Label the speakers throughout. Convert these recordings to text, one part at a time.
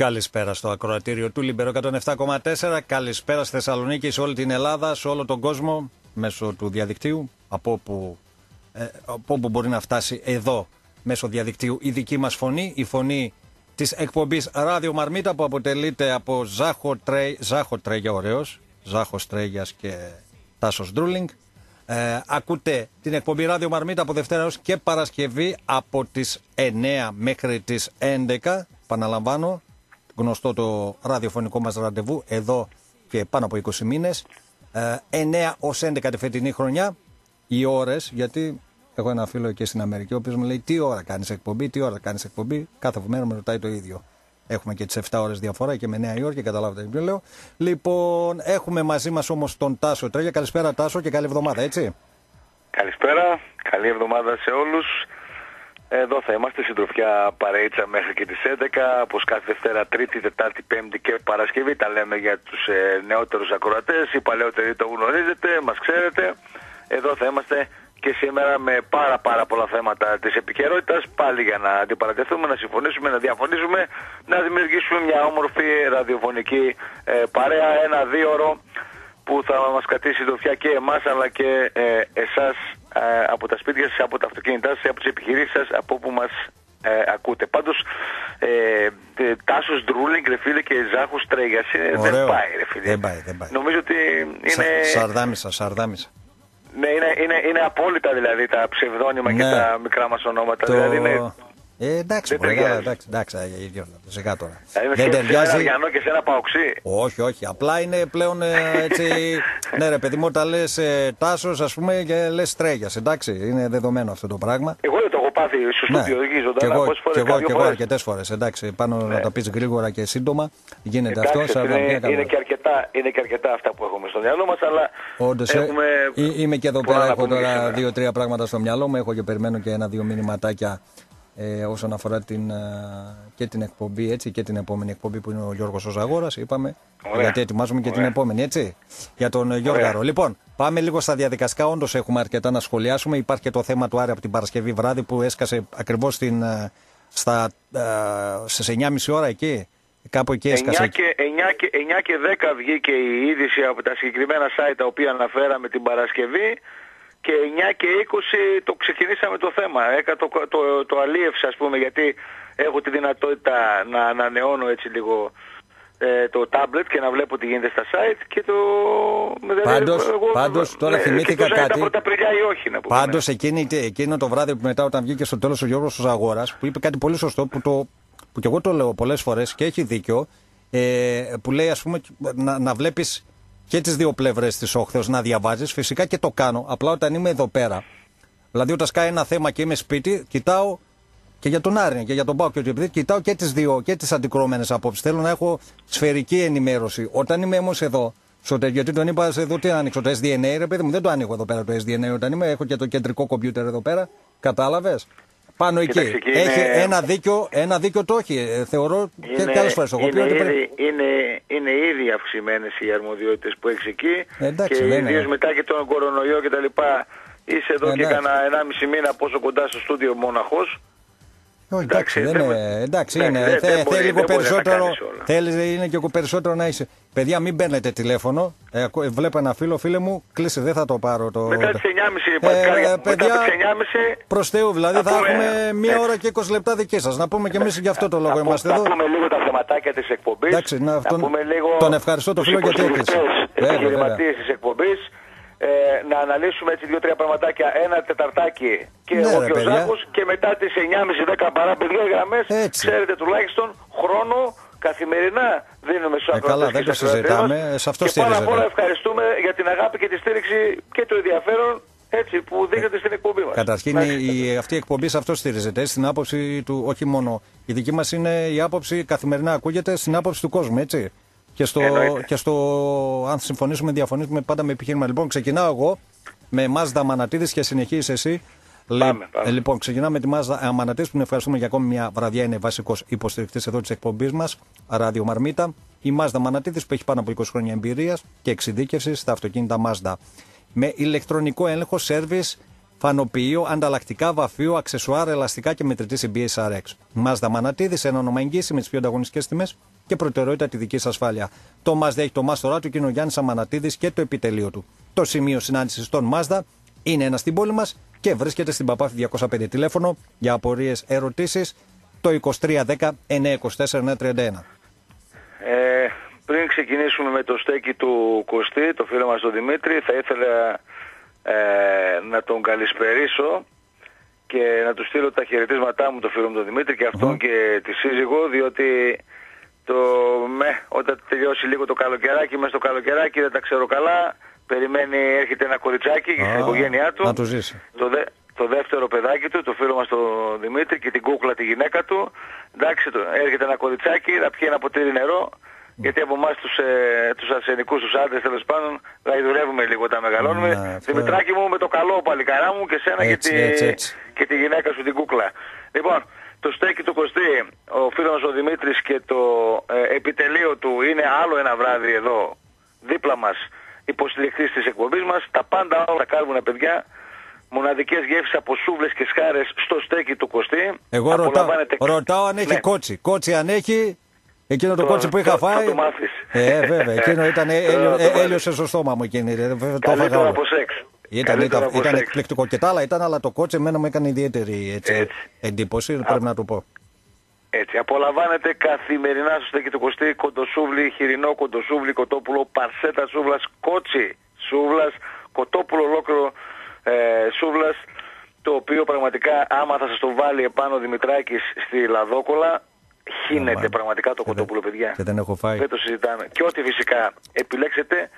Speaker 1: Καλησπέρα στο ακροατήριο του Λιμπερο 107,4. Καλησπέρα στη Θεσσαλονίκη, σε όλη την Ελλάδα, σε όλο τον κόσμο, μέσω του διαδικτύου, από όπου, ε, από όπου μπορεί να φτάσει εδώ, μέσω διαδικτύου, η δική μας φωνή, η φωνή της εκπομπής Ράδιο Μαρμίτα, που αποτελείται από Ζάχο, Τρέ, Ζάχο Τρέγια, ωραίος, Ζάχος Τρέγιας και Τάσος Ντρούλινγκ. Ε, ακούτε την εκπομπή Ράδιο Μαρμίτα από Δευτέρα έως και Παρασκευή από τις 9 μέχρι τις 11. Παναλαμβάνω, γνωστό το ραδιοφωνικό μας ραντεβού εδώ και πάνω από 20 μήνες. Ε, 9 ως 11 τη φετινή χρονιά. Οι ώρες, γιατί έχω ένα φίλο και στην Αμερική, ο οποίος μου λέει τι ώρα κάνεις εκπομπή, τι ώρα κάνεις εκπομπή; Κάθε μέρα με ρωτάει το ίδιο. Έχουμε και τις 7 ώρες διαφορά και με Νέα Υόρκη, καταλάβατε τι λέω. Λοιπόν, έχουμε μαζί μας όμως τον Τάσο Τρέγια. Καλησπέρα, Τάσο, και καλή εβδομάδα, έτσι.
Speaker 2: Καλησπέρα, καλή εβδομάδα σε όλους. Εδώ θα είμαστε συντροφιά παρέιτσα μέχρι και τις 11, όπως κάθε Δευτέρα, Τρίτη, Τετάρτη, Πέμπτη και Παρασκευή. Τα λέμε για τους ε, νεότερους ακροατές, οι παλαιότεροι το γνωρίζετε, μας ξέρετε. Εδώ θα είμαστε και σήμερα με πάρα πάρα πολλά θέματα της επικαιρότητας πάλι για να αντιπαρατεθούμε, να συμφωνήσουμε, να διαφωνήσουμε, να δημιουργήσουμε μια όμορφη ραδιοφωνική ε, παρέα, ένα δίωρο που θα μας κρατήσει συντροφιά και εμάς αλλά και ε, εσάς ε, από τα σπίτια σας, από τα αυτοκίνητά σας, από τις επιχειρήσεις σας, από όπου μας ε, ακούτε. Πάντως, ε, Τάσος Ντρούλινγκ, ρε φίλε, και Ζάχος Τρέγιας, δεν πάει, ρε φίλε.
Speaker 1: Δεν πάει, δεν πάει.
Speaker 2: Νομίζω ότι είναι...
Speaker 1: Σα, σαρδάμισα, σαρδάμισα.
Speaker 2: Ναι, είναι, είναι, είναι απόλυτα δηλαδή τα ψευδόνυμα και
Speaker 1: Ναι.
Speaker 2: τα μικρά μας ονόματα.
Speaker 1: Το...
Speaker 2: Δηλαδή είναι...
Speaker 1: Ε, εντάξει,
Speaker 2: Δεν
Speaker 1: μωρέ,
Speaker 2: ταιριάζει.
Speaker 1: εντάξει, εντάξει, εντάξει, ίδιο, σιγά τώρα.
Speaker 2: Δηλαδή
Speaker 1: Δεν
Speaker 2: σε- σε ένα
Speaker 1: ταιριάζει.
Speaker 2: Αργιανό και σε ένα παοξί.
Speaker 1: Όχι, όχι. Απλά είναι πλέον ε, έτσι. ναι, ρε παιδί μου, όταν λες ε, Τάσος, ας πούμε, και λες Τρέγιας. Εντάξει, είναι δεδομένο αυτό το πράγμα.
Speaker 2: Εγώ δεν το έχω πάθει στο
Speaker 1: Ναι,
Speaker 2: στούντιο εκεί
Speaker 1: και
Speaker 2: ζωντανά
Speaker 1: εγώ,
Speaker 2: πόσες
Speaker 1: και
Speaker 2: φορές,
Speaker 1: εγώ,
Speaker 2: κάνα
Speaker 1: και
Speaker 2: δύο
Speaker 1: εγώ
Speaker 2: φορές.
Speaker 1: αρκετές φορές. Εντάξει, πάνω να τα πεις γρήγορα και σύντομα. Γίνεται
Speaker 2: Εντάξει,
Speaker 1: αυτό. Σαν να
Speaker 2: είναι,
Speaker 1: πει
Speaker 2: είναι,
Speaker 1: καλά.
Speaker 2: και αρκετά, είναι και αρκετά αυτά που έχουμε στο μυαλό μας, αλλά
Speaker 1: Όντως, ε,
Speaker 2: έχουμε...
Speaker 1: εί- είμαι και εδώ
Speaker 2: πολλά
Speaker 1: πέρα.
Speaker 2: να
Speaker 1: Έχω
Speaker 2: πούμε και
Speaker 1: τώρα
Speaker 2: σήμερα.
Speaker 1: δύο-τρία πράγματα στο μυαλό μου. Έχω και περιμένω και ένα-δύο μηνυματάκια ε, όσον αφορά την, ε, και την εκπομπή έτσι, και την επόμενη εκπομπή που είναι ο Γιώργος ο Ζαγόρας, είπαμε.
Speaker 2: Ωραία.
Speaker 1: Γιατί ετοιμάζουμε και την
Speaker 2: Ωραία.
Speaker 1: επόμενη, έτσι. Για τον ε, Γιώργαρο. Λοιπόν, πάμε λίγο στα διαδικαστικά. Όντως έχουμε αρκετά να σχολιάσουμε. Υπάρχει και το θέμα του Άρη από την Παρασκευή βράδυ που έσκασε ακριβώς στα, ε, στις 9.30 ώρα εκεί. Κάπου εκεί
Speaker 2: 9
Speaker 1: έσκασε.
Speaker 2: και, 9, και, 9 και 10 βγήκε η είδηση από τα συγκεκριμένα site τα οποία αναφέραμε την Παρασκευή και 9 και 20 το ξεκινήσαμε το θέμα. Έκα το, το, το αλίευσα ας πούμε γιατί έχω τη δυνατότητα να ανανεώνω έτσι λίγο ε, το tablet και να βλέπω τι γίνεται στα site και το... δηλαδή,
Speaker 1: Πάντως- πάντως, τώρα
Speaker 2: ναι,
Speaker 1: θυμήθηκα
Speaker 2: και το site
Speaker 1: κάτι.
Speaker 2: Τα πρώτα Απριλιά ή όχι να πούμε.
Speaker 1: Πάντως εκείνη, εκείνο το βράδυ που μετά όταν βγήκε στο τέλος ο Γιώργος Ζαγόρα, που είπε κάτι πολύ σωστό που, το, που και εγώ το λέω πολλές φορές και έχει δίκιο, ε, που λέει ας πούμε να, να βλέπεις και τις δύο πλευρές της όχθεως να διαβάζεις. Φυσικά και το κάνω. Απλά όταν είμαι εδώ πέρα, δηλαδή όταν σκάει ένα θέμα και είμαι σπίτι, κοιτάω και για τον Άρη και για τον Πάο και οτιδήποτε, κοιτάω και τις δύο και τις αντικρώμενε απόψεις. Θέλω να έχω σφαιρική ενημέρωση. Όταν είμαι όμως εδώ, στο τέτοιο, γιατί τον είπα εδώ τι να ανοίξω, το SDNA, ρε παιδί μου, δεν το ανοίγω εδώ πέρα το SDNA. Όταν είμαι, έχω και το κεντρικό κομπιούτερ εδώ πέρα. Κατάλαβες; Πάνω εκεί.
Speaker 2: Κοίταξε, εκεί
Speaker 1: Έχει
Speaker 2: είναι-
Speaker 1: ένα δίκιο, ένα δίκιο το έχει. Ε, θεωρώ και
Speaker 2: Είναι,
Speaker 1: άλλε φορές. Εγώ
Speaker 2: είναι,
Speaker 1: πει ότι πρέπει.
Speaker 2: ήδη, είναι, είναι ήδη αυξημένες οι αρμοδιότητες που έχεις εκεί
Speaker 1: Ε, εντάξει,
Speaker 2: και
Speaker 1: δεν είναι.
Speaker 2: ιδίως μετά και τον κορονοϊό και τα λοιπά είσαι εδώ
Speaker 1: Ε,
Speaker 2: και
Speaker 1: εντάξει.
Speaker 2: κανένα 1,5 μήνα πόσο κοντά στο στούντιο μόναχος
Speaker 1: Όχι, εντάξει,
Speaker 2: Εντάξει,
Speaker 1: δεν
Speaker 2: δεν
Speaker 1: είναι.
Speaker 2: με-
Speaker 1: Εντάξει,
Speaker 2: εντάξει,
Speaker 1: είναι.
Speaker 2: δεν-
Speaker 1: Θε-
Speaker 2: δεν μπορεί-
Speaker 1: θέλει λίγο
Speaker 2: δεν μπορεί να τα
Speaker 1: περισσότερο.
Speaker 2: κάνεις όλα.
Speaker 1: Θέλεις, είναι και εγώ περισσότερο να είσαι. Παιδιά, μην παίρνετε τηλέφωνο. Ε, ακού- ε, βλέπω ένα φίλο, φίλε μου, κλείσε, δεν θα το πάρω. Το...
Speaker 2: μετά τις 9.30
Speaker 1: Ε,
Speaker 2: ε,
Speaker 1: ε,
Speaker 2: μετά
Speaker 1: παιδιά,
Speaker 2: τις 9.30
Speaker 1: Προς Θεού, δηλαδή
Speaker 2: Θα
Speaker 1: θα
Speaker 2: πούμε-
Speaker 1: έχουμε μία
Speaker 2: έτσι.
Speaker 1: ώρα και 20 λεπτά δική σας. Να πούμε και εμείς γι' αυτό το λόγο
Speaker 2: θα,
Speaker 1: είμαστε
Speaker 2: θα
Speaker 1: εδώ.
Speaker 2: πούμε λίγο τα θεματάκια της εκπομπής
Speaker 1: Εντάξει, να-
Speaker 2: θα
Speaker 1: τον-
Speaker 2: πούμε λίγο
Speaker 1: τον ευχαριστώ το
Speaker 2: τους
Speaker 1: φίλο γιατί έκλεισε.
Speaker 2: υποστηρικτές,
Speaker 1: Βέβαια,
Speaker 2: επιχειρηματίες της εκπομπής ε, να αναλύσουμε έτσι δύο-τρία πραγματάκια ένα τεταρτάκι και
Speaker 1: Ναι,
Speaker 2: εγώ
Speaker 1: ρε,
Speaker 2: και ο
Speaker 1: παιδιά.
Speaker 2: Ζάκος και μετά τις 9.30-10 παρά παιδιά γραμμές
Speaker 1: Έτσι.
Speaker 2: ξέρετε τουλάχιστον χρόνο καθημερινά δίνουμε στους
Speaker 1: Ε,
Speaker 2: ακροατές
Speaker 1: καλά,
Speaker 2: και
Speaker 1: δεν το
Speaker 2: στις ακροατές
Speaker 1: συζητάμε,
Speaker 2: μας.
Speaker 1: σε αυτό
Speaker 2: και πάνω απ'
Speaker 1: στηρίζεται.
Speaker 2: όλα ευχαριστούμε για την αγάπη και τη στήριξη και το ενδιαφέρον έτσι, που δείχνετε στην εκπομπή μας.
Speaker 1: Καταρχήν
Speaker 2: Εντάξει.
Speaker 1: η, αυτή η εκπομπή σε αυτό στηρίζεται. Στην άποψη του, όχι μόνο. Η δική μας είναι η άποψη, καθημερινά ακούγεται στην άποψη του κόσμου, έτσι. Και στο,
Speaker 2: Εννοείται.
Speaker 1: και στο αν συμφωνήσουμε, διαφωνήσουμε πάντα με επιχείρημα. Λοιπόν, ξεκινάω εγώ με Μάζδα Μανατίδη και συνεχίζεις εσύ.
Speaker 2: Πάμε, πάμε.
Speaker 1: Ε, λοιπόν, ξεκινάμε με τη Μάζδα Μανατίδη που την ευχαριστούμε για ακόμη μια βραδιά. Είναι βασικός υποστηρικτής εδώ της εκπομπής μας, Ράδιο Μαρμίτα. Η Μάζδα Μανατίδη που έχει πάνω από 20 χρόνια εμπειρίας και εξειδίκευσης στα αυτοκίνητα Μάζδα. Με ηλεκτρονικό έλεγχο, service φανοποιείο, ανταλλακτικά, βαφείο, αξεσουάρ, ελαστικά και μετρητή συμπίεση RX. Mazda Μανατίδη, ένα όνομα εγγύηση με τις πιο ανταγωνιστικές τιμές και προτεραιότητα τη δική σας ασφάλεια. Το Mazda έχει το μάστορά του και είναι ο Γιάννης Αμανατίδης και το επιτελείο του. Το σημείο συνάντησης των Mazda είναι ένα στην πόλη μας και βρίσκεται στην Παπάφη 205 τηλέφωνο για απορίες ερωτήσεις το 2310 924 931.
Speaker 2: Ε, πριν ξεκινήσουμε με το στέκι του Κωστή, το φίλο μας τον Δημήτρη, θα ήθελα ε, να τον καλησπερίσω και να του στείλω τα χαιρετίσματά μου το φίλο μου τον Δημήτρη και αυτον και τη σύζυγο, διότι το, με, όταν τελειώσει λίγο το καλοκαιράκι, μέσα στο καλοκαιράκι δεν τα ξέρω καλά, περιμένει, έρχεται ένα κοριτσάκι για την οικογένειά του.
Speaker 1: Να το ζήσει.
Speaker 2: Το, δε, το δεύτερο παιδάκι του, το φίλο μας τον Δημήτρη και την κούκλα τη γυναίκα του. Εντάξει, το, έρχεται ένα κοριτσάκι, να πιει ένα ποτήρι νερό, γιατί από εμάς τους ε, τους αρσενικούς, τους άντρες τέλος πάντων, δουλεύουμε λίγο όταν μεγαλώνουμε.
Speaker 1: Ναι, αυτό-
Speaker 2: Δημητράκη μου με το καλό παλικαρά μου και σένα και,
Speaker 1: Έτσι,
Speaker 2: τη,
Speaker 1: έτσι, έτσι.
Speaker 2: και τη γυναίκα σου την κούκλα. Λοιπόν, το στέκι του Κωστή, ο φίλος μας ο Δημήτρης και το ε, επιτελείο του είναι άλλο ένα βράδυ εδώ, δίπλα μας, υποστηριχτής της εκπομπής μας. Τα πάντα όλα τα κάνουν παιδιά. Μοναδικές γεύσεις από σούβλες και σκάρες στο στέκι του Κωστή.
Speaker 1: Εγώ ρωτάω,
Speaker 2: Απολαμβάνετε-
Speaker 1: ρωτάω αν έχει
Speaker 2: Ναι.
Speaker 1: κότσι. Κότσι αν έχει, εκείνο το,
Speaker 2: Το-
Speaker 1: κότσι που είχα
Speaker 2: το- θα
Speaker 1: φάει.
Speaker 2: το μάθεις.
Speaker 1: Ε, βέβαια, εκείνο ήταν
Speaker 2: Το-
Speaker 1: έλιο,
Speaker 2: το
Speaker 1: ε,
Speaker 2: μάθεις.
Speaker 1: έλειωσε στο στόμα μου εκείνη. ρε, βέβαια, Το
Speaker 2: Καλύτερο
Speaker 1: έφαγα όλο.
Speaker 2: από σεξ.
Speaker 1: Ήταν,
Speaker 2: Καλύτερο
Speaker 1: ήταν,
Speaker 2: από
Speaker 1: ήταν
Speaker 2: σεξ.
Speaker 1: εκπληκτικό και τα άλλα ήταν, αλλά το κότσι εμένα μου έκανε ιδιαίτερη έτσι,
Speaker 2: Έτσι.
Speaker 1: εντύπωση, πρέπει να το πω.
Speaker 2: Έτσι, απολαμβάνετε καθημερινά στο στέκι του Κωστή κοντοσούβλι, χοιρινό κοντοσούβλι, κοτόπουλο, παρσέτα σούβλας, κότσι σούβλας, κοτόπουλο ολόκληρο ε, σούβλας, το οποίο πραγματικά άμα θα σας το βάλει επάνω ο Δημητράκης στη Λαδόκολα, χύνεται
Speaker 1: μάλιστα.
Speaker 2: πραγματικά το
Speaker 1: Και δεν-
Speaker 2: κοτόπουλο παιδιά.
Speaker 1: Και δεν έχω φάει.
Speaker 2: Δεν το συζητάμε. Και ό,τι φυσικά επιλέξετε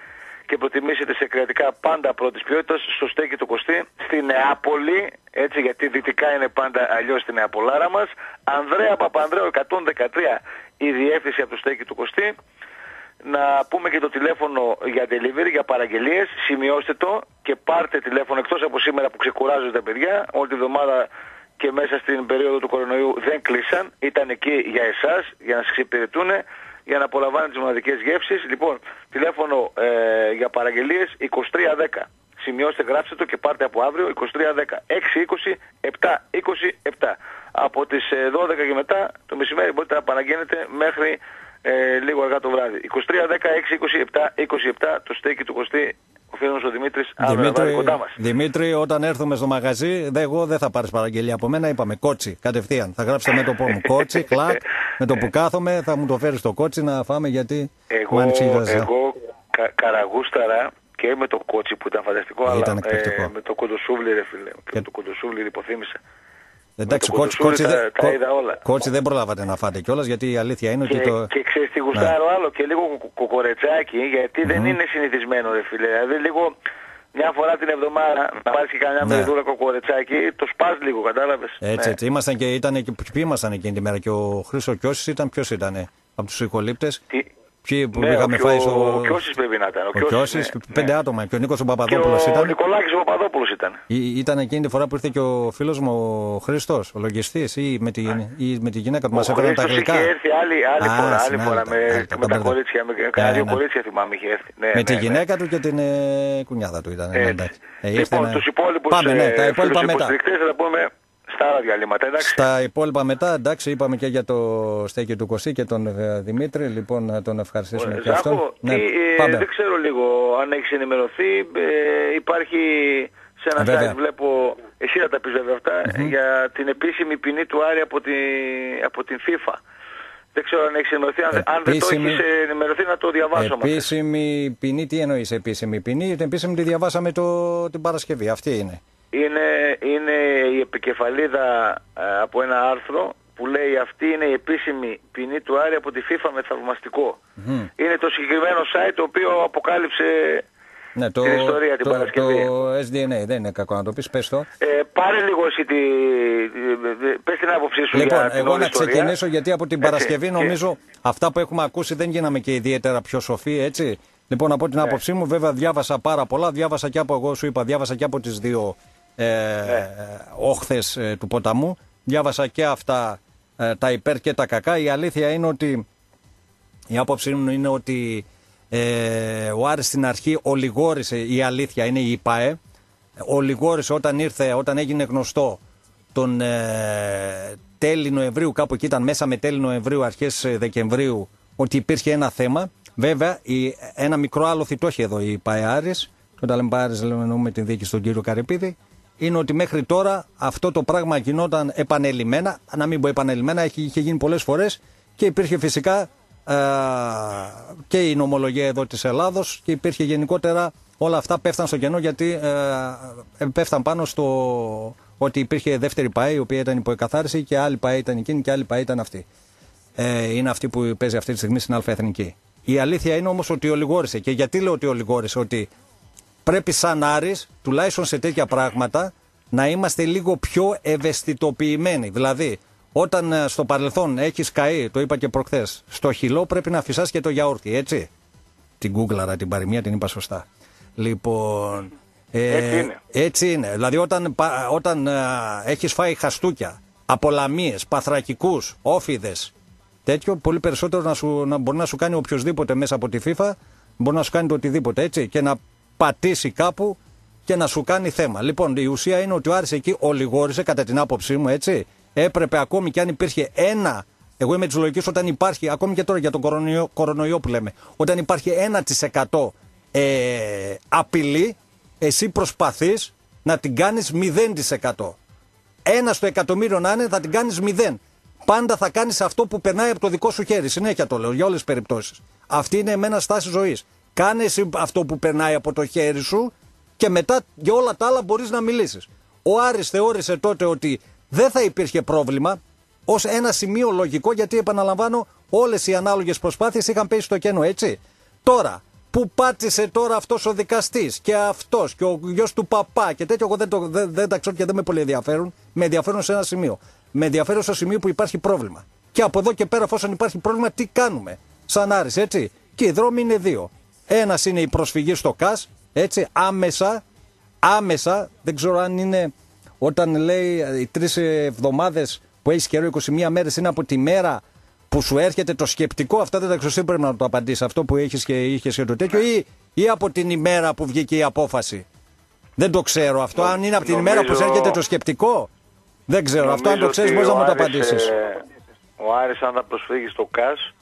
Speaker 2: και προτιμήσετε σε κρεατικά πάντα πρώτης ποιότητας στο στέκι του Κωστή, στη Νεάπολη, έτσι γιατί δυτικά είναι πάντα αλλιώς στη Νεαπολάρα μας, Ανδρέα Παπανδρέου 113 η διεύθυνση από το στέκι του Κωστή, να πούμε και το τηλέφωνο για delivery, για παραγγελίες, σημειώστε το και πάρτε τηλέφωνο εκτός από σήμερα που ξεκουράζονται τα παιδιά, όλη τη βδομάδα και μέσα στην περίοδο του κορονοϊού δεν κλείσαν, ήταν εκεί για εσάς, για να σας εξυπηρετούν, για να απολαμβάνετε τις μοναδικές γεύσεις. Λοιπόν, τηλέφωνο ε, για παραγγελίες 2310. Σημειώστε, γράψτε το και πάρτε από αύριο 2310 620 727. Από τις ε, 12 και μετά το μεσημέρι μπορείτε να παραγγέλνετε μέχρι ε, λίγο αργά το βράδυ. 2310 627 27 το στέκι του Κωστή, ο φίλος μας ο Δημήτρης, αύριο να βάλει κοντά μας.
Speaker 1: Δημήτρη, όταν έρθουμε στο μαγαζί, δε, εγώ δεν θα πάρεις παραγγελία από μένα. Είπαμε κότσι, κατευθείαν. Θα γράψετε με το πό μου. Κότσι, κλακ. με το που κάθομαι θα μου το φέρεις το κότσι να φάμε γιατί μου
Speaker 2: Εγώ,
Speaker 1: άνοιξε η δράση.
Speaker 2: εγώ κα, καραγούσταρα και με το κότσι που ήταν φανταστικό,
Speaker 1: Ήταν
Speaker 2: αλλά
Speaker 1: εκπληκτικό.
Speaker 2: με το κοντοσούβλι ρε φίλε, και με το κοντοσούβλι υποθύμησα.
Speaker 1: Εντάξει,
Speaker 2: το
Speaker 1: κότσι,
Speaker 2: κοντοσούρι
Speaker 1: κότσι,
Speaker 2: τα-
Speaker 1: δεν-
Speaker 2: τα
Speaker 1: κο-
Speaker 2: είδα όλα.
Speaker 1: κότσι δεν προλάβατε να φάτε κιόλας γιατί η αλήθεια είναι
Speaker 2: Και,
Speaker 1: ότι το.
Speaker 2: και ξέρεις τι γουστάρω άλλο και λίγο κο- κοκορετσάκι γιατί δεν είναι συνηθισμένο ρε φίλε. Δηλαδή λίγο μια φορά την εβδομάδα να πάρεις και κανένα
Speaker 1: Ναι.
Speaker 2: μεριδούλα κοκορετσάκι το σπάς λίγο κατάλαβες.
Speaker 1: Έτσι,
Speaker 2: Ναι.
Speaker 1: έτσι. Ήμασταν και, ήταν, και ποιοι ήμασταν εκείνη τη μέρα. Και ο Χρήσο Κιώσης ήταν, ποιος ήταν, από τους οικολήπτε.
Speaker 2: Τι-
Speaker 1: Ποιοι που
Speaker 2: Ναι,
Speaker 1: είχαμε
Speaker 2: ο,
Speaker 1: φάει
Speaker 2: ο,
Speaker 1: στο.
Speaker 2: ο Κιώσης πρέπει να ήταν. Ο,
Speaker 1: Ο
Speaker 2: Κιώσης,
Speaker 1: Κιώσης,
Speaker 2: ναι,
Speaker 1: πέντε
Speaker 2: ναι.
Speaker 1: άτομα. Και ο Νίκος ο
Speaker 2: Και
Speaker 1: Παπαδόπουλος
Speaker 2: ο
Speaker 1: ήταν.
Speaker 2: Νικολάκης ο Παπαδόπουλος ήταν.
Speaker 1: Ή- Ήταν εκείνη τη φορά που ήρθε και ο φίλος μου ο Χρήστος, ο λογιστής, ή, με τη- ή με τη γυναίκα του. Μας
Speaker 2: Ο
Speaker 1: έφεραν τα
Speaker 2: Χρήστος
Speaker 1: γλυκά.
Speaker 2: είχε έρθει άλλη, άλλη
Speaker 1: Α,
Speaker 2: φορά, άλλη
Speaker 1: στην
Speaker 2: φορά
Speaker 1: άλλη,
Speaker 2: με,
Speaker 1: άλλη,
Speaker 2: με
Speaker 1: τα
Speaker 2: τα
Speaker 1: μπερδεύω.
Speaker 2: κορίτσια, με
Speaker 1: Ναι,
Speaker 2: κανένα δύο
Speaker 1: ναι.
Speaker 2: κορίτσια θυμάμαι είχε έρθει. Ναι,
Speaker 1: με
Speaker 2: ναι,
Speaker 1: τη
Speaker 2: ναι.
Speaker 1: γυναίκα του και την ε, κουνιάδα του ήταν. ναι,
Speaker 2: Έτσι.
Speaker 1: εντάξει. Ε, ήρθε
Speaker 2: λοιπόν,
Speaker 1: να-
Speaker 2: τους υπόλοιπους
Speaker 1: Πάμε, ναι,
Speaker 2: ε,
Speaker 1: τα υπόλοιπα
Speaker 2: φίλους
Speaker 1: μετά.
Speaker 2: υποστηρικτές θα τα πούμε στα άλλα διαλύματα, εντάξει.
Speaker 1: Στα υπόλοιπα μετά, εντάξει, είπαμε και για το στέκι του Κωστή και τον ε, Δημήτρη. Λοιπόν, να τον ευχαριστήσουμε και αυτόν.
Speaker 2: Ζάχο,
Speaker 1: Ναι,
Speaker 2: τι, ε,
Speaker 1: πάμε.
Speaker 2: δεν ξέρω λίγο αν έχεις ενημερωθεί. Ε, υπάρχει σε ένα
Speaker 1: Βέβαια.
Speaker 2: site βλέπω, εσύ θα τα πεις βέβαια αυτά, για την επίσημη ποινή του Άρη από, τη, από την FIFA. Δεν ξέρω αν έχεις ενημερωθεί. Αν, αν δεν το
Speaker 1: Επίσημη-
Speaker 2: έχεις ε, ενημερωθεί να το διαβάσω. μας.
Speaker 1: Επίσημη ποινή, τι εννοείς επίσημη ποινή, την επίσημη τη διαβάσαμε το, την Παρασκευή. Αυτή είναι.
Speaker 2: Είναι, είναι η επικεφαλίδα ε, από ένα άρθρο που λέει αυτή είναι η επίσημη ποινή του Άρη από τη FIFA με θαυμαστικό. Είναι το συγκεκριμένο site το οποίο αποκάλυψε
Speaker 1: Ναι, το,
Speaker 2: την ιστορία την
Speaker 1: το,
Speaker 2: Παρασκευή.
Speaker 1: το SDNA δεν είναι κακό να το πεις, πες το.
Speaker 2: Ε, πάρε λίγο εσύ τη... Πες την άποψή σου
Speaker 1: Λοιπόν,
Speaker 2: για την
Speaker 1: εγώ
Speaker 2: όλη
Speaker 1: να
Speaker 2: ιστορία.
Speaker 1: ξεκινήσω γιατί από την
Speaker 2: Έτσι,
Speaker 1: Παρασκευή
Speaker 2: και-
Speaker 1: νομίζω αυτά που έχουμε ακούσει δεν γίναμε και ιδιαίτερα πιο σοφοί, έτσι. Λοιπόν, από την
Speaker 2: Ναι.
Speaker 1: άποψή μου, βέβαια, διάβασα πάρα πολλά. Διάβασα και από, εγώ σου είπα, διάβασα και από τις δύο ε,
Speaker 2: Ναι.
Speaker 1: όχθες ε, του ποταμού. Διάβασα και αυτά ε, τα υπέρ και τα κακά. Η αλήθεια είναι ότι η άποψή μου είναι ότι ε, ο Άρης στην αρχή ολιγόρησε, η αλήθεια είναι η ΙΠΑΕ, Ο Λιγόρης όταν ήρθε, όταν έγινε γνωστό τον ε, τέλη Νοεμβρίου, κάπου εκεί ήταν μέσα με τέλη Νοεμβρίου, αρχές ε, Δεκεμβρίου, ότι υπήρχε ένα θέμα. Βέβαια, η, ένα μικρό άλλο το έχει εδώ η ΠαΕΑΡης, και όταν λέμε ΠαΕΑΡης λέμε εννοούμε την δίκη στον κύριο Καρυπίδη, είναι ότι μέχρι τώρα αυτό το πράγμα γινόταν επανελειμμένα, να μην πω επανελειμμένα, είχε γίνει πολλές φορές και υπήρχε φυσικά ε, και η νομολογία εδώ της Ελλάδος και υπήρχε γενικότερα όλα αυτά πέφταν στο κενό γιατί ε, πέφταν πάνω στο ότι υπήρχε δεύτερη ΠΑΕ η οποία ήταν υπό εκαθάριση και άλλη ΠΑΕ ήταν εκείνη και άλλη ΠΑΕ ήταν αυτή. Ε, είναι αυτή που παίζει αυτή τη στιγμή στην ΑΕθνική. Η αλήθεια είναι όμως ότι ολιγόρησε και γιατί λέω ότι ολιγόρησε ότι πρέπει σαν Άρης τουλάχιστον σε τέτοια πράγματα να είμαστε λίγο πιο ευαισθητοποιημένοι. Δηλαδή όταν ε, στο παρελθόν έχεις καεί, το είπα και προχθές, στο χυλό πρέπει να φυσάς και το γιαούρτι, έτσι. Την γκούγκλαρα, την παροιμία την είπα σωστά. Λοιπόν.
Speaker 2: Ε, έτσι είναι.
Speaker 1: Έτσι είναι. Δηλαδή όταν, όταν ε, έχεις φάει χαστούκια, απολαμίες, παθρακικούς, όφιδε, τέτοιο, πολύ περισσότερο να, σου, να μπορεί να σου κάνει οποιοδήποτε μέσα από τη FIFA, μπορεί να σου κάνει το οτιδήποτε έτσι και να πατήσει κάπου και να σου κάνει θέμα. Λοιπόν, η ουσία είναι ότι ο Άρης εκεί ολιγόρησε κατά την άποψή μου, έτσι έπρεπε ακόμη και αν υπήρχε ένα. Εγώ είμαι της λογικής όταν υπάρχει, ακόμη και τώρα για τον κορονοϊό, κορονοϊό που λέμε, όταν υπάρχει 1% ε, απειλή, εσύ προσπαθείς να την κάνεις 0%. Ένα στο εκατομμύριο να είναι, θα την κάνεις 0. Πάντα θα κάνεις αυτό που περνάει από το δικό σου χέρι. Συνέχεια το λέω για όλες τις περιπτώσεις. Αυτή είναι εμένα στάση ζωής. Κάνε εσύ αυτό που περνάει από το χέρι σου και μετά για όλα τα άλλα μπορείς να μιλήσεις. Ο Άρης θεώρησε τότε ότι δεν θα υπήρχε πρόβλημα ως ένα σημείο λογικό γιατί επαναλαμβάνω όλες οι ανάλογες προσπάθειες είχαν πέσει στο κενό, έτσι. Τώρα, που πάτησε τώρα αυτός ο δικαστής και αυτός και ο γιος του παπά και τέτοιο, εγώ δεν, το, δεν, δεν τα ξέρω και δεν με πολύ ενδιαφέρουν. Με ενδιαφέρουν σε ένα σημείο. Με ενδιαφέρουν στο σημείο που υπάρχει πρόβλημα. Και από εδώ και πέρα, εφόσον υπάρχει πρόβλημα, τι κάνουμε. Σαν Άρης, έτσι. Και οι δρόμοι είναι δύο. Ένας είναι η προσφυγή στο ΚΑΣ, έτσι, άμεσα, άμεσα, δεν ξέρω αν είναι όταν λέει ε, οι τρεις εβδομάδες που έχεις καιρό, 21 μέρες είναι από τη μέρα που σου έρχεται το σκεπτικό, αυτά δεν τα ξέρω, πρέπει να το απαντήσεις. Αυτό που έχεις και είχες και το τέτοιο, ή, ή από την ημέρα που βγήκε η απόφαση. Δεν το ξέρω αυτό. Αν είναι από την ημέρα που σου έρχεται το σκεπτικό, δεν ξέρω. Αυτό αν το ξέρεις, μπορείς να μου το απαντήσεις.
Speaker 2: Ο Άρης αν θα προσφύγει στο ΚΑΣ,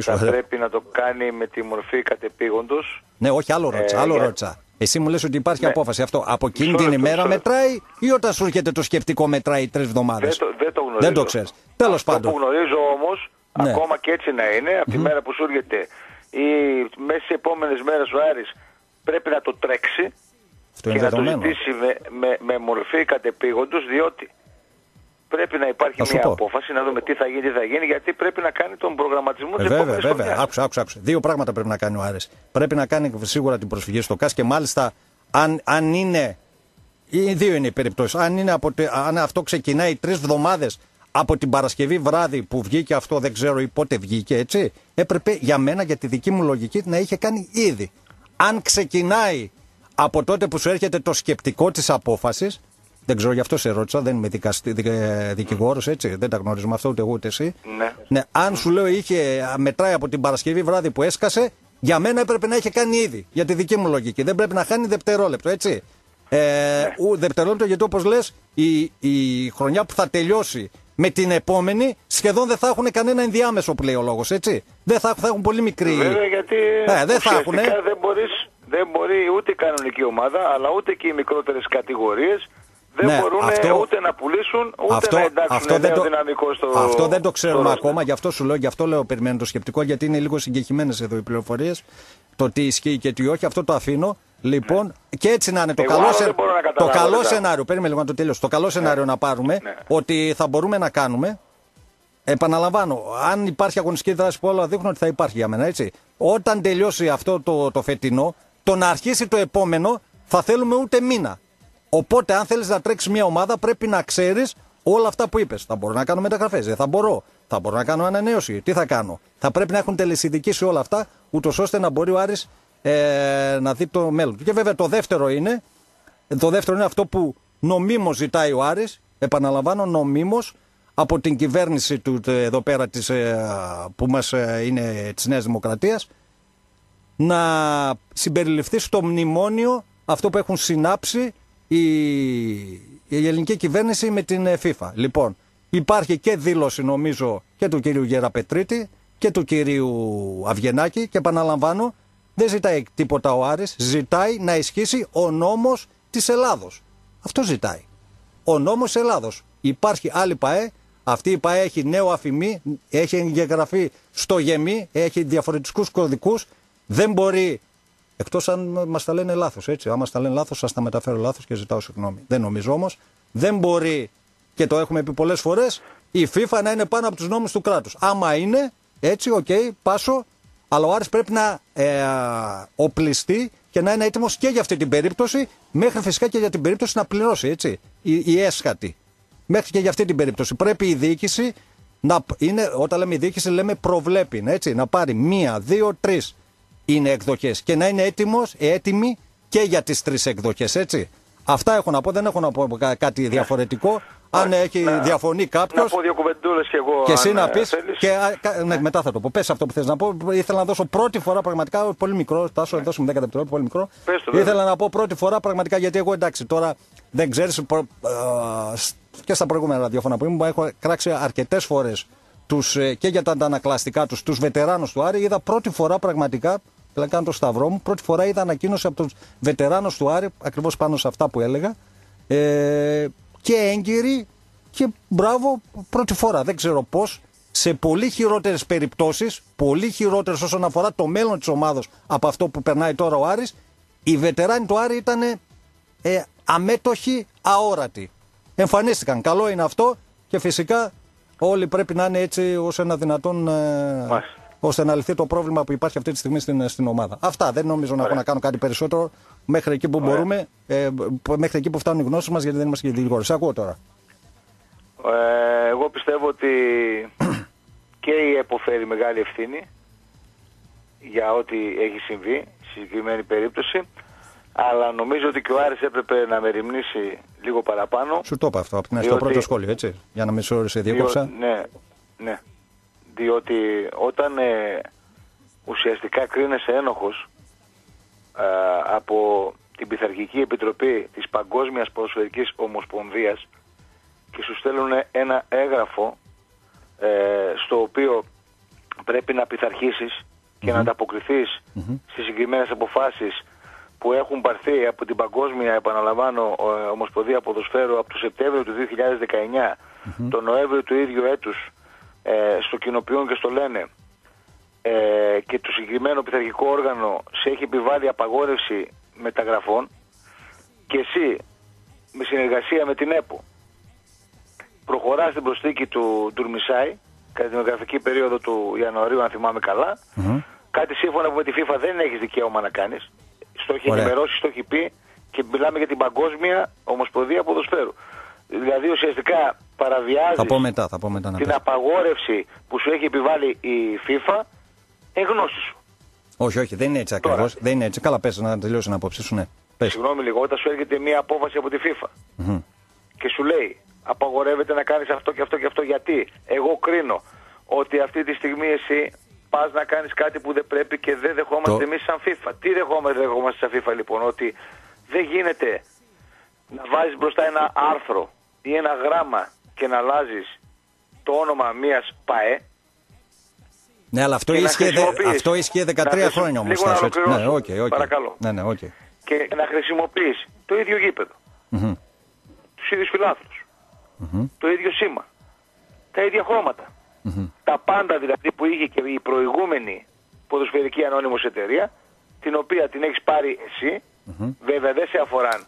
Speaker 1: θα,
Speaker 2: θα πρέπει να το κάνει με τη μορφή κατεπήγοντος.
Speaker 1: Ναι, όχι άλλο ρώτσα. Ε, άλλο ρώτσα. Εσύ μου λες ότι υπάρχει ναι. απόφαση. Αυτό από εκείνη την ημέρα μετράει ή όταν σου έρχεται το σκεπτικό μετράει τρεις εβδομάδες;
Speaker 2: Δεν, το, δεν το γνωρίζω.
Speaker 1: Δεν το ξέρεις. Τέλος πάντων.
Speaker 2: Το που γνωρίζω όμως, ναι. ακόμα και έτσι να είναι, από τη μέρα που σου έρχεται ή μέσα στις επόμενες μέρες ο Άρης πρέπει να το τρέξει
Speaker 1: Αυτό
Speaker 2: και
Speaker 1: να
Speaker 2: το ζητήσει με, με, με μορφή κατεπήγοντος, διότι πρέπει να υπάρχει μια πω. απόφαση, να δούμε τι θα γίνει, τι θα γίνει, γιατί πρέπει να κάνει τον προγραμματισμό της
Speaker 1: ε, Βέβαια, βέβαια. Άκουσα, άκουσα, άκουσα. Δύο πράγματα πρέπει να κάνει ο Άρης. Πρέπει να κάνει σίγουρα την προσφυγή στο ΚΑΣ και μάλιστα αν, αν είναι. Οι δύο είναι οι περιπτώσεις. Αν, είναι από, αν αυτό ξεκινάει τρεις εβδομάδες από την Παρασκευή βράδυ που βγήκε αυτό, δεν ξέρω ή πότε βγήκε, έτσι. Έπρεπε για μένα, για τη δική μου λογική, να είχε κάνει ήδη. Αν ξεκινάει από τότε που σου έρχεται το σκεπτικό της απόφασης, δεν ξέρω, γι' αυτό σε ρώτησα, δεν είμαι δικαστή, δικηγόρος, έτσι. Δεν τα γνωρίζουμε αυτό ούτε εγώ ούτε εσύ.
Speaker 2: Ναι.
Speaker 1: ναι. Αν σου λέω είχε μετράει από την Παρασκευή βράδυ που έσκασε, για μένα έπρεπε να είχε κάνει ήδη. Για τη δική μου λογική. Δεν πρέπει να χάνει δευτερόλεπτο, έτσι. Ε, ναι. δευτερόλεπτο γιατί όπως λες, η, η χρονιά που θα τελειώσει με την επόμενη σχεδόν δεν θα έχουν κανένα ενδιάμεσο που λέει ο λόγο, έτσι. Δεν θα, θα έχουν πολύ μικρή.
Speaker 2: Βέβαια γιατί
Speaker 1: ε, δεν θα έχουν.
Speaker 2: Δεν, μπορείς, δεν μπορεί ούτε η κανονική ομάδα αλλά ούτε και οι μικρότερες κατηγορίες δεν ναι, μπορούν αυτό, ούτε να πουλήσουν ούτε αυτό, να εντάξουν αυτό νέο το, δυναμικό στο
Speaker 1: Αυτό δεν το ξέρουμε ακόμα, γι' αυτό σου λέω, γι' αυτό λέω περιμένω το σκεπτικό, γιατί είναι λίγο συγκεκριμένε εδώ οι πληροφορίες. Το τι ισχύει και τι όχι, αυτό το αφήνω. Λοιπόν, ναι. και έτσι να είναι το
Speaker 2: Εγώ
Speaker 1: καλό, σε, το
Speaker 2: καλό
Speaker 1: σενάριο. Περίμενε λίγο να το τελειώσω. Το καλό ναι. σενάριο να πάρουμε
Speaker 2: ναι.
Speaker 1: ότι θα μπορούμε να κάνουμε. Επαναλαμβάνω, αν υπάρχει αγωνιστική δράση που όλα δείχνουν ότι θα υπάρχει για μένα, έτσι. Όταν τελειώσει αυτό το, το φετινό, το να αρχίσει το επόμενο θα θέλουμε ούτε μήνα. Οπότε, αν θέλεις να τρέξεις μια ομάδα, πρέπει να ξέρεις όλα αυτά που είπες. Θα μπορώ να κάνω μεταγραφές, δεν θα μπορώ. Θα μπορώ να κάνω ανανέωση. Τι θα κάνω; Θα πρέπει να έχουν τελεσυδικήσει όλα αυτά, ούτως ώστε να μπορεί ο Άρης ε, να δει το μέλλον του. Και βέβαια το δεύτερο είναι, το δεύτερο είναι αυτό που νομίμως ζητάει ο Άρης, επαναλαμβάνω νομίμως από την κυβέρνηση του εδώ πέρα της, ε, που μας ε, είναι της Νέας Δημοκρατίας να συμπεριληφθεί στο μνημόνιο αυτό που έχουν συνάψει η, η ελληνική κυβέρνηση με την ε, FIFA. Λοιπόν, υπάρχει και δήλωση νομίζω και του κυρίου Γεραπετρίτη και του κυρίου Αυγενάκη και επαναλαμβάνω δεν ζητάει τίποτα ο Άρης, ζητάει να ισχύσει ο νόμος της Ελλάδος. Αυτό ζητάει. Ο νόμος της Ελλάδος. Υπάρχει άλλη ΠαΕ, αυτή η ΠαΕ έχει νέο αφημί, έχει εγγεγραφεί στο γεμί, έχει διαφορετικούς κωδικούς, δεν μπορεί Εκτός αν μας τα λένε λάθος. Έτσι. Αν μας τα λένε λάθος, σας τα μεταφέρω λάθος και ζητάω συγγνώμη. Δεν νομίζω όμως. Δεν μπορεί, και το έχουμε πει πολλές φορές, η FIFA να είναι πάνω από τους νόμους του κράτους. Άμα είναι, έτσι, OK, okay, πάσω, αλλά ο Άρης πρέπει να ε, οπλιστεί και να είναι έτοιμος και για αυτή την περίπτωση, μέχρι φυσικά και για την περίπτωση να πληρώσει, έτσι. Η, η έσχατη. Μέχρι και για αυτή την περίπτωση. Πρέπει η διοίκηση να είναι, όταν λέμε η διοίκηση, λέμε προβλέπει, έτσι, να πάρει μία, δύο, τρεις είναι εκδοχές και να είναι έτοιμος, έτοιμη και για τις τρεις εκδοχές, έτσι. Αυτά έχω να πω, δεν έχω να πω κάτι διαφορετικό. Αν έχει να, διαφωνεί κάποιο.
Speaker 2: Να πω δύο κουβεντούλες κι εγώ.
Speaker 1: Και εσύ να ε, πεις. Και ναι, μετά θα το πω. Πες αυτό που θες να πω. Ήθελα να δώσω πρώτη φορά πραγματικά. Πολύ μικρό. Τάσο, δώσουμε 10 δευτερόλεπτα. Πολύ μικρό.
Speaker 2: Πες το,
Speaker 1: Ήθελα να πω πρώτη φορά πραγματικά γιατί εγώ εντάξει τώρα δεν ξέρεις. Και στα προηγούμενα ραδιόφωνα που ήμουν έχω κράξει αρκετές φορές ε, και για τα αντανακλαστικά τους, τους βετεράνους του Άρη. Είδα πρώτη φορά πραγματικά Πλέον κάνω το σταυρό μου. Πρώτη φορά είδα ανακοίνωση από του βετεράνου του Άρη, ακριβώς πάνω σε αυτά που έλεγα. Ε, και έγκυροι και μπράβο, πρώτη φορά. Δεν ξέρω πώς. Σε πολύ χειρότερες περιπτώσεις, πολύ χειρότερες όσον αφορά το μέλλον της ομάδα από αυτό που περνάει τώρα ο Άρης, οι βετεράνοι του Άρη ήταν ε, αμέτωχοι, αόρατοι. Εμφανίστηκαν. Καλό είναι αυτό και φυσικά όλοι πρέπει να είναι έτσι όσο ένα δυνατόν. Ε, ώστε να λυθεί το πρόβλημα που υπάρχει αυτή τη στιγμή στην, στην ομάδα. Αυτά. Δεν νομίζω να έχω να κάνω κάτι περισσότερο μέχρι εκεί που μπορούμε, ε, μέχρι εκεί που φτάνουν οι γνώσεις μας, γιατί δεν είμαστε και δικηγόροι. Σε ακούω τώρα.
Speaker 2: Ε, εγώ πιστεύω ότι και η ΕΠΟ φέρει μεγάλη ευθύνη για ό,τι έχει συμβεί στη συγκεκριμένη περίπτωση. Αλλά νομίζω ότι και ο Άρης έπρεπε να μεριμνήσει λίγο παραπάνω.
Speaker 1: Σου το είπα αυτό από την αρχή, το πρώτο σχόλιο, έτσι. Για να με σε διέκοψα.
Speaker 2: Ναι, ναι διότι όταν ε, ουσιαστικά κρίνεσαι ένοχος ε, από την Πειθαρχική Επιτροπή της Παγκόσμιας Ποδοσφαιρικής Ομοσπονδίας και σου στέλνουν ένα έγγραφο ε, στο οποίο πρέπει να πειθαρχήσεις και να ανταποκριθείς mm-hmm. στις συγκεκριμένες αποφάσεις που έχουν πάρθει από την Παγκόσμια, επαναλαμβάνω, Ομοσπονδία Ποδοσφαίρου από το Σεπτέμβριο του 2019, τον Νοέμβριο του ίδιου έτους ε, στο κοινοποιούν και στο λένε. Ε, και το συγκεκριμένο πειθαρχικό όργανο σε έχει επιβάλει απαγόρευση μεταγραφών και εσύ με συνεργασία με την ΕΠΟ προχωράς στην προσθήκη του Ντουρμισάη κατά την γραφική περίοδο του Ιανουαρίου αν θυμάμαι κάτι σύμφωνα που με τη FIFA δεν έχεις δικαίωμα να κάνεις. Στο έχει ενημερώσει, στο έχει πει και μιλάμε για την Παγκόσμια Ομοσπονδία Ποδοσφαίρου Δηλαδή ουσιαστικά παραβιάζεις
Speaker 1: θα πω μετά, θα πω μετά
Speaker 2: την απαγόρευση που σου έχει επιβάλει η FIFA εγνώση σου.
Speaker 1: Όχι, όχι, δεν είναι έτσι ακριβώς. Δεν είναι έτσι. Καλά, πες να τελειώσει την απόψη σου, ναι. Πες.
Speaker 2: Συγγνώμη λίγο, όταν σου έρχεται μια απόφαση από τη FIFA και σου λέει απαγορεύεται να κάνεις αυτό και αυτό και αυτό γιατί; Εγώ κρίνω ότι αυτή τη στιγμή εσύ πας να κάνεις κάτι που δεν πρέπει και δεν δεχόμαστε το... εμείς σαν FIFA. Τι δεχόμαστε, δεχόμαστε σαν FIFA λοιπόν, ότι δεν γίνεται να βάζεις μπροστά ένα άρθρο ή ένα γράμμα και να αλλάζεις το όνομα μιας ΠΑΕ.
Speaker 1: Ναι, αλλά αυτό ίσχυε, αυτό ίσχυε 13 χρόνια όμως.
Speaker 2: Ναι, okay, okay. Παρακαλώ.
Speaker 1: Ναι, ναι, okay.
Speaker 2: Και να χρησιμοποιείς το ίδιο γήπεδο. Mm-hmm. Τους ίδιους φιλάθλους. Mm-hmm. Το ίδιο σήμα. Τα ίδια χρώματα. Mm-hmm. Τα πάντα δηλαδή που είχε και η προηγούμενη ποδοσφαιρική ανώνυμος εταιρεία, την οποία την έχεις πάρει εσύ, βέβαια δεν σε αφορά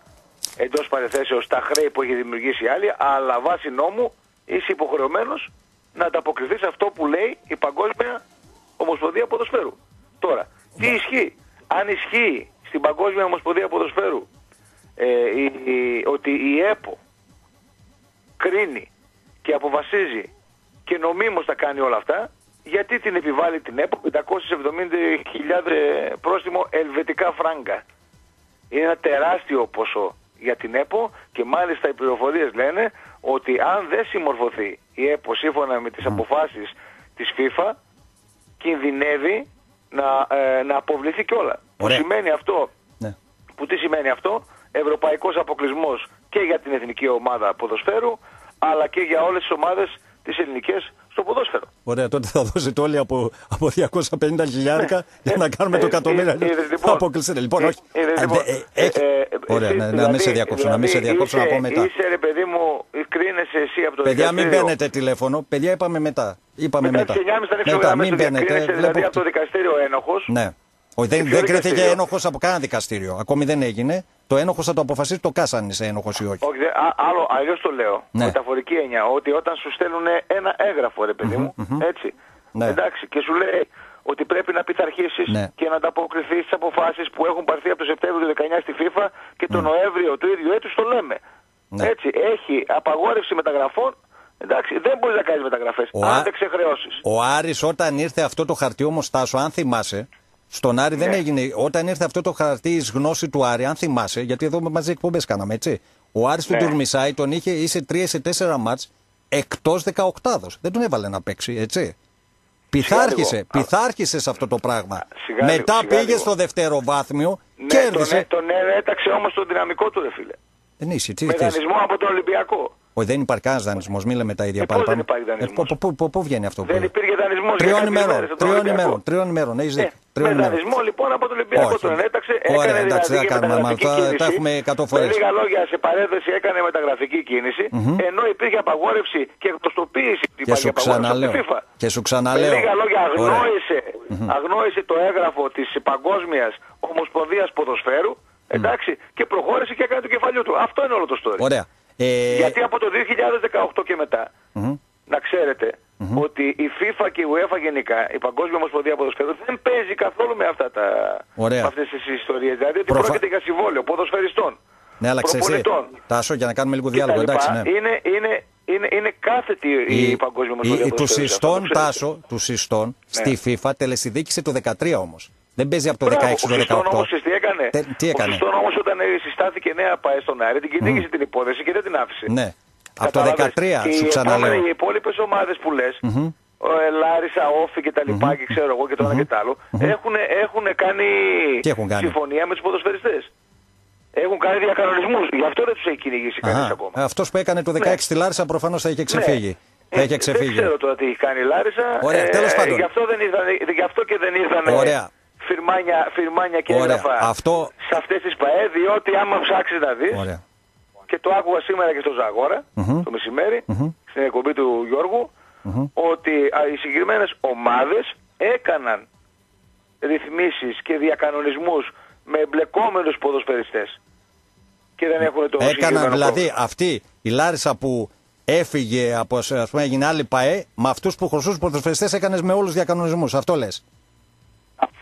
Speaker 2: εντός παρεθέσεως τα χρέη που έχει δημιουργήσει η άλλη, αλλά βάσει νόμου είσαι υποχρεωμένος να ανταποκριθείς σε αυτό που λέει η Παγκόσμια Ομοσπονδία Ποδοσφαίρου. Τώρα, τι ισχύει; Αν ισχύει στην Παγκόσμια Ομοσπονδία Ποδοσφαίρου ε, ότι η ΕΠΟ κρίνει και αποφασίζει και νομίμως θα κάνει όλα αυτά, γιατί την επιβάλλει την ΕΠΟ 570.000 πρόστιμο ελβετικά φράγκα. Είναι ένα τεράστιο ποσό για την ΕΠΟ και μάλιστα οι πληροφορίες λένε ότι αν δεν συμμορφωθεί η ΕΠΟ σύμφωνα με τις αποφάσεις της FIFA κινδυνεύει να, ε, να αποβληθεί κιόλα. Που σημαίνει αυτό, ναι. που τι σημαίνει αυτό, ευρωπαϊκός αποκλεισμός και για την εθνική ομάδα ποδοσφαίρου, αλλά και για όλες τις ομάδες τις ελληνικές στο ποδόσφαιρο.
Speaker 1: Ωραία, τότε θα δώσετε όλοι από, από 250 χιλιάρικα για να κάνουμε
Speaker 2: Ε,
Speaker 1: το εκατομμύριο.
Speaker 2: ε, είδες, λοιπόν.
Speaker 1: Αποκλειστείτε. Λοιπόν,
Speaker 2: Ε,
Speaker 1: όχι.
Speaker 2: είδες,
Speaker 1: Ε,
Speaker 2: λοιπόν.
Speaker 1: ε, ε, έχει-
Speaker 2: Ε, ε,
Speaker 1: Ωραία,
Speaker 2: εσύ,
Speaker 1: να- να μην
Speaker 2: δηλαδή-
Speaker 1: σε διακόψω, να μην σε
Speaker 2: δηλαδή
Speaker 1: διακόψω να
Speaker 2: είσαι-
Speaker 1: πω μετά.
Speaker 2: Είσαι ρε παιδί μου, κρίνεσαι εσύ από το
Speaker 1: Παιδιά, μην
Speaker 2: δικαστήριο.
Speaker 1: παίρνετε τηλέφωνο. Παιδιά, είπαμε μετά. Είπαμε
Speaker 2: Μετά
Speaker 1: μετά.
Speaker 2: τις 9.30 θα ανοίξω
Speaker 1: Μετά,
Speaker 2: γραμμές
Speaker 1: μην
Speaker 2: του
Speaker 1: παίρνετε.
Speaker 2: διακρίνεσαι, δηλαδή
Speaker 1: Βλέπω...
Speaker 2: από το δικαστήριο ένοχος.
Speaker 1: Ναι. Όχι, δεν,
Speaker 2: ποιο
Speaker 1: δεν κρίθηκε
Speaker 2: δικαστήριο;
Speaker 1: ένοχος από κανένα δικαστήριο. Ακόμη δεν έγινε. Το ένοχος θα το αποφασίσει το ΚΑΣ αν είσαι ένοχος ή όχι.
Speaker 2: Όχι, δε- α- άλλο, αλλιώς το λέω.
Speaker 1: Ναι.
Speaker 2: Μεταφορική έννοια. Ότι όταν σου στέλνουν ένα έγγραφο, ρε παιδί μου, έτσι.
Speaker 1: Ναι.
Speaker 2: Εντάξει, και σου λέει ότι πρέπει να πειθαρχήσει
Speaker 1: Ναι.
Speaker 2: και να ανταποκριθείς στις αποφάσεις που έχουν πάρθει από το Σεπτέμβριο του 19 στη FIFA και τον Νοέμβριο του ίδιου έτους το λέμε.
Speaker 1: Ναι.
Speaker 2: Έτσι, έχει απαγόρευση μεταγραφών. Εντάξει, δεν μπορείς να κάνεις μεταγραφές.
Speaker 1: Ο
Speaker 2: Αν
Speaker 1: Α-
Speaker 2: δεν ξεχρεώσεις.
Speaker 1: Ο Άρης όταν ήρθε αυτό το χαρτί όμως Τάσο, αν θυμάσαι, στον Άρη δεν
Speaker 2: Ναι.
Speaker 1: έγινε. Όταν ήρθε αυτό το χαρτί εις γνώση του Άρη, αν θυμάσαι, γιατί εδώ μαζί εκπομπές κάναμε έτσι. Ο Άρης του
Speaker 2: Ναι.
Speaker 1: Τουρμισάη τον είχε είσαι 3 σε 4 μάτς εκτός 18. Δεν τον έβαλε να παίξει, έτσι. Πειθάρχησε,
Speaker 2: λίγο.
Speaker 1: πειθάρχησε σε αυτό το πράγμα.
Speaker 2: Σιγά λίγο,
Speaker 1: Μετά
Speaker 2: σιγά
Speaker 1: πήγε
Speaker 2: λίγο.
Speaker 1: στο δευτεροβάθμιο,
Speaker 2: Ναι,
Speaker 1: κέρδισε.
Speaker 2: τον, τον έταξε όμως το δυναμικό του, ρε φίλε.
Speaker 1: Δεν είσαι, τι
Speaker 2: Με
Speaker 1: θες.
Speaker 2: δανεισμό από τον Ολυμπιακό.
Speaker 1: Όχι, δεν υπάρχει κανένας δανεισμός. Μην λέμε τα ίδια
Speaker 2: Ε,
Speaker 1: πάλι.
Speaker 2: πώς δεν
Speaker 1: πάμε.
Speaker 2: υπάρχει δανεισμός;
Speaker 1: πού- πού- πού- Πού βγαίνει αυτό που
Speaker 2: Δεν υπήρχε δανεισμό.
Speaker 1: Τριών ημερών. Τριών ημερών. Τριών ημερών. Έχει
Speaker 2: Ε,
Speaker 1: δίκιο.
Speaker 2: με
Speaker 1: Τριών ημερών.
Speaker 2: δανεισμό λοιπόν από τον Ολυμπιακό
Speaker 1: Όχι.
Speaker 2: τον έταξε.
Speaker 1: Ωραία,
Speaker 2: έκανε
Speaker 1: εντάξει,
Speaker 2: δηλαδή
Speaker 1: δεν
Speaker 2: και
Speaker 1: κάνουμε,
Speaker 2: μεταγραφική
Speaker 1: μάλλον, τα-
Speaker 2: κίνηση.
Speaker 1: τα έχουμε εκατό φορές.
Speaker 2: Με λίγα λόγια, σε παρένθεση έκανε μεταγραφική κίνηση, ενώ υπήρχε απαγόρευση και γνωστοποίηση ότι
Speaker 1: Και
Speaker 2: υπάρχει
Speaker 1: σου
Speaker 2: απαγόρευσης από
Speaker 1: ξαναλέω.
Speaker 2: τη FIFA.
Speaker 1: Και σου ξαναλέω.
Speaker 2: Με λίγα λόγια,
Speaker 1: Ωραία.
Speaker 2: αγνόησε, αγνόησε το έγγραφο της Παγκόσμιας Ομοσπονδίας Ποδοσφαίρου. Εντάξει, και προχώρησε και έκανε το κεφαλιού του. Αυτό είναι όλο το story.
Speaker 1: Ωραία. Ε,
Speaker 2: Γιατί από το 2018 και μετά, να ξέρετε ότι η FIFA και η UEFA γενικά, η Παγκόσμια Ομοσπονδία Ποδοσφαίρου, δεν παίζει καθόλου με, αυτά τα,
Speaker 1: Ωραία.
Speaker 2: με αυτές τις ιστορίες. Δηλαδή ότι
Speaker 1: Προφα-
Speaker 2: πρόκειται για συμβόλαιο ποδοσφαιριστών,
Speaker 1: ναι, αλλά ξέρεις.
Speaker 2: προπονητών
Speaker 1: Τάσο, για να κάνουμε λίγο
Speaker 2: κτλ.
Speaker 1: διάλογο, εντάξει. Ναι.
Speaker 2: Είναι, είναι, είναι, είναι κάθετη η, Παγκόσμια Ομοσπονδία
Speaker 1: η, του
Speaker 2: Ποδοσφαίρου. αυτό το
Speaker 1: συστών,
Speaker 2: ξέρετε.
Speaker 1: Τάσο, του συστών,
Speaker 2: Ναι.
Speaker 1: στη FIFA τελεσυδίκησε το 13 όμως. Δεν παίζει από το
Speaker 2: Μπράβο,
Speaker 1: 16
Speaker 2: ο
Speaker 1: το
Speaker 2: Συστών
Speaker 1: 18.
Speaker 2: όμως ξέρεις τι έκανε;
Speaker 1: Τε- τι έκανε;
Speaker 2: Ο Συστών όμως όταν ε, συστάθηκε νέα ΠαΕ στον Άρη, την κυνήγησε την υπόθεση και δεν την άφησε.
Speaker 1: Ναι. Από το
Speaker 2: Κατάλαβες;
Speaker 1: 13
Speaker 2: και
Speaker 1: σου
Speaker 2: οι
Speaker 1: ξαναλέω.
Speaker 2: επόμενοι- Οι υπόλοιπες ομάδες που λες, Λάρισα, Όφη και τα λοιπά και ξέρω εγώ και το ένα και το άλλο, έχουν, έχουν κάνει
Speaker 1: Τι έχουν κάνει;
Speaker 2: συμφωνία με τους ποδοσφαιριστές. Έχουν κάνει διακανονισμούς. Γι' αυτό δεν τους έχει κυνηγήσει κανείς ακόμα.
Speaker 1: Αυτός που έκανε το 16 στη Λάρισα προφανώς θα είχε ξεφύγει.
Speaker 2: Ναι.
Speaker 1: Θα είχε
Speaker 2: Ε,
Speaker 1: ξεφύγει.
Speaker 2: Δεν ξέρω τώρα τι έχει κάνει η Λάρισα.
Speaker 1: Ωραία, τέλος πάντων.
Speaker 2: Γι' αυτό, δεν ήρθαν, γι' αυτό και δεν ήρθαν
Speaker 1: Ωραία.
Speaker 2: Φυρμάνια, φυρμάνια και
Speaker 1: Ωραία.
Speaker 2: έγγραφα
Speaker 1: Αυτό-
Speaker 2: σε αυτές τις ΠαΕ, διότι άμα ψάξεις να δει,
Speaker 1: Ωραία.
Speaker 2: και το άκουγα σήμερα και στο ζαγορα το μεσημέρι, στην εκπομπή του γιωργου ότι α, οι συγκεκριμένες ομάδες έκαναν ρυθμίσεις και διακανονισμούς με εμπλεκόμενους ποδοσφαιριστές και δεν έχουν το
Speaker 1: Έκαναν
Speaker 2: συγκεκριμένο
Speaker 1: δηλαδή
Speaker 2: πρόβλημα.
Speaker 1: αυτή η Λάρισα που έφυγε από ας πούμε έγινε άλλη ΠαΕ, με αυτούς που χρωστούν ποδοσφαιριστές έκανες με όλους του διακανονισμούς. Αυτό λες.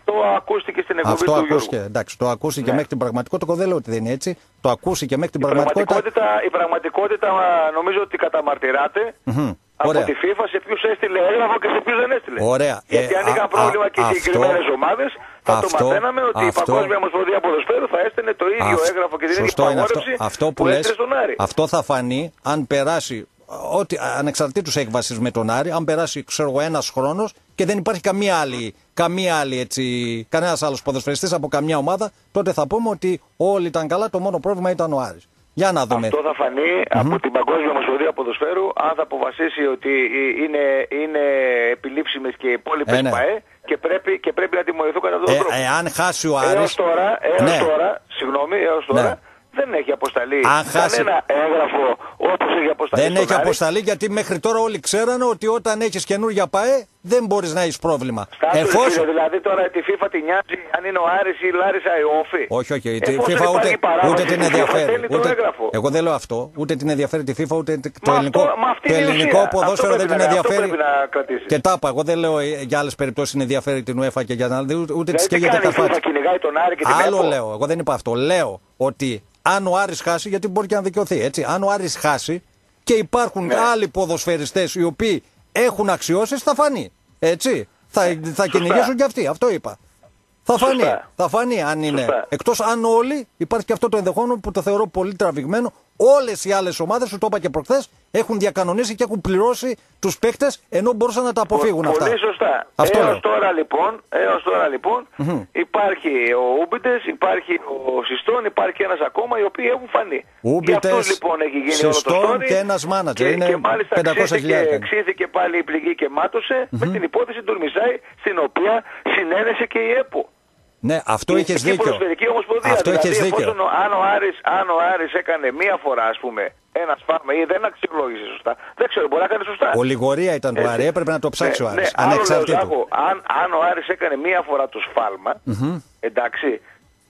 Speaker 2: Αυτό ακούστηκε στην εκπομπή
Speaker 1: Αυτό
Speaker 2: του
Speaker 1: ακούστηκε.
Speaker 2: Γιώργου.
Speaker 1: Εντάξει, το ακούστηκε
Speaker 2: Ναι.
Speaker 1: μέχρι την πραγματικότητα. Εγώ δεν λέω ότι δεν είναι έτσι. Το ακούστηκε μέχρι την
Speaker 2: Η
Speaker 1: πραγματικότητα.
Speaker 2: πραγματικότητα, η πραγματικότητα α, νομίζω ότι καταμαρτυράται
Speaker 1: Μμμ.
Speaker 2: από
Speaker 1: Ωραία.
Speaker 2: τη FIFA σε ποιους έστειλε έγγραφο και σε ποιους δεν έστειλε.
Speaker 1: Ωραία.
Speaker 2: Γιατί
Speaker 1: Ε,
Speaker 2: αν είχαν
Speaker 1: α-
Speaker 2: πρόβλημα
Speaker 1: α-
Speaker 2: και οι
Speaker 1: αυτό-
Speaker 2: συγκεκριμένες ομάδες, θα
Speaker 1: αυτό-
Speaker 2: το μαθαίναμε ότι η
Speaker 1: αυτό-
Speaker 2: Παγκόσμια Ομοσπονδία Ποδοσφαίρου θα έστελνε το ίδιο
Speaker 1: Αυ-
Speaker 2: έγγραφο και την ίδια
Speaker 1: Σωστό είναι αυτό.
Speaker 2: απαγόρευση
Speaker 1: Αυτό που,
Speaker 2: που
Speaker 1: λες,
Speaker 2: έστειλε στον Άρη.
Speaker 1: αυτό θα φανεί αν περάσει. Ό,τι ανεξαρτήτως έκβασης με τον Άρη, αν περάσει ξέρω εγώ ένας χρόνος και δεν υπάρχει καμία άλλη, καμία άλλη έτσι, κανένας άλλος ποδοσφαιριστής από καμιά ομάδα, τότε θα πούμε ότι όλοι ήταν καλά, το μόνο πρόβλημα ήταν ο Άρης. Για να δούμε.
Speaker 2: Αυτό θα φανει από την Παγκόσμια Ομοσπονδία Ποδοσφαίρου αν θα αποφασίσει ότι ε, είναι, είναι επιλήψιμες και οι υπόλοιπες
Speaker 1: Ε, ναι.
Speaker 2: ΠαΕ και πρέπει, και πρέπει να τιμωρηθούν κατά αυτόν τον
Speaker 1: Ε,
Speaker 2: τρόπο.
Speaker 1: εάν χάσει ο
Speaker 2: Έως
Speaker 1: Άρης...
Speaker 2: τώρα, έως
Speaker 1: Ναι.
Speaker 2: τώρα, συγγνώμη, έως τώρα
Speaker 1: Ναι.
Speaker 2: δεν έχει αποσταλεί
Speaker 1: Αν χάσει-
Speaker 2: κανένα έγγραφο όπως έχει αποσταλεί
Speaker 1: Δεν
Speaker 2: στον
Speaker 1: έχει
Speaker 2: Άρη.
Speaker 1: αποσταλεί γιατί μέχρι τώρα όλοι ξέρανε ότι όταν έχεις καινούργια ΠαΕ δεν μπορείς να έχεις πρόβλημα.
Speaker 2: Στάσου,
Speaker 1: Εφόσον...
Speaker 2: κύριε, δηλαδή τώρα τη FIFA την νοιάζει αν είναι ο Άρης ή η Λάρισα ή ο Όφη.
Speaker 1: Όχι, όχι. Η
Speaker 2: Εφόσον
Speaker 1: FIFA
Speaker 2: υπάρχει
Speaker 1: ούτε,
Speaker 2: παράδοση,
Speaker 1: ούτε την
Speaker 2: η FIFA
Speaker 1: ενδιαφέρει.
Speaker 2: στέλνει το
Speaker 1: Ούτε,
Speaker 2: έγγραφο.
Speaker 1: εγώ δεν λέω αυτό. Ούτε την ενδιαφέρει τη FIFA, ούτε το
Speaker 2: Μα
Speaker 1: ελληνικό,
Speaker 2: αυτό- μα αυτή
Speaker 1: το
Speaker 2: είναι η
Speaker 1: ελληνικό
Speaker 2: ουσία.
Speaker 1: ποδόσφαιρο
Speaker 2: Αυτό
Speaker 1: δεν την
Speaker 2: πρέπει να- αυτό
Speaker 1: ενδιαφέρει.
Speaker 2: πρέπει να κρατήσεις.
Speaker 1: Και τα είπα. Εγώ δεν λέω ε, για άλλες περιπτώσεις την ενδιαφέρει την UEFA και για να ούτε, ούτε της
Speaker 2: Δηλαδή τι
Speaker 1: καίγεται
Speaker 2: κάνει η FIFA,
Speaker 1: καρφάτσι.
Speaker 2: κυνηγάει τον Άρη και την
Speaker 1: Άλλο
Speaker 2: ΕΠΟ.
Speaker 1: λέω. Εγώ δεν είπα αυτό. Λέω ότι αν ο Άρης χάσει, γιατί μπορεί και να δικαιωθεί, έτσι. Αν ο Άρης χάσει και υπάρχουν
Speaker 2: Ναι.
Speaker 1: άλλοι ποδοσφαιριστές οι οποίοι έχουν αξιώσεις, θα φανεί. Έτσι. Θα, θα κυνηγήσουν και αυτοί. Αυτό είπα. Θα φανεί.
Speaker 2: Σωστά.
Speaker 1: Θα φανεί αν είναι.
Speaker 2: Σωστά.
Speaker 1: Εκτός αν όλοι, υπάρχει και αυτό το ενδεχόμενο που το θεωρώ πολύ τραβηγμένο. Όλες οι άλλες ομάδες, σου το είπα και προχθές, έχουν διακανονίσει και έχουν πληρώσει τους παίκτες ενώ μπορούσαν να τα αποφύγουν
Speaker 2: Πο-
Speaker 1: αυτά.
Speaker 2: Πολύ σωστά.
Speaker 1: Αυτό
Speaker 2: έως
Speaker 1: λέω.
Speaker 2: τώρα λοιπόν, έως τώρα, λοιπόν υπάρχει ο Ούμπιτες, υπάρχει ο Συστόν, υπάρχει ένας ακόμα οι οποίοι έχουν φανεί.
Speaker 1: Ούμπιτες,
Speaker 2: Για αυτούς λοιπόν έχει γίνει όλο το
Speaker 1: Συστόν
Speaker 2: story.
Speaker 1: και ένας manager.
Speaker 2: Και,
Speaker 1: Είναι
Speaker 2: και μάλιστα
Speaker 1: 500.000
Speaker 2: ξύθηκε,
Speaker 1: έκανε.
Speaker 2: ξύθηκε πάλι η πληγή και μάτωσε με την υπόθεση του Ορμιζάη στην οποία συνένεσε και η ΕΠΟ.
Speaker 1: Ναι, αυτό
Speaker 2: Η
Speaker 1: είχες
Speaker 2: Εθνική
Speaker 1: δίκιο.
Speaker 2: Ποδοσφαιρική Ομοσπονδία.
Speaker 1: Αυτό
Speaker 2: δηλαδή,
Speaker 1: έχεις δίκιο.
Speaker 2: εφόσον ο- αν, ο Άρης, αν ο Άρης έκανε μία φορά, ας πούμε, ένα σφάλμα ή δεν αξιολόγησε σωστά, δεν ξέρω, μπορεί να κάνει σωστά.
Speaker 1: Ολιγορία ήταν του
Speaker 2: Έτσι.
Speaker 1: Άρη, έπρεπε να το ψάξει ο
Speaker 2: ναι,
Speaker 1: Άρης.
Speaker 2: Ναι, άλλο λέω,
Speaker 1: Ανεξαρτήτου.
Speaker 2: Ζάκο, αν, αν ο Άρης έκανε μία φορά το σφάλμα, εντάξει,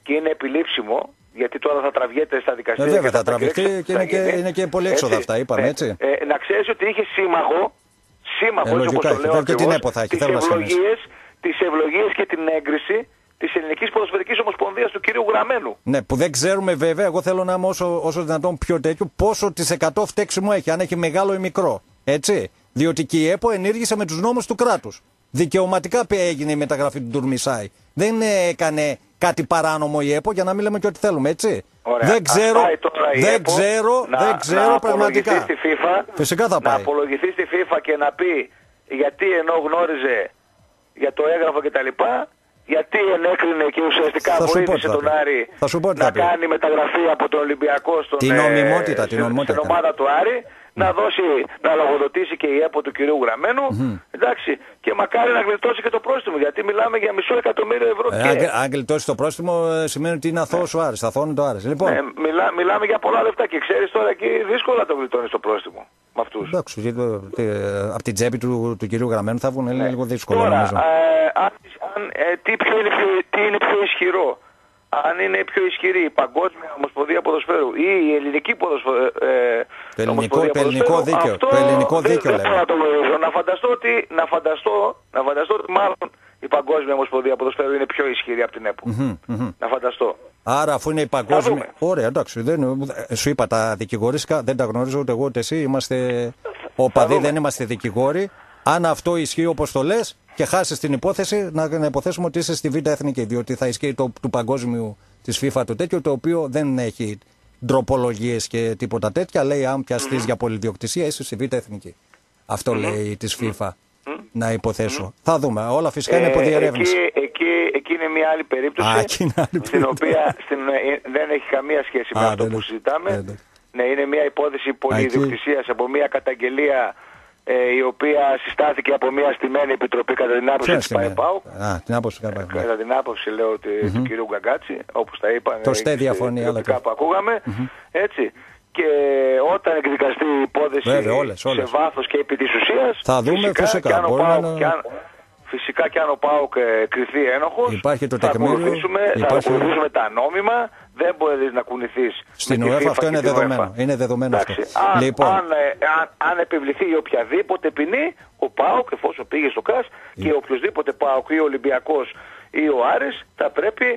Speaker 2: και είναι επιλήψιμο, γιατί τώρα θα τραβιέται στα δικαστήρια.
Speaker 1: Ε, βέβαια,
Speaker 2: και
Speaker 1: θα τραβηχτεί
Speaker 2: τρέξει,
Speaker 1: και
Speaker 2: θα
Speaker 1: είναι και-
Speaker 2: γίνει.
Speaker 1: είναι και πολύ έξοδα αυτά, είπαμε,
Speaker 2: ναι.
Speaker 1: έτσι.
Speaker 2: Ε, να ξέρεις ότι είχε σύμμαχο, σύμμαχο
Speaker 1: Ε,
Speaker 2: όπως
Speaker 1: λογικά
Speaker 2: το
Speaker 1: έχει.
Speaker 2: λέω
Speaker 1: Βέβαια και την
Speaker 2: ακριβώς,
Speaker 1: ΕΠΟ θα έχει,
Speaker 2: τις
Speaker 1: θέλω να σχολιάσω.
Speaker 2: ευλογίες, τις ευλογίες και την έγκριση της Ελληνικής Ποδοσφαιρικής Ομοσπονδίας του κυρίου Γραμμένου.
Speaker 1: Ναι, που δεν ξέρουμε βέβαια, εγώ θέλω να είμαι όσο, όσο δυνατόν πιο τέτοιο, πόσο τη 100 φταίξιμο έχει, αν έχει μεγάλο ή μικρό. Έτσι. Διότι και η ΕΠΟ ενήργησε με τους νόμους του κράτους. Δικαιωματικά πια έγινε η μεταγραφή του Ντουρμισάη. Δεν ε, έκανε κάτι παράνομο η ΕΠΟ για να μην λέμε και ό,τι θέλουμε, έτσι.
Speaker 2: Ωραία.
Speaker 1: Δεν ξέρω,
Speaker 2: Ας πάει τώρα η
Speaker 1: δεν
Speaker 2: ΕΠΟ
Speaker 1: ξέρω,
Speaker 2: να,
Speaker 1: δεν ξέρω
Speaker 2: να
Speaker 1: πραγματικά.
Speaker 2: απολογηθεί στη FIFA,
Speaker 1: Φυσικά θα
Speaker 2: Να
Speaker 1: πάει.
Speaker 2: απολογηθεί στη FIFA και να πει γιατί ενώ γνώριζε για το έγγραφο κτλ. Γιατί ενέκρινε και ουσιαστικά
Speaker 1: Θα σου πω τι
Speaker 2: βοήθησε
Speaker 1: θα
Speaker 2: τον
Speaker 1: πει.
Speaker 2: Άρη
Speaker 1: Θα σου πω τι
Speaker 2: να
Speaker 1: θα πει.
Speaker 2: κάνει μεταγραφή από τον Ολυμπιακό στον,
Speaker 1: Την
Speaker 2: ε,
Speaker 1: νομιμότητα, την
Speaker 2: στην-
Speaker 1: νομιμότητα
Speaker 2: στην
Speaker 1: έκανε.
Speaker 2: ομάδα του Άρη να δώσει, να λογοδοτήσει και η ΕΠΟ του κυρίου Γραμμένου. Εντάξει, και μακάρι να γλιτώσει και το πρόστιμο, γιατί μιλάμε για μισό εκατομμύριο ευρώ.
Speaker 1: Ε,
Speaker 2: και...
Speaker 1: αν, αν γλιτώσει το πρόστιμο, ε, σημαίνει ότι είναι αθώος ο Άρης. Αθώο είναι το Άρης. Λοιπόν,
Speaker 2: Ναι, μιλά, μιλάμε για πολλά λεφτά και ξέρεις τώρα εκεί δύσκολα το γλιτώνεις το πρόστιμο με αυτούς.
Speaker 1: εντάξει, γιατί, ε, ε, από την τσέπη του, του κυρίου Γραμμένου θα βγουν είναι λίγο δύσκολο
Speaker 2: Τώρα,
Speaker 1: νομίζω.
Speaker 2: ε, αν, αν, ε, τι, ποιο είναι πιο, τι είναι πιο ισχυρό; Αν είναι πιο ισχυρή η Παγκόσμια Ομοσπονδία Ποδοσφαίρου ή η Ελληνική ποδοσφαίρου. Ε,
Speaker 1: Το ελληνικό-
Speaker 2: Ομοσπονδία
Speaker 1: το ελληνικό
Speaker 2: Ποδοσφαίρου,
Speaker 1: δίκαιο,
Speaker 2: Αυτό
Speaker 1: το ελληνικό
Speaker 2: δεν-
Speaker 1: δίκαιο
Speaker 2: δεν
Speaker 1: λέμε.
Speaker 2: μπορώ να το γνωρίζω. Να φανταστώ ότι, να φανταστώ, να φανταστώ ότι μάλλον η Παγκόσμια Ομοσπονδία Ποδοσφαίρου είναι πιο ισχυρή από την ΕΠΟ. Να φανταστώ.
Speaker 1: Άρα, αφού είναι η παγκόσμια.
Speaker 2: δούμε.
Speaker 1: Ωραία, εντάξει. Δεν, ε, σου είπα τα δικηγορίσκα, δεν τα γνωρίζω ούτε εγώ ούτε εσύ. Είμαστε οπαδοί,
Speaker 2: δούμε.
Speaker 1: δεν είμαστε δικηγόροι. Αν αυτό ισχύει όπως το λες και χάσεις την υπόθεση, να, να υποθέσουμε ότι είσαι στη Β' Εθνική. Διότι θα ισχύει το του παγκόσμιου της FIFA το τέτοιο, το οποίο δεν έχει ντροπολογίες και τίποτα τέτοια. Λέει, αν πιαστείς για πολυδιοκτησία, είσαι στη Β' Εθνική. Αυτό λέει της FIFA. Να υποθέσω. Θα δούμε. Όλα φυσικά είναι
Speaker 2: Ε,
Speaker 1: υπό διερεύνηση.
Speaker 2: Εκεί, εκεί, εκεί είναι μια άλλη περίπτωση
Speaker 1: Α, εκεί είναι άλλη
Speaker 2: στην
Speaker 1: περίπτωση.
Speaker 2: οποία στην, ε, δεν έχει καμία σχέση με
Speaker 1: Α,
Speaker 2: αυτό
Speaker 1: δεν
Speaker 2: που
Speaker 1: έχει.
Speaker 2: συζητάμε.
Speaker 1: Ε, εντάξει.
Speaker 2: Ναι, είναι μια υπόθεση πολυδιοκτησίας από μια καταγγελία ε, η οποία συστάθηκε από μια στημένη επιτροπή κατά την άποψη
Speaker 1: Ποια
Speaker 2: της
Speaker 1: στιγμή;
Speaker 2: ΠΑΕΠΑΟ.
Speaker 1: Α, την άποψη του ΠΑΕΠΑΟ.
Speaker 2: Κατά την άποψη λέω ότι, του κυρίου Γκαγκάτση, όπως τα είπαν
Speaker 1: Το
Speaker 2: ε,
Speaker 1: ΣΤΕ
Speaker 2: και
Speaker 1: διαφωνεί,
Speaker 2: στα
Speaker 1: αλλά
Speaker 2: τηλεοπτικά
Speaker 1: και-
Speaker 2: που ακουγαμε έτσι. Και όταν εκδικαστεί η υπόθεση
Speaker 1: Βέβαια, όλες,
Speaker 2: σε
Speaker 1: όλες.
Speaker 2: βάθος και επί της ουσίας,
Speaker 1: Θα δούμε, φυσικά,
Speaker 2: και αν ο
Speaker 1: μπορεί να
Speaker 2: ΠΑΟΚ-
Speaker 1: είναι-
Speaker 2: και αν- Φυσικά και αν ο ΠΑΟΚ ε, κρυθεί ένοχος,
Speaker 1: Υπάρχει το
Speaker 2: θα
Speaker 1: τεκμήριο,
Speaker 2: ακολουθήσουμε, θα
Speaker 1: υπάρχει-
Speaker 2: ακολουθήσουμε τα νόμιμα, δεν μπορείς να κουνηθείς
Speaker 1: Στην
Speaker 2: με τη
Speaker 1: UEFA
Speaker 2: FIFA
Speaker 1: αυτό
Speaker 2: και
Speaker 1: είναι
Speaker 2: την
Speaker 1: δεδομένο.
Speaker 2: UEFA.
Speaker 1: Είναι δεδομένο αυτό.
Speaker 2: Εντάξει, Αν,
Speaker 1: Λοιπόν.
Speaker 2: αν, ε, αν, αν επιβληθεί οποιαδήποτε ποινή, ο ΠΑΟΚ, εφόσον πήγε στο ΚΑΣ, και οποιοδήποτε ΠΑΟΚ ή ο Ολυμπιακός ή ο Άρης, θα πρέπει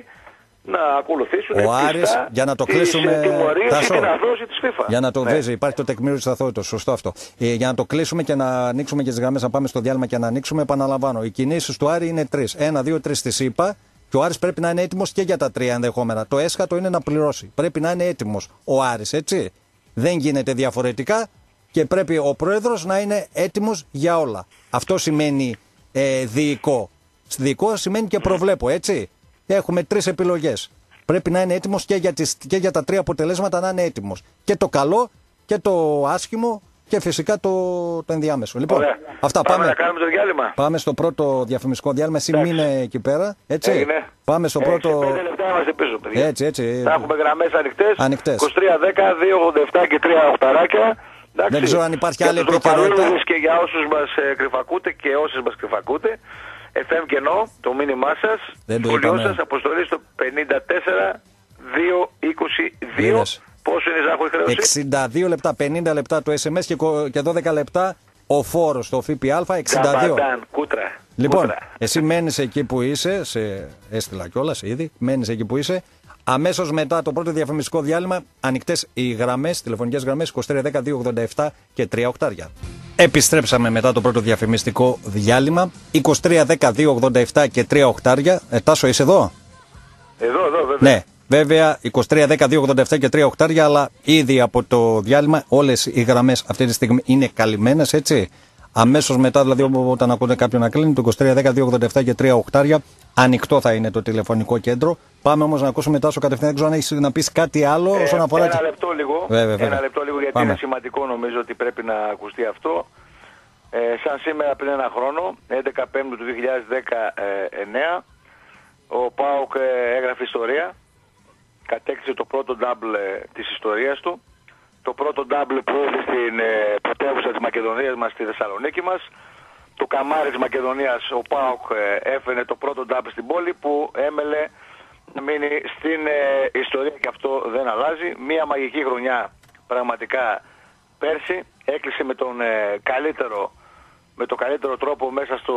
Speaker 2: να ακολουθήσουν
Speaker 1: Ο Άρης,
Speaker 2: πιστά
Speaker 1: για να το
Speaker 2: τις,
Speaker 1: κλείσουμε,
Speaker 2: ε, τιμωρίες ή
Speaker 1: Τάσο,
Speaker 2: την αδόση της FIFA.
Speaker 1: Για να το
Speaker 2: Ναι.
Speaker 1: βέζει, υπάρχει το τεκμήριο της αθωότητα. Σωστό αυτό. Ε, για να το κλείσουμε και να ανοίξουμε και τις γραμμές, να πάμε στο διάλειμμα και να ανοίξουμε, επαναλαμβάνω. Οι κινήσεις του Άρη είναι τρεις. Ένα, δύο, τρεις τη ΣΥΠΑ και ο Άρης πρέπει να είναι έτοιμος και για τα τρία ενδεχόμενα. Το έσχατο είναι να πληρώσει. Πρέπει να είναι έτοιμος ο Άρης, έτσι. Δεν γίνεται διαφορετικά και πρέπει ο πρόεδρος να είναι έτοιμος για όλα. Αυτό σημαίνει ε, διοικό. Διοικό σημαίνει και προβλέπω, έτσι. Έχουμε τρεις επιλογές. Πρέπει να είναι έτοιμος και, για τις- και για τα τρία αποτελέσματα να είναι έτοιμος. Και το καλό και το άσχημο και φυσικά το, το ενδιάμεσο. Λοιπόν,
Speaker 2: Ωραία.
Speaker 1: αυτά
Speaker 2: πάμε.
Speaker 1: πάμε.
Speaker 2: να κάνουμε το διάλειμμα.
Speaker 1: Πάμε στο πρώτο διαφημιστικό διάλειμμα. Εσύ
Speaker 2: Εντάξει.
Speaker 1: μείνε εκεί πέρα. Έτσι.
Speaker 2: Έγινε.
Speaker 1: Πάμε στο
Speaker 2: Ε,
Speaker 1: πρώτο.
Speaker 2: Σε πέντε λεπτά είμαστε πίσω, παιδιά.
Speaker 1: Έτσι, έτσι.
Speaker 2: Θα έχουμε γραμμές ανοιχτές.
Speaker 1: Ανοιχτές.
Speaker 2: 23, 10, 2, 87 και 3 οχταράκια. Εντάξει.
Speaker 1: Δεν ξέρω αν υπάρχει
Speaker 2: Για
Speaker 1: άλλη
Speaker 2: τους
Speaker 1: επικαιρότητα.
Speaker 2: ροπαλούδες και για όσους μας ε, κρυφακούτε και όσες μας κρυφακούτε. FM κενό, το μήνυμά σας.
Speaker 1: Δεν το
Speaker 2: Σχολείο
Speaker 1: είπαμε.
Speaker 2: σας αποστολή στο 54 222.
Speaker 1: Είδες.
Speaker 2: Πόσο είναι η ζάχο η χρέωση;
Speaker 1: 62 λεπτά, 50 λεπτά το SMS και κο- και 12 λεπτά ο φόρος στο ΦΠΑ. 62.
Speaker 2: Καμπαντάν, κούτρα.
Speaker 1: Λοιπόν,
Speaker 2: κούτρα.
Speaker 1: εσύ μένεις εκεί που είσαι, σε έστειλα κιόλας ήδη, μένεις εκεί που είσαι. Αμέσως μετά το πρώτο διαφημιστικό διάλειμμα, ανοιχτές οι γραμμές, τηλεφωνικές γραμμές 2310-287 και 3 οκτάρια. Επιστρέψαμε μετά το πρώτο διαφημιστικό διάλειμμα. 2310-287 και 3 οκτάρια. Ε, Τάσο, είσαι εδώ;
Speaker 2: Εδώ, εδώ, βέβαια.
Speaker 1: Ναι. Βέβαια 23, 10, 2, 87 και 3 οκτάρια, αλλά ήδη από το διάλειμμα όλες οι γραμμές αυτή τη στιγμή είναι καλυμμένες, έτσι. Αμέσως μετά, δηλαδή όταν ακούτε κάποιον να κλείνει, το 23, 10, 2, 87 και 3 οκτάρια, ανοιχτό θα είναι το τηλεφωνικό κέντρο. Πάμε όμως να ακούσουμε Τάσο κατευθείαν. Δεν ξέρω αν έχεις να πεις κάτι άλλο
Speaker 2: Ε,
Speaker 1: όσον αφορά.
Speaker 2: Ένα λεπτό λίγο,
Speaker 1: Βέβαια, βέβαια.
Speaker 2: ένα λεπτό λίγο γιατί
Speaker 1: Πάμε.
Speaker 2: είναι σημαντικό νομίζω ότι πρέπει να ακουστεί αυτό. Ε, σαν σήμερα πριν ένα χρόνο, 11 Πέμπτου του 2019, ο ΠΑΟΚ ε, έγραφε ιστορία. Κατέκτησε το πρώτο double ε, της ιστορίας του. Το πρώτο double που ήρθε στην ε, πρωτεύουσα της Μακεδονίας μας στη Θεσσαλονίκη μας. Το καμάρι της Μακεδονίας, ο ΠΑΟΚ ε, έφερε το πρώτο double στην πόλη που έμελε να μείνει στην ε, ιστορία και αυτό δεν αλλάζει. Μία μαγική χρονιά πραγματικά πέρσι έκλεισε με τον ε, καλύτερο με το καλύτερο τρόπο μέσα στο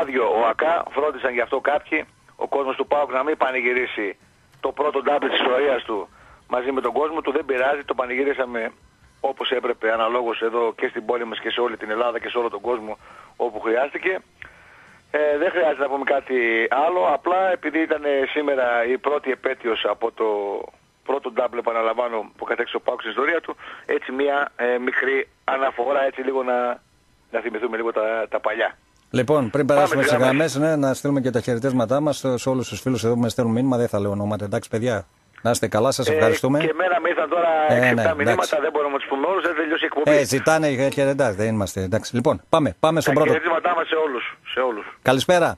Speaker 2: άδειο ΟΑΚΑ. Φρόντισαν γι' αυτό κάποιοι ο κόσμος του ΠΑΟΚ να μην πανηγυρίσει το πρώτο ντάμπλ της ιστορίας του μαζί με τον κόσμο του. Δεν πειράζει, το πανηγυρίσαμε όπως έπρεπε αναλόγως εδώ και στην πόλη μας και σε όλη την Ελλάδα και σε όλο τον κόσμο όπου χρειάστηκε. Ε, δεν χρειάζεται να πούμε κάτι άλλο, απλά επειδή ήταν σήμερα η πρώτη επέτειος από το πρώτο double επαναλαμβάνω που κατέξε ο Πάουκ στην ιστορία του, έτσι μια ε, μικρή αναφορά έτσι λίγο να, να θυμηθούμε λίγο τα, τα παλιά.
Speaker 1: Λοιπόν, πριν περάσουμε
Speaker 2: στις
Speaker 1: στι γραμμές, ναι, να στείλουμε και τα χαιρετίσματά μας σε όλους τους φίλους εδώ που με στέλνουν μήνυμα. Δεν θα λέω ονόματα. Εντάξει, παιδιά, να είστε καλά, σας ευχαριστούμε.
Speaker 2: Ε, και εμένα με ήρθαν τώρα
Speaker 1: Ε,
Speaker 2: 6-7
Speaker 1: ναι,
Speaker 2: μηνύματα,
Speaker 1: εντάξει.
Speaker 2: δεν μπορούμε να τους πούμε όλους, δεν τελειώσει η εκπομπή.
Speaker 1: Ε, ζητάνε χαιρετά, δεν είμαστε. Εντάξει, λοιπόν, πάμε, πάμε στον
Speaker 2: τα
Speaker 1: πρώτο.
Speaker 2: χαιρετήματά μας σε όλους, σε όλους.
Speaker 1: Καλησπέρα.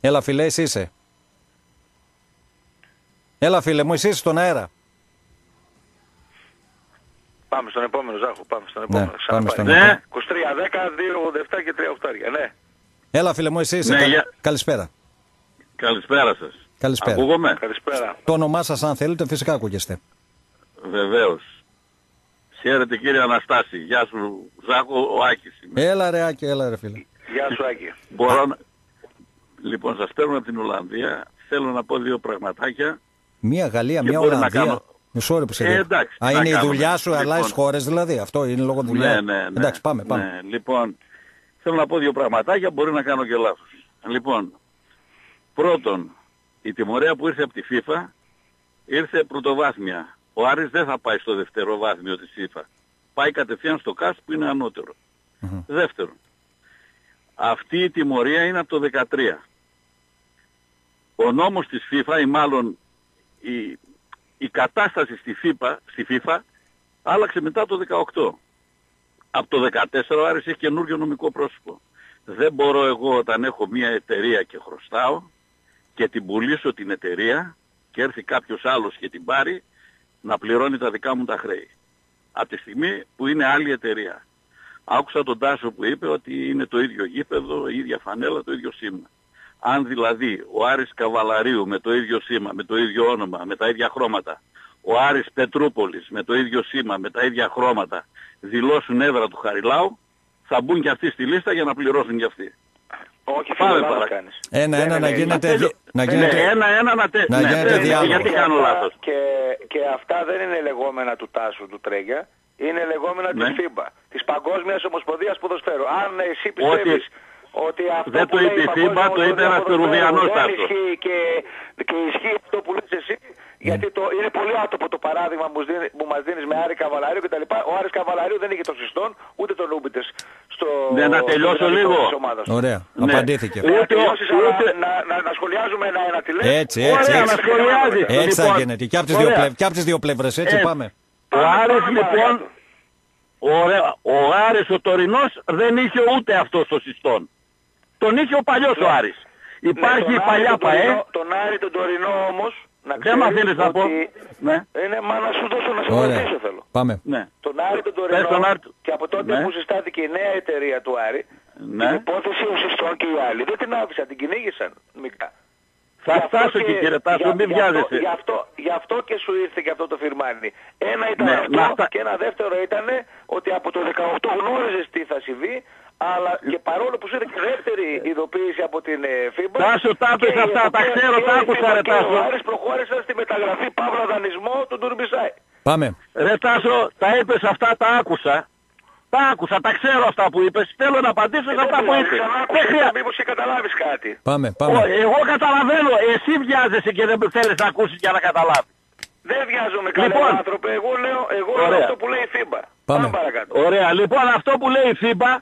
Speaker 1: Έλα, φίλε, εσύ είσαι. Έλα, φίλε μου, εσύ είσαι στον αέρα.
Speaker 2: Πάμε στον επόμενο, Ζάχο, πάμε στον
Speaker 1: Ναι,
Speaker 2: επόμενο.
Speaker 1: πάμε
Speaker 2: Ξαναπάει.
Speaker 1: στον
Speaker 3: Ναι.
Speaker 1: επόμενο.
Speaker 2: 23, 10, 2, 87 και 3 οχτάρια, ναι.
Speaker 1: Έλα, φίλε μου, εσύ είσαι.
Speaker 3: Ναι,
Speaker 1: Κα-
Speaker 3: για-
Speaker 1: Καλησπέρα.
Speaker 3: Καλησπέρα σας.
Speaker 1: Καλησπέρα.
Speaker 3: Ακούγομαι;
Speaker 2: Καλησπέρα.
Speaker 1: Το όνομά σας, αν θέλετε, φυσικά ακούγεστε.
Speaker 3: Βεβαίως. Χαίρετε κύριε Αναστάση. Γεια σου Ζάκο, ο Άκης είμαι.
Speaker 1: Έλα, ρε, Άκη, έλα, ρε, φίλε.
Speaker 2: Γεια σου Άκη.
Speaker 3: Μπορώ να... Λοιπόν, σας παίρνω από την Ολλανδία. Θέλω να πω δύο πραγματάκια.
Speaker 1: Μία Γαλλία,
Speaker 3: Και
Speaker 1: μία
Speaker 3: μπορεί να
Speaker 1: Ολλανδία.
Speaker 3: κάνω-
Speaker 1: Μισό ώρα που σε
Speaker 3: Ε,
Speaker 1: λέω.
Speaker 3: εντάξει,
Speaker 1: Α,
Speaker 3: τι να
Speaker 1: είναι η
Speaker 3: κάνουμε.
Speaker 1: δουλειά σου,
Speaker 3: Λοιπόν.
Speaker 1: αλλάζει χώρες δηλαδή. Αυτό είναι λόγω δουλειά.
Speaker 3: Ναι, ναι, ναι.
Speaker 1: Εντάξει, πάμε, πάμε.
Speaker 3: Ναι, λοιπόν, θέλω να πω δύο πραγματάκια, μπορεί να κάνω και λάθος. Λοιπόν, πρώτον, η τιμωρία που ήρθε από τη FIFA ήρθε πρωτοβάθμια. Ο Άρης δεν θα πάει στο δευτεροβάθμιο της FIFA. Πάει κατευθείαν στο ΚΑΣ που είναι ανώτερο.
Speaker 1: Μμμ.
Speaker 3: Δεύτερον, αυτή η τιμωρία είναι από το 13. Ο νόμος της FIFA ή μάλλον η, η κατάσταση στη FIFA, στη FIFA άλλαξε μετά το 18. Από το 14 ο Άρης έχει καινούργιο νομικό πρόσωπο. Δεν μπορώ εγώ όταν έχω μια εταιρεία και χρωστάω και την πουλήσω την εταιρεία και έρθει κάποιος άλλος και την πάρει να πληρώνει τα δικά μου τα χρέη. Από τη στιγμή που είναι άλλη εταιρεία. Άκουσα τον Τάσο που είπε ότι είναι το ίδιο γήπεδο, η ίδια φανέλα, το ίδιο σήμα. Αν δηλαδή ο Άρης Καβαλαρίου με το ίδιο σήμα, με το ίδιο όνομα, με τα ίδια χρώματα, ο Άρης Πετρούπολης με το ίδιο σήμα, με τα ίδια χρώματα, δηλώσουν έδρα του Χαριλάου, θα μπουν και αυτοί στη λίστα για να πληρώσουν και αυτοί.
Speaker 2: Όχι,
Speaker 3: Πάμε
Speaker 2: φίλε, λάθος
Speaker 3: παρακάτω.
Speaker 2: κάνεις.
Speaker 1: Ένα-ένα
Speaker 2: Δεν
Speaker 1: να
Speaker 2: είναι-
Speaker 1: γίνεται.
Speaker 3: τέλειο.
Speaker 1: Να
Speaker 3: Ναι,
Speaker 1: γίνεται.
Speaker 3: ένα-ένα να τε...
Speaker 1: να
Speaker 3: ναι,
Speaker 1: γίνεται
Speaker 3: δεν-
Speaker 1: διάλογο.
Speaker 3: Γιατί
Speaker 2: Και
Speaker 3: κάνω
Speaker 2: αυτά-
Speaker 3: λάθος.
Speaker 2: Και, και αυτά δεν είναι λεγόμενα του Τάσου του Τρέγια. Είναι λεγόμενα
Speaker 3: Ναι.
Speaker 2: της FIBA, της Παγκόσμιας Ομοσπονδίας Ποδοσφαίρου. Αν εσύ πιστεύεις ότι αυτό
Speaker 3: δεν
Speaker 2: που
Speaker 3: το
Speaker 2: λέει
Speaker 3: είπε η
Speaker 2: Παγκόσμια
Speaker 3: FIBA, το είπε
Speaker 2: Ομοσπονδία
Speaker 3: ένας
Speaker 2: Ποδοσφαίρου
Speaker 3: Περουβιανός
Speaker 2: δεν
Speaker 3: Τάσος.
Speaker 2: ισχύει και, και ισχύει αυτό που λες εσύ, γιατί το, είναι πολύ άτομο το παράδειγμα που, μας δίνει- που μας δίνεις με Άρη Καβαλαρίου κτλ. Ο Άρης Καβαλαρίου δεν είχε τον Συστόν, ούτε τον Ούμπιτες στο
Speaker 3: Ναι, να τελειώσω
Speaker 2: στο δυναμικό
Speaker 3: λίγο.
Speaker 2: της ομάδας.
Speaker 1: Ωραία,
Speaker 3: Ναι.
Speaker 1: απαντήθηκε.
Speaker 2: Να
Speaker 3: Ούτε-
Speaker 2: τελειώσεις, αλλά
Speaker 3: ούτε-
Speaker 2: να, να, να σχολιάζουμε ένα-ένα τι λες.
Speaker 1: Έτσι, έτσι,
Speaker 3: Ωραία,
Speaker 1: έτσι.
Speaker 3: να σχολιάζει.
Speaker 1: Έτσι θα
Speaker 3: Λοιπόν,
Speaker 1: γίνεται. Και από τις δύο,
Speaker 3: ωραία.
Speaker 1: πλευρ- και απ' τις δύο πλευρές, έτσι
Speaker 3: Ε,
Speaker 1: πάμε.
Speaker 3: Ο
Speaker 2: Πάμε,
Speaker 3: Άρης
Speaker 2: πάμε
Speaker 3: λοιπόν,
Speaker 2: παρακάτω.
Speaker 3: ωραία, ο Άρης ο τωρινός δεν είχε ούτε αυτό στο συστόν. Τον είχε ο παλιός ο Άρης. Υπάρχει
Speaker 2: Ναι,
Speaker 3: η
Speaker 2: τον
Speaker 3: παλιά
Speaker 2: Άρη τον
Speaker 3: ΠαΕ.
Speaker 2: Τωρινό- Τον Άρη τον τωρινό όμως, να
Speaker 3: Δεν μ'
Speaker 2: ξέρεις
Speaker 3: αφήνεις να πω.
Speaker 2: ότι
Speaker 3: Ναι,
Speaker 2: Είναι μα να σου δώσω να σε
Speaker 1: Ωραία.
Speaker 2: βοηθήσω θέλω.
Speaker 1: Πάμε.
Speaker 3: ναι.
Speaker 2: Τον Άρη τον
Speaker 3: Πες
Speaker 2: τωρινό
Speaker 3: τον Άρη του.
Speaker 2: και από τότε
Speaker 3: Ναι.
Speaker 2: που συστάθηκε η νέα εταιρεία του Άρη,
Speaker 3: Ναι.
Speaker 2: την υπόθεση ο Συστών και οι άλλοι δεν την άφησαν, την κυνήγησαν μικρά.
Speaker 3: Θα
Speaker 2: Γι' αυτό
Speaker 3: φτάσω και κύριε Τάσο,
Speaker 2: για-
Speaker 3: μην
Speaker 2: γι' αυτό-
Speaker 3: βιάζεσαι.
Speaker 2: Γι' αυτό, γι' αυτό και σου ήρθε και αυτό το φιρμάνι. Ένα ήταν
Speaker 3: Ναι,
Speaker 2: αυτό
Speaker 3: να στα-
Speaker 2: και ένα δεύτερο ήταν ότι από το 18 γνώριζες τι θα συμβεί, αλλά και παρόλο που σου ήρθε και δεύτερη ειδοποίηση από την ε, FIBA...
Speaker 3: Τάσο, τα
Speaker 2: και
Speaker 3: είπες
Speaker 2: η
Speaker 3: αυτά, τα
Speaker 2: FIBA
Speaker 3: ξέρω,
Speaker 2: και
Speaker 3: τα
Speaker 2: η
Speaker 3: άκουσα,
Speaker 2: FIBA
Speaker 3: ρε,
Speaker 2: και
Speaker 3: Τάσο.
Speaker 2: ο Άρης προχώρησαν στη μεταγραφή παύλα δανεισμό του Ντουρμπισάη.
Speaker 1: Πάμε.
Speaker 3: Ρε Τάσο, τα είπες αυτά, τα άκουσα. Τα άκουσα, τα ξέρω αυτά που είπες. Θέλω να απαντήσω σε αυτά που είπες. Δεν χρειάζεται.
Speaker 2: Μήπως και καταλάβεις κάτι.
Speaker 1: Πάμε,
Speaker 3: Ω,
Speaker 1: πάμε.
Speaker 3: Εγώ καταλαβαίνω, εσύ βιάζεσαι και δεν θέλεις να ακούσεις για να καταλάβεις.
Speaker 2: Δεν βιάζομαι καλά
Speaker 3: Λοιπόν.
Speaker 2: άνθρωπε. Εγώ λέω, εγώ λέω
Speaker 3: Ωραία.
Speaker 2: αυτό που λέει η FIBA.
Speaker 1: Πάμε.
Speaker 2: παρακάτω.
Speaker 3: Ωραία, λοιπόν αυτό που λέει η FIBA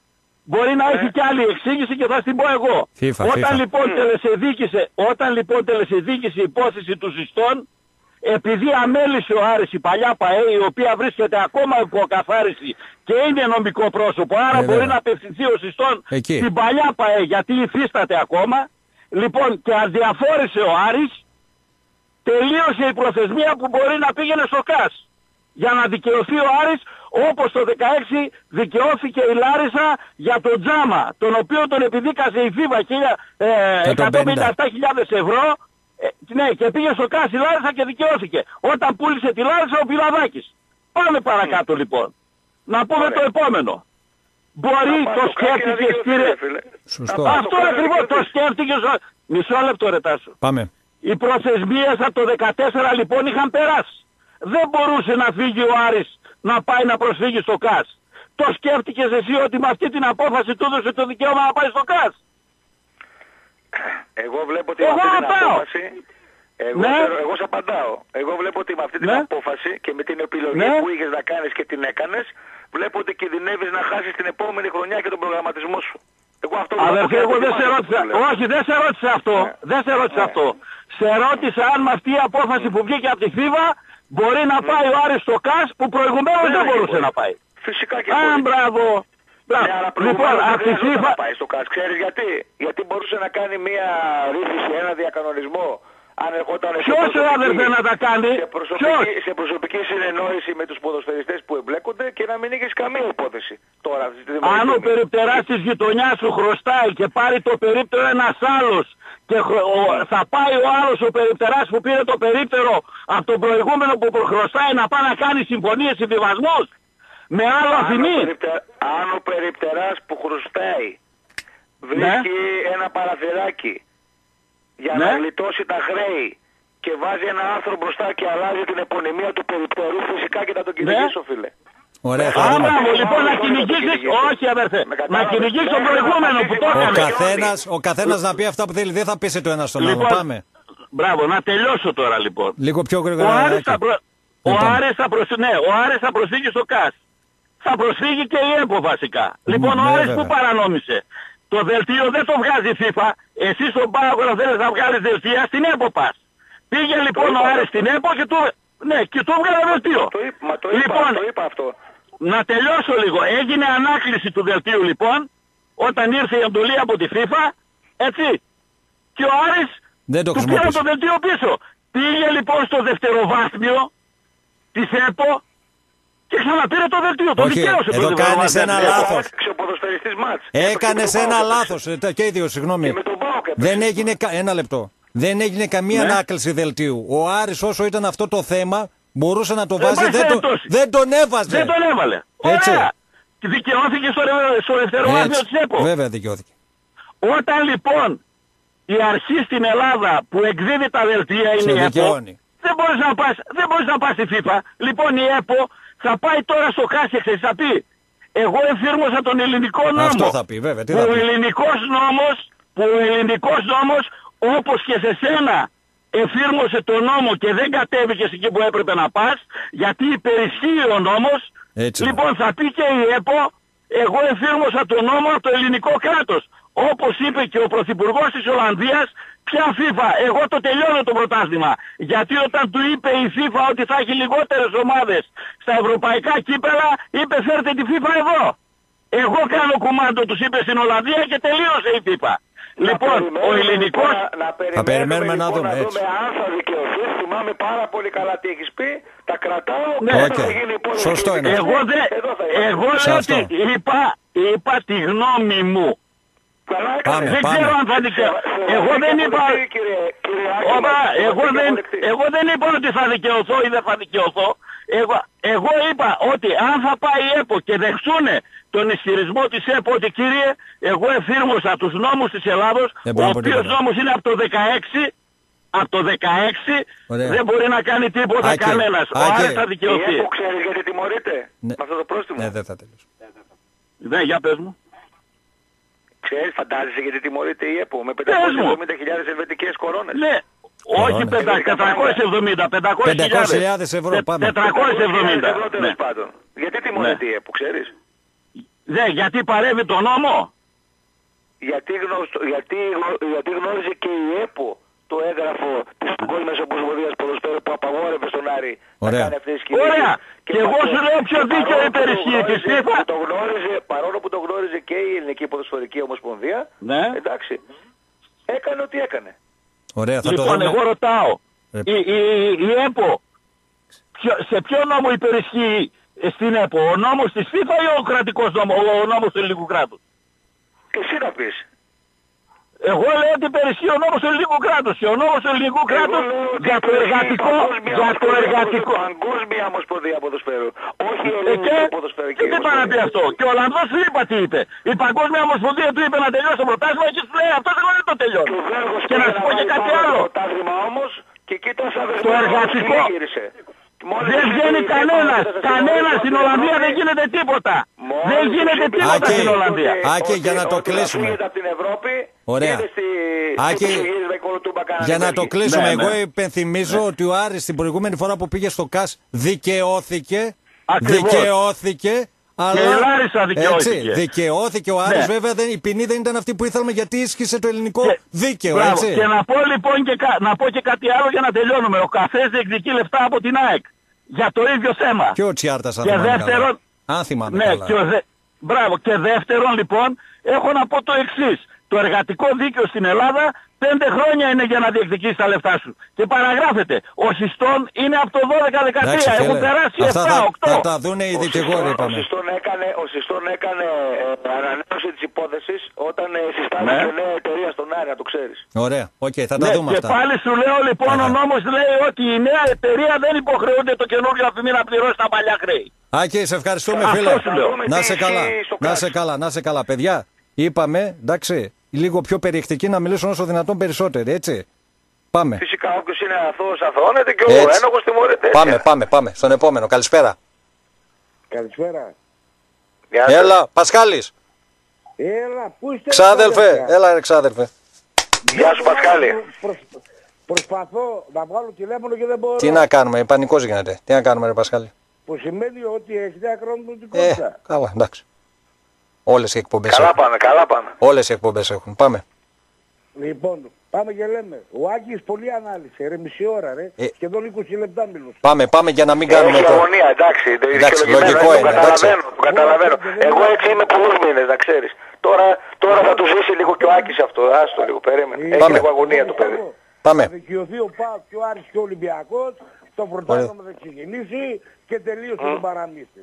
Speaker 3: μπορεί να έχει και άλλη εξήγηση και θα την πω εγώ.
Speaker 1: FIFA,
Speaker 3: όταν,
Speaker 1: FIFA.
Speaker 3: Λοιπόν, τελεσεδίκησε, όταν λοιπόν τελεσεδίκησε η υπόθεση του ζυστών, επειδή αμέλησε ο Άρης η παλιά ΠαΕ, η οποία βρίσκεται ακόμα υπό καθάριση και είναι νομικό πρόσωπο, άρα
Speaker 1: Ε,
Speaker 3: μπορεί
Speaker 1: βέβαια.
Speaker 3: να απευθυνθεί ο ζυστών
Speaker 1: Εκεί.
Speaker 3: στην παλιά ΠαΕ, γιατί υφίσταται ακόμα. Λοιπόν, και αδιαφόρησε ο Άρης, τελείωσε η προθεσμία που μπορεί να πήγαινε στο ΚΑΣ για να δικαιωθεί ο Άρης όπως το 16 δικαιώθηκε η Λάρισα για τον Τζάμα τον οποίο τον επιδίκασε η FIBA ε, 157.000 ευρώ ε, ναι, και πήγε στο ΚΑΣ η Λάρισα και δικαιώθηκε όταν πούλησε τη Λάρισα ο Πιλαδάκης πάμε παρακάτω λοιπόν να πούμε
Speaker 2: Ωραία.
Speaker 3: το επόμενο μπορεί
Speaker 2: Να πάει
Speaker 3: το
Speaker 2: στο κάτω και να
Speaker 3: σκέφτηκες
Speaker 2: δικαιωθεί,
Speaker 3: κύριε
Speaker 2: ρε φίλε.
Speaker 1: Σωστό.
Speaker 2: Να πάει
Speaker 3: αυτό
Speaker 2: στο κάτω
Speaker 3: ακριβώς
Speaker 2: και
Speaker 3: το
Speaker 2: να δικαιωθεί.
Speaker 3: σκέφτηκες ο- μισό λεπτό ρε Τάσο
Speaker 1: Πάμε.
Speaker 3: οι προθεσμίες από το 14 λοιπόν είχαν περάσει. Δεν μπορούσε να φύγει ο Άρης να πάει να προσφύγει στο ΚΑΣ. Το σκέφτηκες εσύ ότι με αυτή την απόφαση του έδωσε το δικαίωμα να πάει στο ΚΑΣ;
Speaker 2: Εγώ βλέπω ότι
Speaker 3: Εγώ
Speaker 2: με αυτή την
Speaker 3: ρωτάω.
Speaker 2: απόφαση... Εγώ,
Speaker 3: Ναι.
Speaker 2: θέλω- εγώ σε απαντάω. Εγώ βλέπω ότι με αυτή την
Speaker 3: Ναι.
Speaker 2: απόφαση και με την επιλογή
Speaker 3: Ναι.
Speaker 2: που είχες να κάνεις και την έκανες, βλέπω ότι κινδυνεύεις να χάσεις την επόμενη χρονιά και τον προγραμματισμό σου. Εγώ αυτό βλέπω
Speaker 3: Αδερφέ,
Speaker 2: και
Speaker 3: εγώ δεν σε
Speaker 2: αυτό
Speaker 3: ρώτησα.
Speaker 2: λέω.
Speaker 3: Όχι, δεν σε ρώτησα αυτό.
Speaker 2: Ναι.
Speaker 3: Δεν σε ρώτησα
Speaker 2: Ναι.
Speaker 3: αυτό. Σε ρώτησα αν με αυτή η απόφαση που βγήκε από τη ΦΥΒΑ μπορεί να πάει ο Άρης στο ΚΑΣ που προηγουμένως
Speaker 2: Ναι,
Speaker 3: δεν
Speaker 2: ναι,
Speaker 3: μπορούσε
Speaker 2: μπορεί.
Speaker 3: να πάει.
Speaker 2: Φυσικά και
Speaker 3: Α,
Speaker 2: μπορεί.
Speaker 3: μπράβο. Μπράβο.
Speaker 2: Ναι, αλλά
Speaker 3: Λοιπόν,
Speaker 2: προηγουμένως δεν
Speaker 3: από τη
Speaker 2: χρειαζόταν
Speaker 3: FIFA...
Speaker 2: να πάει στο ΚΑΣ. Ξέρεις γιατί; Γιατί μπορούσε να κάνει μια ρύθμιση, ένα διακανονισμό. Αν ερχόταν σε
Speaker 3: Ποιος ρε
Speaker 2: προσωπική-
Speaker 3: αδερφέ να τα κάνει;
Speaker 2: σε προσωπική,
Speaker 3: Ποιος;
Speaker 2: σε προσωπική συνεννόηση με τους ποδοσφαιριστές που εμπλέκονται και να μην είχες καμία υπόθεση. Τώρα, αυτή τη
Speaker 3: Αν
Speaker 2: δημοκρατία.
Speaker 3: ο περιπτεράς της γειτονιάς σου χρωστάει και πάρει το περίπτερο ένας άλλος και χρω- ο- θα πάει ο άλλος ο περιπτεράς που πήρε το περίπτερο από τον προηγούμενο που χρωστάει να πάει να κάνει συμφωνίες συμβιβασμούς με άλλο
Speaker 2: αν, ο
Speaker 3: αφημί.
Speaker 2: περιπτε- αν ο περιπτεράς που χρωστάει βρίσκει ένα παραθυράκι για
Speaker 3: Ναι.
Speaker 2: να γλιτώσει τα χρέη και βάζει ένα άρθρο μπροστά και αλλάζει την επωνυμία του περιπτερού φυσικά και θα τον κυνηγήσω φίλε.
Speaker 1: Ωραία, θα
Speaker 3: Α,
Speaker 1: δούμε.
Speaker 3: μπράβο, λοιπόν να
Speaker 2: Άλλο
Speaker 3: κυνηγήσεις,
Speaker 2: το κυνηγήσω.
Speaker 3: όχι αδερφέ,
Speaker 2: Με
Speaker 3: να
Speaker 2: κατάλαβες.
Speaker 3: κυνηγήσεις τον
Speaker 2: Ναι,
Speaker 3: προηγούμενο
Speaker 2: ναι,
Speaker 3: που το
Speaker 2: ναι,
Speaker 1: Ο
Speaker 3: έκανε.
Speaker 2: ναι.
Speaker 1: καθένας, ο καθένας να πει αυτά που θέλει. Δεν θα πείσει το ένα στον άλλο.
Speaker 3: Λοιπόν,
Speaker 1: Πάμε.
Speaker 3: Μπράβο, να τελειώσω τώρα λοιπόν.
Speaker 1: Λίγο πιο
Speaker 3: Ο
Speaker 1: γρήγορα.
Speaker 3: Άρης
Speaker 1: Άκη.
Speaker 3: θα, προ... ο
Speaker 1: Λοιπόν.
Speaker 3: Άρης θα, προσ... ναι, ο Άρης θα προσφύγει στο ΚΑΣ. Θα προσφύγει και η ΕΠΟ βασικά. Λοιπόν, ο
Speaker 1: ναι,
Speaker 3: Άρης
Speaker 1: βέβαια.
Speaker 3: που παρανόμησε. Το δελτίο δεν το βγάζει η FIFA. Εσύ στον Πάγο να θέλεις να βγάλεις δελτία στην ΕΠΟ πας. Πήγε λοιπόν ο
Speaker 2: είπα
Speaker 3: Άρης
Speaker 2: αυτό.
Speaker 3: στην ΕΠΟ και του... Ναι, και του έβγαλε δελτίο.
Speaker 2: Το είπα, μα το είπα,
Speaker 3: Λοιπόν,
Speaker 2: το είπα αυτό.
Speaker 3: να τελειώσω λίγο. Έγινε ανάκληση του δελτίου λοιπόν, όταν ήρθε η εντολή από τη FIFA, έτσι. Και ο Άρης
Speaker 1: Δεν το
Speaker 3: του πήρε
Speaker 1: χρησιμοποιήσει.
Speaker 3: το δελτίο πίσω. Πήγε λοιπόν στο δευτεροβάθμιο της ΕΠΟ και ξαναπήρε το δελτίο. Το
Speaker 1: Όχι,
Speaker 3: δικαίωσε
Speaker 1: εδώ
Speaker 3: το
Speaker 1: κάνεις
Speaker 3: δευτεροβάθμιο.
Speaker 1: ένα
Speaker 3: της ΕΠΟ.
Speaker 1: λάθος.
Speaker 2: Άρχισε ο ποδοσφαιριστής μάτς.
Speaker 1: Έκανε
Speaker 2: Έπαιξε με τον
Speaker 1: ένα
Speaker 2: Πάοκ,
Speaker 1: λάθος. Και οι δύο, συγγνώμη.
Speaker 2: Και με τον Πάοκ έπαιξε.
Speaker 1: Δεν έγινε. κα- Ένα λεπτό. Δεν έγινε καμία
Speaker 3: Ναι.
Speaker 1: ανάκληση δελτίου. Ο Άρης όσο ήταν αυτό το θέμα μπορούσε να το βάζει.
Speaker 3: πάση
Speaker 1: Δεν, το,
Speaker 3: περιπτώσεις.
Speaker 1: δεν τον έβαζε.
Speaker 3: Δεν τον έβαλε.
Speaker 1: Έτσι.
Speaker 3: Ωραία. Και Δικαιώθηκε στο, ρε- στο δευτεροβάθμιο
Speaker 1: Έτσι.
Speaker 3: της ΕΠΟ.
Speaker 1: Βέβαια δικαιώθηκε.
Speaker 3: Όταν λοιπόν η αρχή στην Ελλάδα που εκδίδει τα δελτία
Speaker 1: Σε
Speaker 3: είναι η ΕΠΟ,
Speaker 1: δικαιώνει.
Speaker 3: δεν μπορείς να πας, δεν μπορείς να πας στη FIFA. Λοιπόν η ΕΠΟ θα πάει τώρα στο ΚΑΣ και ξέρεις, θα πει εγώ εφήρμοσα τον ελληνικό νόμο.
Speaker 1: Αυτό θα πει, βέβαια. Τι
Speaker 3: που
Speaker 1: θα
Speaker 3: ο
Speaker 1: πει;
Speaker 3: ελληνικός νόμος, που ο ελληνικός νόμος όπως και σε σένα εφήρμοσε τον νόμο και δεν κατέβηκες εκεί που έπρεπε να πας γιατί υπερισχύει ο νόμος
Speaker 1: Έτσι.
Speaker 3: λοιπόν θα πει και η ΕΠΟ εγώ εφήρμοσα τον νόμο από το ελληνικό κράτος όπως είπε και ο Πρωθυπουργός της Ολλανδίας ποια FIFA, εγώ το τελειώνω το πρωτάθλημα γιατί όταν του είπε η FIFA ότι θα έχει λιγότερες ομάδες στα ευρωπαϊκά κύπελα είπε φέρτε τη FIFA εδώ εγώ κάνω κουμάντο τους είπε στην Ολλανδία και τελείωσε η FIFA
Speaker 2: Να
Speaker 3: λοιπόν ο
Speaker 2: περιμένουμε,
Speaker 3: ελληνικός
Speaker 2: λοιπόν, να,
Speaker 1: Θα περιμένουμε να
Speaker 2: λοιπόν,
Speaker 1: δούμε,
Speaker 2: να
Speaker 1: έτσι.
Speaker 2: δούμε αν θα δικαιωθείς. Θυμάμαι πάρα πολύ καλά τι έχεις πει. Τα κρατάω.
Speaker 3: Ναι.
Speaker 2: Όταν
Speaker 1: Οκ.
Speaker 2: θα γίνει η υπόλοιπη
Speaker 1: Σωστό είναι.
Speaker 2: διαδικασία,
Speaker 3: Εγώ, δεν,
Speaker 2: εδώ θα είμαστε.
Speaker 3: εγώ
Speaker 1: Σε
Speaker 3: λέω
Speaker 1: αυτό.
Speaker 3: ότι είπα, είπα τη γνώμη μου.
Speaker 2: Καλά έκανες.
Speaker 1: Πάμε,
Speaker 3: δεν
Speaker 1: πάμε.
Speaker 3: ξέρω αν θα δικαιω...
Speaker 2: Σε-
Speaker 3: Εγώ δεν
Speaker 2: σεβαστική
Speaker 3: είπα...
Speaker 2: αποδεκτή, κύριε, κύριε Άκη,
Speaker 3: Όπα,
Speaker 2: σεβαστική
Speaker 3: εγώ, δεν,
Speaker 2: αποδεκτή.
Speaker 3: εγώ δεν είπα ότι θα δικαιωθώ ή δεν θα δικαιωθώ. Εγώ, εγώ είπα ότι αν θα πάει η ΕΠΟ και δεχτούνε τον ισχυρισμό της ΕΠΟ ότι κύριε εγώ εφήρμοσα τους νόμους της Ελλάδος
Speaker 1: Δεν
Speaker 3: ο
Speaker 1: μπορεί να πω
Speaker 3: οποίος
Speaker 1: τίποτα.
Speaker 3: νόμος είναι από το 16 από το 16
Speaker 1: Ωραία.
Speaker 3: δεν μπορεί να κάνει τίποτα
Speaker 1: Άκη,
Speaker 3: κανένας. Ο
Speaker 1: Άκη.
Speaker 3: Άρης θα
Speaker 2: Η
Speaker 3: δικαιωθεί.
Speaker 2: ΕΠΟ ξέρεις γιατί τιμωρείται.
Speaker 1: Ναι.
Speaker 2: Με αυτό το πρόστιμο.
Speaker 1: Ναι, δεν θα τελειώσει.
Speaker 3: Ναι, για πες μου.
Speaker 2: Ξέρεις, φαντάζεσαι γιατί τιμωρείται η ΕΠΟ με
Speaker 3: Πες μου.
Speaker 2: 570.000 ελβετικές κορώνες.
Speaker 3: Ναι. Όχι
Speaker 1: Κορώνες.
Speaker 3: 570, 500.000
Speaker 1: ευρώ,
Speaker 3: Τε-
Speaker 1: πάμε.
Speaker 3: 470.
Speaker 2: ευρώ τέλος
Speaker 3: Ναι.
Speaker 2: πάντων. Γιατί τιμωρείται η ΕΠΟ, ξέρεις;
Speaker 3: Ναι, γιατί παρεύει τον νόμο;
Speaker 2: Γιατί, γνωστο, γιατί, γνω- γιατί γνώριζε και η ΕΠΟ το έγγραφο της Παγκόσμιας Ομοσπονδίας Ποδοσφαίρου που απαγόρευε στον Άρη
Speaker 1: Ωραία.
Speaker 2: να κάνει αυτές τις κινήσεις.
Speaker 3: Ωραία. Και εγώ
Speaker 2: παρό-
Speaker 3: σου λέω ποιο
Speaker 2: και
Speaker 3: δίκαιο
Speaker 2: παρόλο που το
Speaker 3: υπερισχύει της
Speaker 2: γνώριζε-
Speaker 3: FIFA.
Speaker 2: που Το γνώριζε, παρόλο που το γνώριζε και η Ελληνική Ποδοσφαιρική Ομοσπονδία,
Speaker 3: Ναι.
Speaker 2: εντάξει, έκανε ό,τι έκανε.
Speaker 1: Ωραία, θα το
Speaker 3: Λοιπόν,
Speaker 1: δούμε.
Speaker 3: εγώ ρωτάω.
Speaker 1: Ε.
Speaker 3: Η, η, η ΕΠΟ, ποιο- σε ποιο νόμο υπερισχύει ε, στην ΕΠΟ, ο νόμος της FIFA ή ο κρατικός νόμος, ο, ο νόμος του ελληνικού κράτους;
Speaker 2: Και εσύ να πεις.
Speaker 3: Εγώ λέω ότι υπερισχύει ο νόμος του ελληνικού κράτους και ο νόμος του ελληνικού κράτους
Speaker 2: Εγώ λέω ότι
Speaker 3: για το
Speaker 2: υπερισχύει
Speaker 3: εργατικό,
Speaker 2: η Παγκόσμια
Speaker 3: για το
Speaker 2: Ομοσπονδία
Speaker 3: εργατικό.
Speaker 2: Ποδοσφαίρου, Παγκόσμια Ομοσπονδία Ποδοσφαίρου. Όχι η
Speaker 3: Ε,
Speaker 2: Ελληνική
Speaker 3: και,
Speaker 2: Ποδοσφαιρική
Speaker 3: και τι πάει να πει
Speaker 2: Ομοσπονδία.
Speaker 3: αυτό; Και ο Ολλανδός σου είπα τι είπε. Η Παγκόσμια Ομοσπονδία του είπε να τελειώσει το πρωτάθλημα και σου λέει αυτός εγώ δεν το τελειώνει.
Speaker 2: Και ο Βέλγος
Speaker 3: Και να
Speaker 2: πήγε
Speaker 3: σου πω και
Speaker 2: βάλει
Speaker 3: κάτι
Speaker 2: πάνω
Speaker 3: άλλο.
Speaker 2: Το πρωτάθλημα όμως και κοίτασε
Speaker 3: Το εργατικό. Δεν βγαίνει κανένας. Κανένας στην Ολλανδία δεν γίνεται τίποτα. Δεν γίνεται τίποτα
Speaker 1: Άκη.
Speaker 3: στην Ολλανδία.
Speaker 1: Άκη, για να το κλείσουμε.
Speaker 2: από την Ευρώπη,
Speaker 1: Ωραία.
Speaker 2: είδες στη,
Speaker 1: Άκη,
Speaker 2: στο γύρισμα η Κολοτούμπα κάνανε
Speaker 1: Για να
Speaker 2: Βέλγοι.
Speaker 1: το κλείσουμε,
Speaker 3: Ναι,
Speaker 1: εγώ
Speaker 3: ναι.
Speaker 1: υπενθυμίζω ότι ο Άρης την προηγούμενη φορά που πήγε στο ΚΑΣ δικαιώθηκε.
Speaker 3: Ακριβώς.
Speaker 1: Δικαιώθηκε. Αλλά,
Speaker 3: η Λάρισα δικαιώθηκε.
Speaker 1: Έτσι, δικαιώθηκε ο Άρης.
Speaker 3: Ναι.
Speaker 1: Βέβαια δεν, η ποινή δεν ήταν αυτή που ήθελαμε γιατί ίσχυσε το ελληνικό
Speaker 3: Και-
Speaker 1: δίκαιο.
Speaker 3: Μπράβο.
Speaker 1: Έτσι.
Speaker 3: Και να πω λοιπόν και, κα- να πω και κάτι άλλο για να τελειώνουμε. Ο καφές διεκδικεί λεφτά από την ΑΕΚ. Για το ίδιο θέμα.
Speaker 1: Και ο Τσιάρτας αν
Speaker 3: Και
Speaker 1: θυμάμαι
Speaker 3: δεύτερον-
Speaker 1: καλά. Αν θυμάμαι
Speaker 3: Ναι,
Speaker 1: καλά.
Speaker 3: και, ο δε... Μπράβο. και δεύτερον λοιπόν, έχω να πω το εξής. Το εργατικό δίκαιο στην Ελλάδα πέντε χρόνια είναι για να διεκδικήσει τα λεφτά σου. Και παραγράφεται. Ο Συστόν είναι από το 12-13.
Speaker 1: Εντάξει,
Speaker 3: Έχουν
Speaker 1: φίλε,
Speaker 3: περάσει
Speaker 1: αυτά
Speaker 3: 7-8.
Speaker 1: θα, θα τα δούνε οι
Speaker 2: Ο
Speaker 1: δικηγόροι,
Speaker 2: Συστόν-
Speaker 1: είπαμε.
Speaker 2: Ο Συστόν έκανε, ο Συστόν έκανε ε, ανανέωση της υπόθεσης όταν ε, συστάθηκε
Speaker 3: Ναι.
Speaker 2: νέα εταιρεία στον Άρη, να το ξέρεις.
Speaker 1: Ωραία, οκ, θα τα
Speaker 3: Ναι,
Speaker 1: δούμε
Speaker 3: και
Speaker 1: αυτά.
Speaker 3: πάλι σου λέω λοιπόν
Speaker 1: Αχα.
Speaker 3: ο νόμος λέει ότι η νέα εταιρεία δεν υποχρεούνται το καινούργιο ΑΦΜ να πληρώσει τα παλιά χρέη.
Speaker 1: Άκη, σε ευχαριστούμε,
Speaker 3: Αυτό
Speaker 1: φίλε.
Speaker 3: σου λέω.
Speaker 1: Να
Speaker 2: Τι
Speaker 1: σε καλά.
Speaker 2: ισχύει στο
Speaker 1: Να
Speaker 2: κράτος.
Speaker 1: σε καλά, να σε καλά. Παιδιά, είπαμε, εντάξει, λίγο πιο περιεκτικοί να μιλήσουν όσο δυνατόν περισσότεροι, έτσι. Πάμε.
Speaker 2: Φυσικά όποιος είναι αθώος αθώνεται και ο
Speaker 1: Έτσι.
Speaker 2: ένοχος τιμωρείται.
Speaker 1: Πάμε, πάμε, πάμε. Στον επόμενο. Καλησπέρα.
Speaker 4: Καλησπέρα.
Speaker 2: Γεια σας.
Speaker 1: Έλα, Πασχάλης.
Speaker 4: Έλα, πού είστε.
Speaker 1: Ξάδελφε,
Speaker 4: αδέρφια;
Speaker 1: έλα ρε ξάδελφε.
Speaker 2: Γεια σου Πασχάλη.
Speaker 4: Προσ- προσπαθώ να βγάλω τηλέφωνο και δεν μπορώ.
Speaker 1: Τι να κάνουμε, πανικός γίνεται. Τι να κάνουμε ρε Πασχάλη.
Speaker 4: Που σημαίνει ότι έχετε
Speaker 1: Ε,
Speaker 4: ακρονοτικότητα.
Speaker 1: καλά, εντάξει. Όλες οι εκπομπές
Speaker 2: Καλά
Speaker 1: έχουν.
Speaker 2: πάμε, καλά πάμε.
Speaker 1: Όλες οι εκπομπές έχουν. Πάμε.
Speaker 4: Λοιπόν, πάμε και λέμε. Ο Άκης πολύ ανάλυσε, ρε, μισή ώρα, ρε.
Speaker 1: Ε.
Speaker 4: Σχεδόν 20 λεπτά μιλούσε.
Speaker 1: Πάμε, πάμε για να μην κάνουμε
Speaker 2: Έχει
Speaker 1: το...
Speaker 2: αγωνία, εντάξει. Το
Speaker 1: Εντάξει,
Speaker 2: δικαιολογημένο
Speaker 1: λογικό
Speaker 2: το
Speaker 1: είναι, εντάξει.
Speaker 2: καταλαβαίνω, το καταλαβαίνω. Εγώ έτσι είμαι πολλούς μήνες, να ξέρεις. Τώρα, τώρα θα τους ζήσει λίγο και ο Άκης αυτό. Άστο λίγο, περίμενε. Έχει
Speaker 1: Πάμε.
Speaker 2: λίγο αγωνία το παιδί.
Speaker 1: Πάμε.
Speaker 4: Θα δικαιωθεί ο Πάος και ο Άρης και ο Ολυμπιακός. Το πρωτάθλημα θα ξεκινήσει και τελείωσε το παραμύθι.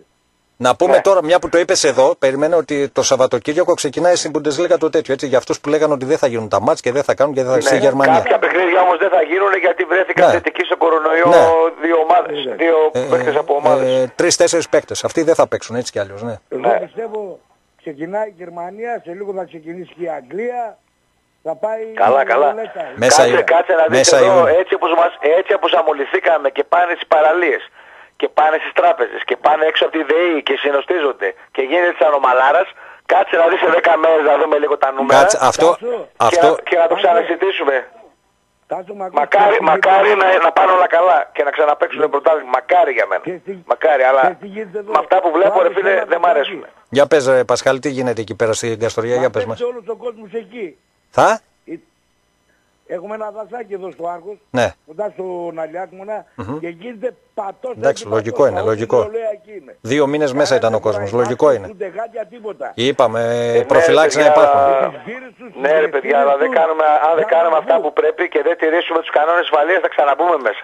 Speaker 1: Να πούμε
Speaker 2: Ναι.
Speaker 1: τώρα, μια που το είπες εδώ, περιμένω ότι το Σαββατοκύριακο ξεκινάει στην Bundesliga το τέτοιο. Έτσι, για αυτούς που λέγανε ότι δεν θα γίνουν τα μάτς και δεν θα κάνουν και δεν θα στη
Speaker 2: Ναι,
Speaker 1: Γερμανία.
Speaker 2: Κάποια παιχνίδια όμως δεν θα γίνουν γιατί βρέθηκαν
Speaker 1: Ναι.
Speaker 2: θετικοί στο κορονοϊό
Speaker 1: Ναι.
Speaker 2: δύο ομάδες, δύο παίκτες από ομάδες.
Speaker 1: Ε, Τρει-τέσσερι παίκτες. Αυτοί δεν θα παίξουν έτσι κι αλλιώς. Ναι.
Speaker 4: Εγώ
Speaker 2: Ναι.
Speaker 4: πιστεύω ξεκινάει η Γερμανία, σε λίγο θα ξεκινήσει και η Αγγλία. Θα πάει
Speaker 2: Καλά,
Speaker 4: η
Speaker 2: καλά.
Speaker 4: ρουλέτα.
Speaker 1: Μέσα
Speaker 2: κάτσε,
Speaker 1: Ιούνιο.
Speaker 2: κάτσε να δεις
Speaker 1: Μέσα
Speaker 2: εδώ,
Speaker 1: Ιούνιο.
Speaker 2: έτσι όπως, μας, έτσι όπως αμολυθήκαμε και πάνε στις παραλίες και πάνε στις τράπεζες και πάνε έξω από τη ΔΕΗ και συνοστίζονται και γίνεται της ανομαλάρας, κάτσε να δεις σε 10 μέρες να δούμε λίγο τα νούμερα
Speaker 1: Κάτσε, αυτό,
Speaker 4: Κάτσε.
Speaker 2: και,
Speaker 1: αυτό,
Speaker 2: να, και να το ξανασυζητήσουμε.
Speaker 4: Κάτσε να ακούσεις
Speaker 2: Μακάρι,
Speaker 4: τι
Speaker 2: μακάρι
Speaker 4: γίνεται.
Speaker 2: να, να πάνε όλα καλά και να ξαναπαίξουν πρωτάθλημα. Μακάρι για μένα.
Speaker 4: Και τι-
Speaker 2: Μακάρι, αλλά
Speaker 4: και τι γίνεται εδώ;
Speaker 2: με αυτά που βλέπω, ρε
Speaker 4: Πάμε
Speaker 2: φίλε,
Speaker 4: τώρα
Speaker 2: δεν μ'
Speaker 4: να
Speaker 2: αρέσουν.
Speaker 4: βγει.
Speaker 1: για πες ρε Πασχάλη, τι γίνεται εκεί πέρα στην Καστοριά, για πες μας.
Speaker 4: Μαζέψτε όλος ο κόσμος εκεί.
Speaker 1: Θα,
Speaker 4: Έχουμε ένα δασάκι εδώ στο Άργος,
Speaker 1: ναι.
Speaker 4: κοντά στον Αλιάκμονα και γίνεται πατός.
Speaker 1: Εντάξει,
Speaker 4: έτσι
Speaker 1: λογικό
Speaker 4: πατός.
Speaker 1: είναι,
Speaker 4: Ό,τι
Speaker 1: λογικό.
Speaker 4: νεολαία εκεί είναι.
Speaker 1: Δύο μήνες μέσα ήταν ο κόσμος,
Speaker 4: Κανένα
Speaker 1: λογικό είναι.
Speaker 4: Ούτε γάτια τίποτα.
Speaker 1: Είπαμε,
Speaker 2: ναι,
Speaker 1: προφυλάξεις να
Speaker 2: παιδιά,
Speaker 1: υπάρχουν.
Speaker 2: αλλά-
Speaker 4: Τις μπύρες τους, τις
Speaker 2: Ναι ρε
Speaker 4: γρεφτίνες
Speaker 2: παιδιά, αλλά δεν
Speaker 4: τους,
Speaker 2: κάνουμε, αν δεν
Speaker 4: για
Speaker 2: κάνουμε
Speaker 4: να
Speaker 2: αυτά
Speaker 4: βγουν.
Speaker 2: που πρέπει και δεν τηρήσουμε τους κανόνες ασφαλείας θα ξαναμπούμε μέσα.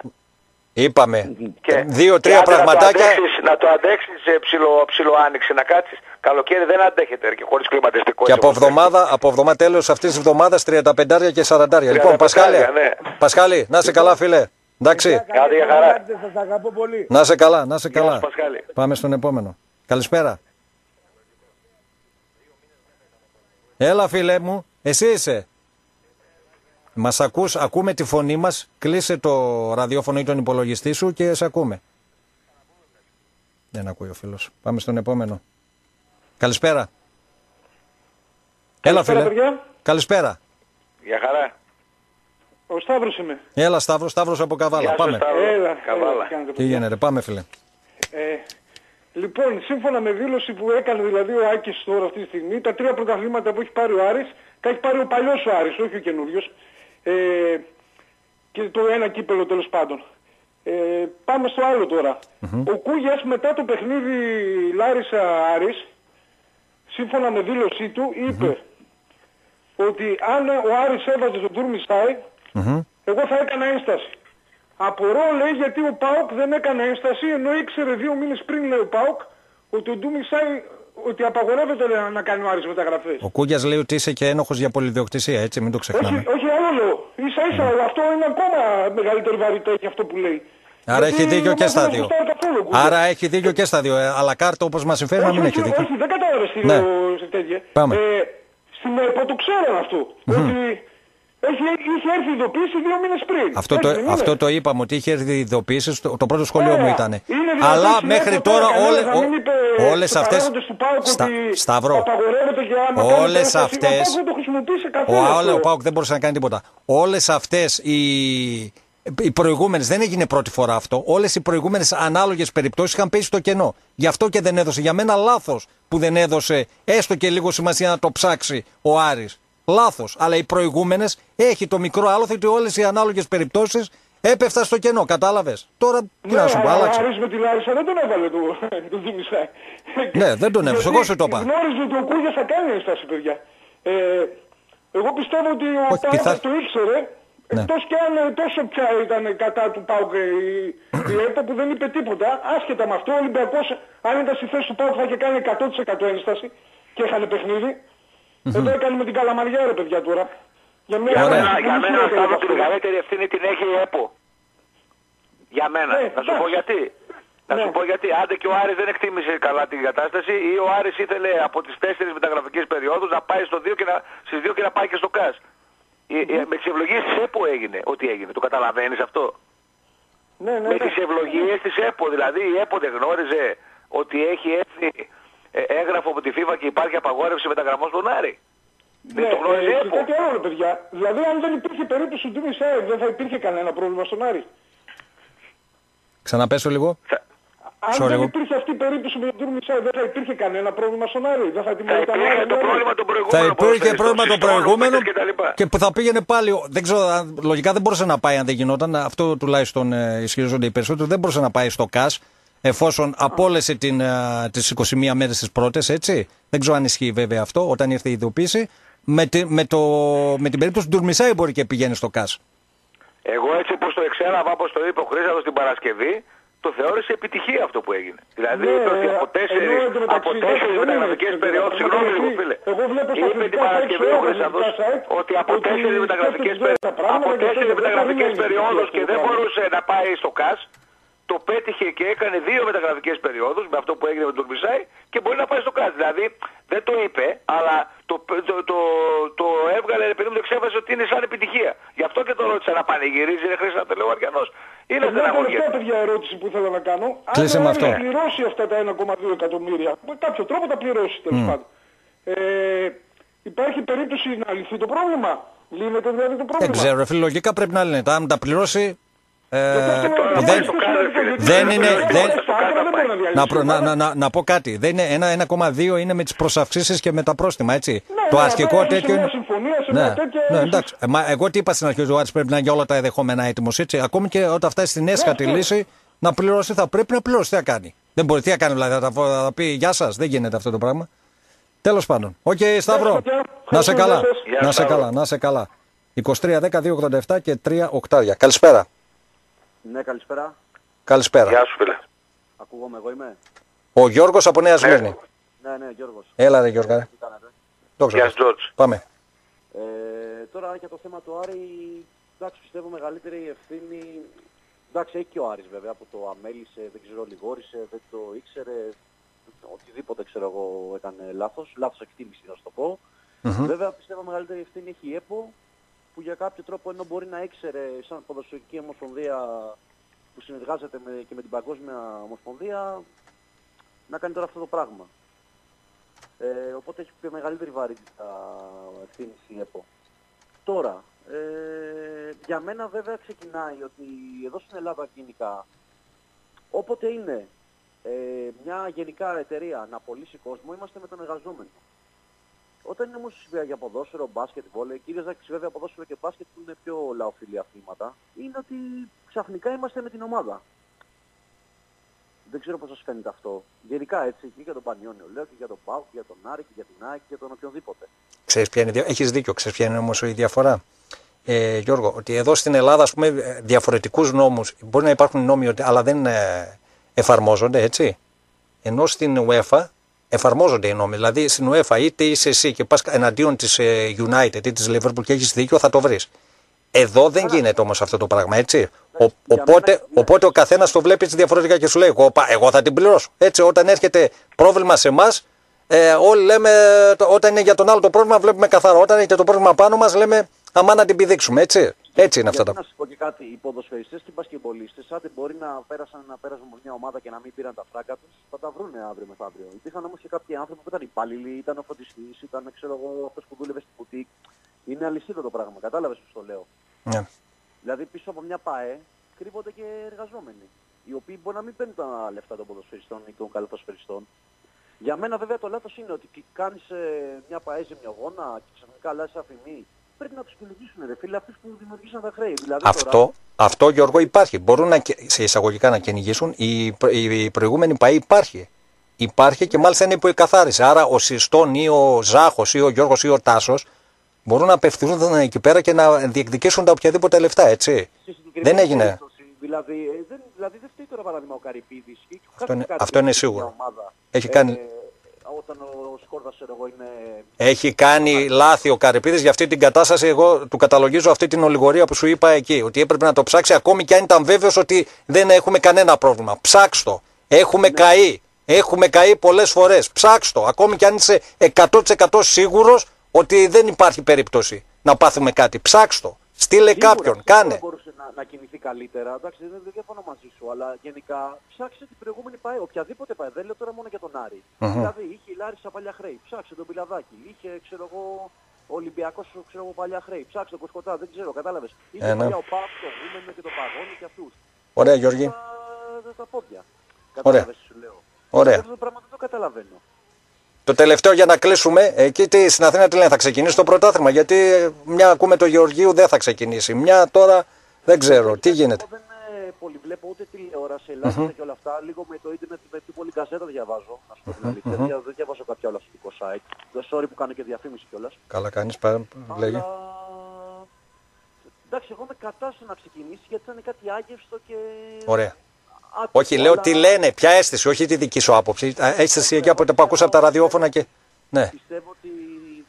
Speaker 1: Είπαμε,
Speaker 2: Και, και
Speaker 1: δύο-τρία
Speaker 2: άντε
Speaker 1: πραγματάκια.
Speaker 2: Να το αντέξεις, να το αντέξεις ε, ψηλο, ψηλο άνοιξη, να κάτσεις. Καλοκαίρι δεν αντέχεται ρε, και χωρίς κλιματιστικό.
Speaker 1: Και
Speaker 2: έτσι
Speaker 1: από
Speaker 2: όπως
Speaker 1: εβδομάδα, από εβδομάδα τέλος αυτής της εβδομάδας 35 και 40. Λοιπόν,
Speaker 2: 35,
Speaker 1: Πασχάλη,
Speaker 2: ναι.
Speaker 1: Πασχάλη, να σε καλά φίλε. Εντάξει,
Speaker 4: Παιδιά,
Speaker 2: Άντε, για
Speaker 4: καλή
Speaker 2: χαρά.
Speaker 4: χρονιά, Σας αγαπώ πολύ.
Speaker 1: να σε καλά, να σε
Speaker 2: Γεια
Speaker 1: καλά.
Speaker 2: σου, Πασχάλη.
Speaker 1: Πάμε στον επόμενο. Καλησπέρα. Έλα φίλε μου, εσύ είσαι. Μας ακούς, ακούμε τη φωνή μας, κλείσε το ραδιόφωνο ή τον υπολογιστή σου και σε ακούμε. Δεν ακούει ο φίλος. Πάμε στον επόμενο. Καλησπέρα. Έλα
Speaker 5: Καλησπέρα,
Speaker 1: φίλε.
Speaker 5: παιδιά.
Speaker 1: Καλησπέρα.
Speaker 2: Για χαρά.
Speaker 5: Ο Σταύρος είμαι.
Speaker 1: Έλα Σταύρος, Σταύρος από Καβάλα.
Speaker 2: Γεια σου,
Speaker 1: Πάμε.
Speaker 2: Σταύρο.
Speaker 5: Έλα,
Speaker 2: Καβάλα.
Speaker 5: έλα, κάνετε,
Speaker 1: Τι
Speaker 5: παιδιά.
Speaker 1: γίνεται, πάμε φίλε.
Speaker 5: Ε, λοιπόν, σύμφωνα με δήλωση που έκανε δηλαδή ο Άκης τώρα αυτή τη στιγμή, τα τρία πρωταθλήματα που έχει πάρει ο Άρης, τα έχει πάρει ο παλιός ο Άρης, όχι ο καινούριος, ε, και το ένα κύπελο τέλος πάντων. Ε, πάμε στο άλλο τώρα. Ο Κούγιας μετά το παιχνίδι Λάρισα Άρης, σύμφωνα με δήλωσή του, είπε ότι αν ο Άρης έβαζε τον Τουρμισάη,
Speaker 1: Μμμ.
Speaker 5: εγώ θα έκανα ένσταση. Απορώ λέει γιατί ο Πάοκ δεν έκανε ένσταση ενώ ήξερε δύο μήνες πριν λέει ο Πάοκ ότι ο Ντούμισάη ότι απαγορεύεται λέει, να κάνει ο Άρης μεταγραφές.
Speaker 1: Ο Κούγιας λέει ότι είσαι και ένοχος για πολυδιοκτησία, έτσι, μην το
Speaker 5: Όχι,
Speaker 1: ξεχνάμε.
Speaker 5: όχι άλλο λέω. Ίσα ίσα αυτό είναι ακόμα μεγαλύτερη βαρύτητα έχει αυτό που λέει.
Speaker 1: Άρα
Speaker 5: Γιατί
Speaker 1: έχει δίκιο και
Speaker 5: εγώ
Speaker 1: στα
Speaker 5: δεν
Speaker 1: δύο.
Speaker 5: γουστάρω καθόλου ο Κούγιας.
Speaker 1: Άρα έχει δίκιο και στα δύο. Ε, Αλλά κάρτα όπως μας συμφέρει να
Speaker 5: όχι,
Speaker 1: μην
Speaker 5: όχι,
Speaker 1: έχει δίκιο.
Speaker 5: όχι, δεν κατάλαβες τι
Speaker 1: Ναι.
Speaker 5: λέω σε τέτοια.
Speaker 1: Πάμε.
Speaker 5: Ε, στην ΕΠΟ το ξέραν αυτό. Ότι έχει, είχε έρθει η ειδοποίηση δύο μήνες πριν.
Speaker 1: Αυτό
Speaker 5: Έτσι
Speaker 1: το,
Speaker 5: δεν είναι;
Speaker 1: αυτό το είπαμε ότι είχε έρθει ειδοποίησει. Το, το πρώτο σχολείο
Speaker 5: Ωραία.
Speaker 1: μου ήταν.
Speaker 5: Είναι δυνατόν
Speaker 1: Αλλά
Speaker 5: στην
Speaker 1: μέχρι
Speaker 5: ΕΠΟ
Speaker 1: τώρα
Speaker 5: κανένας
Speaker 1: όλε,
Speaker 5: να μην είπε
Speaker 1: όλες
Speaker 5: στους
Speaker 1: αυτές
Speaker 5: παράγοντες του ΠΑΟΚ
Speaker 1: Στα-
Speaker 5: ότι
Speaker 1: Σταύρο.
Speaker 5: απαγορεύεται και άμα κάνει
Speaker 1: Όλες
Speaker 5: ένσταση,
Speaker 1: αυτές-
Speaker 5: Ο ΠΑΟΚ δεν το χρησιμοποίησε
Speaker 1: Ο,
Speaker 5: καθόλου.
Speaker 1: Άολε,
Speaker 5: αυτό.
Speaker 1: ο Πάουκ δεν μπορούσε να κάνει τίποτα. Όλες αυτές οι, οι προηγούμενε, δεν έγινε πρώτη φορά αυτό. Όλες οι προηγούμενες ανάλογες περιπτώσεις είχαν πέσει στο κενό. Γι' αυτό και δεν έδωσε. Για μένα λάθος που δεν έδωσε έστω και λίγο σημασία να το ψάξει ο Άρης. Λάθος. Αλλά οι προηγούμενες έχει το μικρό άλοθη ότι όλες οι ανάλογες περιπτώσεις έπεφταν στο κενό. Κατάλαβες; Τώρα τι να σου πω,
Speaker 5: Ναι, αλλά ο
Speaker 1: άλλαξε.
Speaker 5: Άρης με τη Λάρισα δεν τον έβαλε το, το Δήμισάη.
Speaker 1: Ναι, δεν τον έβαλε.
Speaker 5: Γιατί
Speaker 1: Εγώ σου το είπα.
Speaker 5: Γνώριζε ότι ο Κούγιας θα κάνει ένσταση, παιδιά. Ε, εγώ πιστεύω ότι ο
Speaker 1: Όχι,
Speaker 5: Πάοκ
Speaker 1: πιθα-
Speaker 5: το ήξερε,
Speaker 1: Ναι.
Speaker 5: εκτός και αν ε, τόσο πια ήταν κατά του Πάοκ ε, η, η ΕΠΟ που δεν είπε τίποτα, άσχετα με αυτό, ο Ολυμπιακός αν ήταν στη θέση του Πάοκ θα είχε κάνει 100% ένσταση και είχαν παιχνίδι. Εδώ έκανε με την καλαμαριά ρε παιδιά τώρα. Για μένα,
Speaker 2: Για
Speaker 1: Ωραία.
Speaker 2: μένα,
Speaker 5: πολύ
Speaker 2: για μένα
Speaker 5: χειρότερο
Speaker 2: Σταύρο,
Speaker 5: αυτό.
Speaker 2: τη μεγαλύτερη ευθύνη την έχει η ΕΠΟ. Για μένα.
Speaker 5: Ναι,
Speaker 2: θα σου πω
Speaker 5: εντάξει.
Speaker 2: γιατί. Θα
Speaker 5: Ναι.
Speaker 2: σου πω γιατί. Άντε και ο Άρης δεν εκτίμησε καλά την κατάσταση ή ο Άρης ήθελε από τις τέσσερις μεταγραφικές περιόδους να πάει στο δύο και να, στις δύο και να πάει και στο ΚΑΣ. Η- η- Με τις ευλογίες της ΕΠΟ έγινε ό,τι έγινε. Το καταλαβαίνεις αυτό;
Speaker 5: Ναι, ναι,
Speaker 2: Με
Speaker 5: ναι.
Speaker 2: τις ευλογίες της ΕΠΟ. Δηλαδή η ΕΠΟ δεν γνώριζε ότι έχει έρθει ε, έγγραφο από τη FIFA και υπάρχει απαγόρευση μεταγραμμών στον Άρη. Δεν το γνώριζε η
Speaker 5: ε, και
Speaker 2: ΕΠΟ.
Speaker 5: κάτι άλλο, ρε παιδιά. Δηλαδή, αν δεν υπήρχε περίπτωση του Ντούμισάη, δεν θα υπήρχε κανένα πρόβλημα στον Άρη.
Speaker 1: Ξαναπέσω λίγο.
Speaker 2: Θα-
Speaker 5: Αν
Speaker 1: Sorry,
Speaker 5: δεν
Speaker 1: εγώ-
Speaker 5: υπήρχε αυτή η περίπτωση με τον Τουρμισάη, δεν θα υπήρχε κανένα πρόβλημα στον Άρη. Δεν θα
Speaker 2: Θα
Speaker 5: τιμωρήταν ο
Speaker 2: υπήρχε
Speaker 5: Άρης,
Speaker 2: το
Speaker 5: δηλαδή.
Speaker 2: πρόβλημα των
Speaker 1: Θα
Speaker 2: προηγούμενων
Speaker 1: υπήρχε
Speaker 2: ποδοσφαιριστών,
Speaker 1: πρόβλημα των
Speaker 2: συστών,
Speaker 1: προηγούμενων
Speaker 2: παίκτες και τα λοιπά.
Speaker 1: και που θα πήγαινε πάλι. Δεν ξέρω, αν- λογικά δεν μπορούσε να πάει αν δεν γινόταν. Αυτό τουλάχιστον ε, ισχυρίζονται οι περισσότεροι. Δεν μπορούσε να πάει στο ΚΑΣ εφόσον απόλυσε την, ε, τις 21 μέρες τις πρώτες, έτσι. Δεν ξέρω αν ισχύει βέβαια αυτό όταν ήρθε η ειδοποίηση. Με, τη- με, το, με την περίπτωση του Ντουρμισάη μπορεί και πηγαίνει στο ΚΑΣ.
Speaker 2: Εγώ έτσι όπως το εξέλαβα, όπως το είπε ο Χρήστος την Παρασκευή, το θεώρησε επιτυχία αυτό που έγινε. Δηλαδή
Speaker 5: Ναι,
Speaker 2: είπε ότι
Speaker 5: ε,
Speaker 2: από τέσσερις,
Speaker 5: ενώ εντωμεταξύ
Speaker 2: από
Speaker 5: δεν
Speaker 2: τέσσερις
Speaker 5: είναι
Speaker 2: μεταγραφικές
Speaker 5: έτσι,
Speaker 2: περιόδους,
Speaker 5: γιατί
Speaker 2: συγγνώμη λίγο φίλε,
Speaker 5: εγώ βλέπω στα
Speaker 2: είπε την
Speaker 5: αθλητικά
Speaker 2: Παρασκευή
Speaker 5: sites,
Speaker 2: ο
Speaker 5: όλα τα
Speaker 2: Χρήστος
Speaker 5: αθλητικά site,
Speaker 2: ότι από
Speaker 5: ότι
Speaker 2: τέσσερις
Speaker 5: σκέφτονται
Speaker 2: μεταγραφικές,
Speaker 5: τώρα τα πράγματα
Speaker 2: από
Speaker 5: και
Speaker 2: τέσσερις
Speaker 5: τέτοια, δεν
Speaker 2: μεταγραφικές
Speaker 5: θα είναι
Speaker 2: περιόδους
Speaker 5: αυτό
Speaker 2: και
Speaker 5: το
Speaker 2: δεν
Speaker 5: πράγμα.
Speaker 2: μπορούσε να πάει στο ΚΑΣ, το πέτυχε και έκανε δύο μεταγραφικές περιόδους με αυτό που έγινε με τον Τουρμισάη και μπορεί να πάει στο ΚΑΣ. Δηλαδή δεν το είπε, αλλά το, το, το, το έβγαλε, ρε παιδί μου, το εξέφρασε ότι είναι σαν επιτυχία. Γι' αυτό και το ρώτησα να πανηγυρίζει, ρε Χρήστο, να ο Αριανός. Είναι
Speaker 5: Μια
Speaker 2: στεναχωρία.
Speaker 5: τελευταία παιδιά ερώτηση που ήθελα να κάνω.
Speaker 1: Κλείσε
Speaker 5: Αν
Speaker 1: με
Speaker 5: ο
Speaker 1: αυτό.
Speaker 5: Άρης πληρώσει αυτά τα 1,2 εκατομμύρια, με κάποιο τρόπο τα πληρώσεις τέλος πάντων. Ε, υπάρχει περίπτωση να λυθεί το πρόβλημα; Λύνεται δηλαδή το πρόβλημα;
Speaker 1: Δεν ξέρω, ρε φίλε, λογικά πρέπει να λύνεται. Αν τα πληρώσει. Ε,
Speaker 2: τώρα
Speaker 1: δεν,
Speaker 2: πάει στο κάδο, φίλε.
Speaker 1: δεν είναι. Δεν, να, προ- να,
Speaker 5: να,
Speaker 1: να, να, να πω κάτι. Δεν είναι ένα 1,2 είναι με τις προσαυξήσεις και με τα πρόστιμα, έτσι.
Speaker 5: Ναι,
Speaker 1: το
Speaker 5: ναι,
Speaker 1: αρχικό
Speaker 5: να πάει σε
Speaker 1: τέτοιο.
Speaker 5: μια
Speaker 1: είναι-
Speaker 5: συμφωνία, σε
Speaker 1: ναι,
Speaker 5: μια τέτοια-
Speaker 1: ναι, εντάξει. Ε, Μα εγώ τι είπα στην αρχή, ο Άρης πρέπει να είναι για όλα τα ενδεχόμενα έτοιμος, έτσι. Ακόμη και όταν φτάσει στην έσχατη
Speaker 5: αυτό.
Speaker 1: λύση, να πληρώσει, θα πρέπει να πληρώσει. Τι θα κάνει; Δεν μπορεί, τι θα κάνει, δηλαδή, θα, τα- θα, θα πει Γεια σας, δεν γίνεται αυτό το πράγμα. Τέλος πάντων. Οκ, Σταύρο.
Speaker 5: παιδιά.
Speaker 1: Να σε
Speaker 5: Ευχαριστώ,
Speaker 1: καλά.
Speaker 5: γεια σας.
Speaker 2: Γεια
Speaker 1: Να σε
Speaker 2: Σταύρο.
Speaker 1: καλά, να σε καλά. 23, 10, 287 και 3 οκτάρια. Καλησπέρα.
Speaker 6: Ναι, καλησπέρα.
Speaker 1: Καλησπέρα.
Speaker 2: Γεια σου φίλε.
Speaker 6: Ακούγομαι, εγώ είμαι.
Speaker 1: Ο Γιώργος από Νέα Σμύρνη.
Speaker 6: Ναι, ναι, Γιώργος.
Speaker 1: Έλα ρε Γιώργα. ρε.
Speaker 6: Τι κάνετε;
Speaker 1: Το
Speaker 2: Γεια
Speaker 1: ξέρω.
Speaker 2: σου Τζόρτζ.
Speaker 1: Πάμε.
Speaker 6: Ε, τώρα για το θέμα του Άρη, εντάξει, πιστεύω μεγαλύτερη ευθύνη. Εντάξει, έχει και ο Άρης βέβαια που το αμέλησε, δεν ξέρω, λιγόρισε, δεν το ήξερε. Οτιδήποτε ξέρω εγώ έκανε λάθος. Λάθος εκτίμηση να σου το πω. Βέβαια πιστεύω μεγαλύτερη ευθύνη έχει η ΕΠΟ που για κάποιο τρόπο ενώ μπορεί να ήξερε σαν ποδοσφαιρική ομοσπονδία που συνεργάζεται με, και με την Παγκόσμια Ομοσπονδία να κάνει τώρα αυτό το πράγμα. Ε, οπότε έχει πιο μεγαλύτερη βαρύτητα ευθύνης η ΕΠΟ. Τώρα, ε, για μένα βέβαια ξεκινάει ότι εδώ στην Ελλάδα γενικά, όποτε είναι ε, μια γενικά εταιρεία να πωλήσει κόσμο, είμαστε με τον εργαζόμενο. Όταν είναι όμως για ποδόσφαιρο, μπάσκετ, βόλε, κύριε Ζάκης βέβαια ποδόσφαιρο και μπάσκετ που είναι πιο λαοφιλή αθλήματα, είναι ότι ξαφνικά είμαστε με την ομάδα. Δεν ξέρω πώς σας φαίνεται αυτό. Γενικά έτσι, και για τον Πανιόνιο λέω, και για τον Πάου, και για τον Άρη, και για την Άκη, και για τον οποιονδήποτε.
Speaker 1: Ξέρεις ποια είναι, η δια- έχεις δίκιο, ξέρεις ποια είναι όμως η διαφορά; Ε, Γιώργο, ότι εδώ στην Ελλάδα, ας πούμε, ε, διαφορετικούς νόμους, μπορεί να υπάρχουν νόμοι, ότι- αλλά δεν ε, εφαρμόζονται, έτσι; Ενώ στην UEFA εφαρμόζονται οι νόμοι. Δηλαδή στην UEFA είτε είσαι εσύ και πας εναντίον της ε, United ή της Liverpool και έχεις δίκιο, θα το βρεις. Εδώ δεν γίνεται όμως αυτό το πράγμα, έτσι. Ο,
Speaker 6: για
Speaker 1: οπότε,
Speaker 6: μένα-
Speaker 1: οπότε ο καθένας το βλέπει έτσι διαφορετικά και σου λέει, εγώ, πα- εγώ θα την πληρώσω. Έτσι, όταν έρχεται πρόβλημα σε εμάς, ε, όλοι λέμε, το- όταν είναι για τον άλλο το πρόβλημα, βλέπουμε καθαρά. Όταν έχετε το πρόβλημα πάνω μας, λέμε, αμά να την πηδήξουμε, έτσι. Έτσι είναι αυτά
Speaker 6: Γιατί
Speaker 1: τα
Speaker 6: να σας πω και κάτι, οι ποδοσφαιριστές και οι μπασκετμπολίστες, άντε μπορεί να πέρασαν να πέρασαν από μια ομάδα και να μην πήραν τα φράγκα τους, θα τα βρούνε αύριο μεθαύριο. Υπήρχαν όμως και κάποιοι άνθρωποι που ήταν υπάλληλοι, ήταν ο φωτιστής, ήταν ξέρω εγώ αυτός που δούλευε στην μπουτίκ. Είναι αλυσίδα το πράγμα, κατάλαβες πώς το λέω.
Speaker 1: Ναι.
Speaker 6: Δηλαδή πίσω από μια ΠΑΕ κρύβονται και εργαζόμενοι, οι οποίοι μπορεί να μην παίρνουν τα λεφτά των ποδοσφαιριστών ή των καλοποδοσφαιριστών. Για μένα βέβαια το λάθος είναι ότι κάνεις ε, μια ΠΑΕ ζημιογόνα και ξαφνικά αλλάζεις αφημί. Πρέπει να τους κυνηγήσουν ρε φίλε αυτούς που δημιουργήσαν τα χρέη. Δηλαδή, τώρα-
Speaker 1: Αυτό, αυτό Γιώργο υπάρχει. Μπορούν να, κε- σε εισαγωγικά να κυνηγήσουν. Η, προ- η προηγούμενη ΠΑΗ υπάρχει. Υπάρχει και μάλιστα είναι που εκαθάρισε. Άρα ο Συστόν ή ο Ζάχος ή ο Γιώργος ή ο Τάσος μπορούν να απευθυνθούν εκεί πέρα και να διεκδικήσουν τα οποιαδήποτε λεφτά, έτσι.
Speaker 6: Στη συγκεκριμένη
Speaker 1: Δεν έγινε.
Speaker 6: περίπτωση, Δηλαδή, ε, δεν, δηλαδή δεν φταίει τώρα παράδειγμα ο Καρυπίδης. ή ο κάθε
Speaker 1: είναι-
Speaker 6: Καρυπίδης
Speaker 1: αυτό είναι
Speaker 6: μια
Speaker 1: σίγουρο.
Speaker 6: Ομάδα,
Speaker 1: Έχει κάνει-
Speaker 6: όταν ο Σκόρδας, ξέρω εγώ, είναι...
Speaker 1: Έχει κάνει λάθη ο Καρυπίδης για αυτή την κατάσταση. Εγώ του καταλογίζω αυτή την ολιγορία που σου είπα εκεί. Ότι έπρεπε να το ψάξει ακόμη και αν ήταν βέβαιος ότι δεν έχουμε κανένα πρόβλημα. Ψάξ το. Έχουμε καεί. Έχουμε καεί πολλές φορές. Ψάξ το. Ακόμη και αν είσαι 100% σίγουρος ότι δεν υπάρχει περίπτωση να πάθουμε κάτι. Ψάξ το. Στείλε
Speaker 6: Σίγουρα,
Speaker 1: κάποιον.
Speaker 6: σίγουρα
Speaker 1: Κάνε.
Speaker 6: μπορούσε να, να κινηθεί καλύτερα. Εντάξει, δεν, δεν διαφωνώ μαζί σου, αλλά γενικά ψάξε την προηγούμενη ΠΑΕ. Οποιαδήποτε ΠΑΕ. Δεν λέω τώρα μόνο για τον αρη Δηλαδή είχε η Λάρισα παλιά χρέη. Ψάξε τον Πιλαδάκη. Είχε, ξέρω εγώ, ο Ολυμπιακός ξέρω εγώ, παλιά χρέη. Ψάξε τον Κοσκοτά. Δεν ξέρω, κατάλαβες. Είχε
Speaker 1: Ε, ναι.
Speaker 6: παλιά ο Παπ, το Γούμενο και τον Παγόνι και αυτούς.
Speaker 1: Ωραία, Γιώργη.
Speaker 6: Τα, τα πόδια.
Speaker 1: Ωραία.
Speaker 6: Κατάλαβες, σου λέω.
Speaker 1: Ωραία.
Speaker 6: Αυτό το πράγμα δεν το καταλαβαίνω.
Speaker 1: Το τελευταίο για να κλείσουμε, εκεί τι, στην Αθήνα τι λένε, θα ξεκινήσει το πρωτάθλημα. Γιατί ε, μια ακούμε το Γεωργίου δεν θα ξεκινήσει. Μια τώρα δεν ξέρω. Τι γίνεται.
Speaker 6: Εγώ δεν ε, πολύ βλέπω ούτε τηλεόραση, Ελλάδα και όλα αυτά. Λίγο με το ίντερνετ, με την πολύ καζέτα διαβάζω. Να σου πω την αλήθεια. Δεν- Δεν διαβάζω κάποια όλα στο site. Δεν sorry που κάνω και διαφήμιση κιόλας.
Speaker 1: Καλά κάνεις, πά- λέγε.
Speaker 6: Αλλά... Εντάξει, εγώ είμαι κατά στο να ξεκινήσει γιατί θα είναι κάτι άγευστο και...
Speaker 1: Ωραία.
Speaker 6: Άτυπο,
Speaker 1: Όχι, λέω
Speaker 6: αλλά
Speaker 1: τι λένε, ποια αίσθηση, όχι τη δική σου άποψη. Α, Αίσθηση εκεί από το που ακούσα από τα ραδιόφωνα και. Ναι,
Speaker 6: Πιστεύω ότι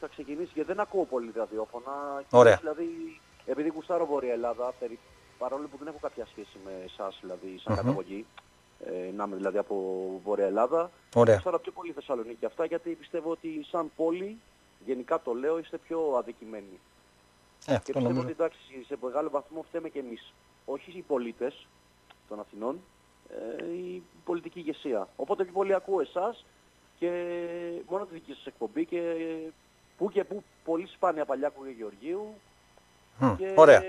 Speaker 6: θα ξεκινήσει γιατί δεν ακούω πολύ ραδιόφωνα.
Speaker 1: Ωραία.
Speaker 6: Δηλαδή, επειδή γουστάρω Βόρεια Ελλάδα, περί- παρόλο που δεν έχω κάποια σχέση με εσάς, δηλαδή, σαν καταγωγή, ε, να είμαι δηλαδή από Βόρεια Ελλάδα,
Speaker 1: Ωραία.
Speaker 6: γουστάρω πιο πολύ Θεσσαλονίκη και αυτά, γιατί πιστεύω ότι σαν πόλη, γενικά το λέω, είστε πιο αδικημένοι.
Speaker 1: Ε,
Speaker 6: Και
Speaker 1: αυτό
Speaker 6: πιστεύω
Speaker 1: νομίζω.
Speaker 6: ότι εντάξει, σε μεγάλο βαθμό φταίμε και εμείς. Όχι οι πολίτες των Αθηνών, ε, η πολιτική ηγεσία. Οπότε πιο πολύ ακούω εσάς και μόνο τη δική σας εκπομπή και που και που πολύ σπάνια παλιά ακούγε Γεωργίου
Speaker 1: Μμ,
Speaker 6: και
Speaker 1: Ωραία.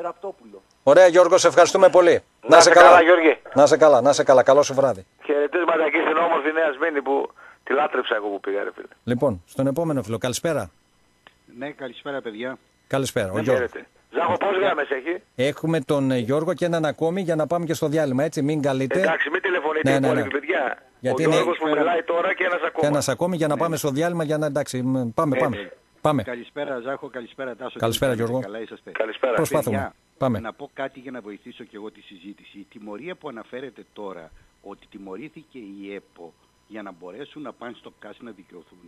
Speaker 6: Ραπτόπουλο.
Speaker 1: Ωραία, Γιώργο, σε ευχαριστούμε πολύ.
Speaker 2: Να είσαι καλά, Γιώργη.
Speaker 1: Να σε καλά, να σε καλά. Καλό σου βράδυ.
Speaker 2: Χαιρετίσματα εκεί στην όμορφη Νέα Σμήνη που τη λάτρεψα εγώ που πήγα, ρε φίλε.
Speaker 1: Λοιπόν, στον επόμενο φίλο, καλησπέρα.
Speaker 7: Ναι, καλησπέρα παιδιά.
Speaker 1: Καλησπέρα, ο
Speaker 2: Να
Speaker 1: Γιώργος.
Speaker 2: χαίρετε. Ζάχο, πώς γράμμες έχει;
Speaker 1: Έχουμε τον ε, Γιώργο και έναν ακόμη για να πάμε και στο διάλειμμα, έτσι, μην καλείτε.
Speaker 2: Εντάξει, μην τηλεφωνείτε
Speaker 1: Ναι,
Speaker 2: οι
Speaker 1: ναι, ναι.
Speaker 2: υπόλοιποι, παιδιά.
Speaker 1: Γιατί
Speaker 2: ο
Speaker 1: είναι-
Speaker 2: Γιώργος που μιλάει τώρα και ένας
Speaker 1: Και
Speaker 2: ακόμα.
Speaker 1: ένας ακόμη για να πάμε στο διάλειμμα για να εντάξει. μ, Πάμε, πάμε. Πάμε.
Speaker 7: Καλησπέρα Ζάχο, καλησπέρα Τάσο.
Speaker 1: Καλησπέρα,
Speaker 7: Τι κάνετε,
Speaker 1: Γιώργο.
Speaker 7: Καλά είσαστε;
Speaker 2: Καλησπέρα.
Speaker 1: Προσπάθουμε.
Speaker 7: Παιδιά,
Speaker 1: Πάμε.
Speaker 7: Να πω κάτι για να βοηθήσω και εγώ τη συζήτηση. Η τιμωρία που αναφέρεται τώρα, ότι τιμωρήθηκε η ΕΠΟ για να μπορέσουν να πάνε στο ΚΑΣ να δικαιωθούν,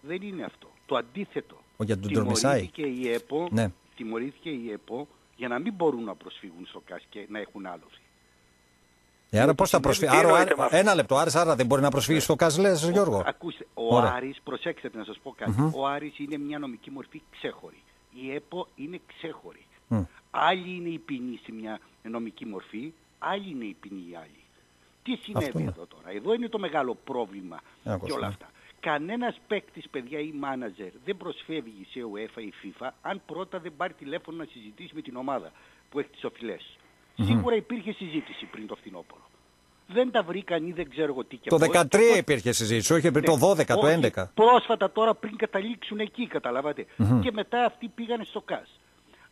Speaker 7: δεν είναι αυτό. Το αντίθετο.
Speaker 1: Ο, για τον Ντορμισάη.
Speaker 7: Τιμωρήθηκε η ΕΠΟ,
Speaker 1: Ναι.
Speaker 7: Τιμωρήθηκε η ΕΠΟ για να μην μπορούν να προσφύγουν στο ΚΑΣ και να έχουν άλωση.
Speaker 1: Ε, άρα πώς θα προσφύγει.
Speaker 2: Τι
Speaker 1: Άρα, ο
Speaker 2: εννοείται
Speaker 1: Άρη-
Speaker 2: με αυτό;
Speaker 1: ένα λεπτό. Άρης άρα δεν μπορεί να προσφύγει στο ΚΑΣ, λες, Γιώργο;
Speaker 7: Ακούστε, ο
Speaker 1: Ωραία.
Speaker 7: Άρης, προσέξτε να σας πω κάτι. Ο Άρης είναι μια νομική μορφή ξέχωρη. Η ΕΠΟ είναι ξέχωρη.
Speaker 1: Μμ.
Speaker 7: Άλλη είναι η ποινή σε μια νομική μορφή, άλλη είναι η ποινή η άλλη. Τι συνέβη
Speaker 1: είναι.
Speaker 7: εδώ τώρα; Εδώ είναι το μεγάλο πρόβλημα
Speaker 1: Ε,
Speaker 7: και
Speaker 1: Κώστα,
Speaker 7: όλα
Speaker 1: ναι.
Speaker 7: αυτά. Κανένας παίκτης, παιδιά ή μάναζερ δεν προσφεύγει σε UEFA ή FIFA αν πρώτα δεν πάρει τηλέφωνο να συζητήσει με την ομάδα που έχει τις οφειλες Σίγουρα υπήρχε συζήτηση πριν το φθινόπωρο. Δεν τα βρήκαν ή δεν ξέρω εγώ τι και
Speaker 1: Το
Speaker 7: πώς.
Speaker 1: 13 υπήρχε συζήτηση, όχι πριν το 12, το
Speaker 7: Όχι,
Speaker 1: 11.
Speaker 7: Πρόσφατα τώρα πριν καταλήξουν εκεί, καταλάβατε. Και μετά αυτοί πήγανε στο ΚΑΣ.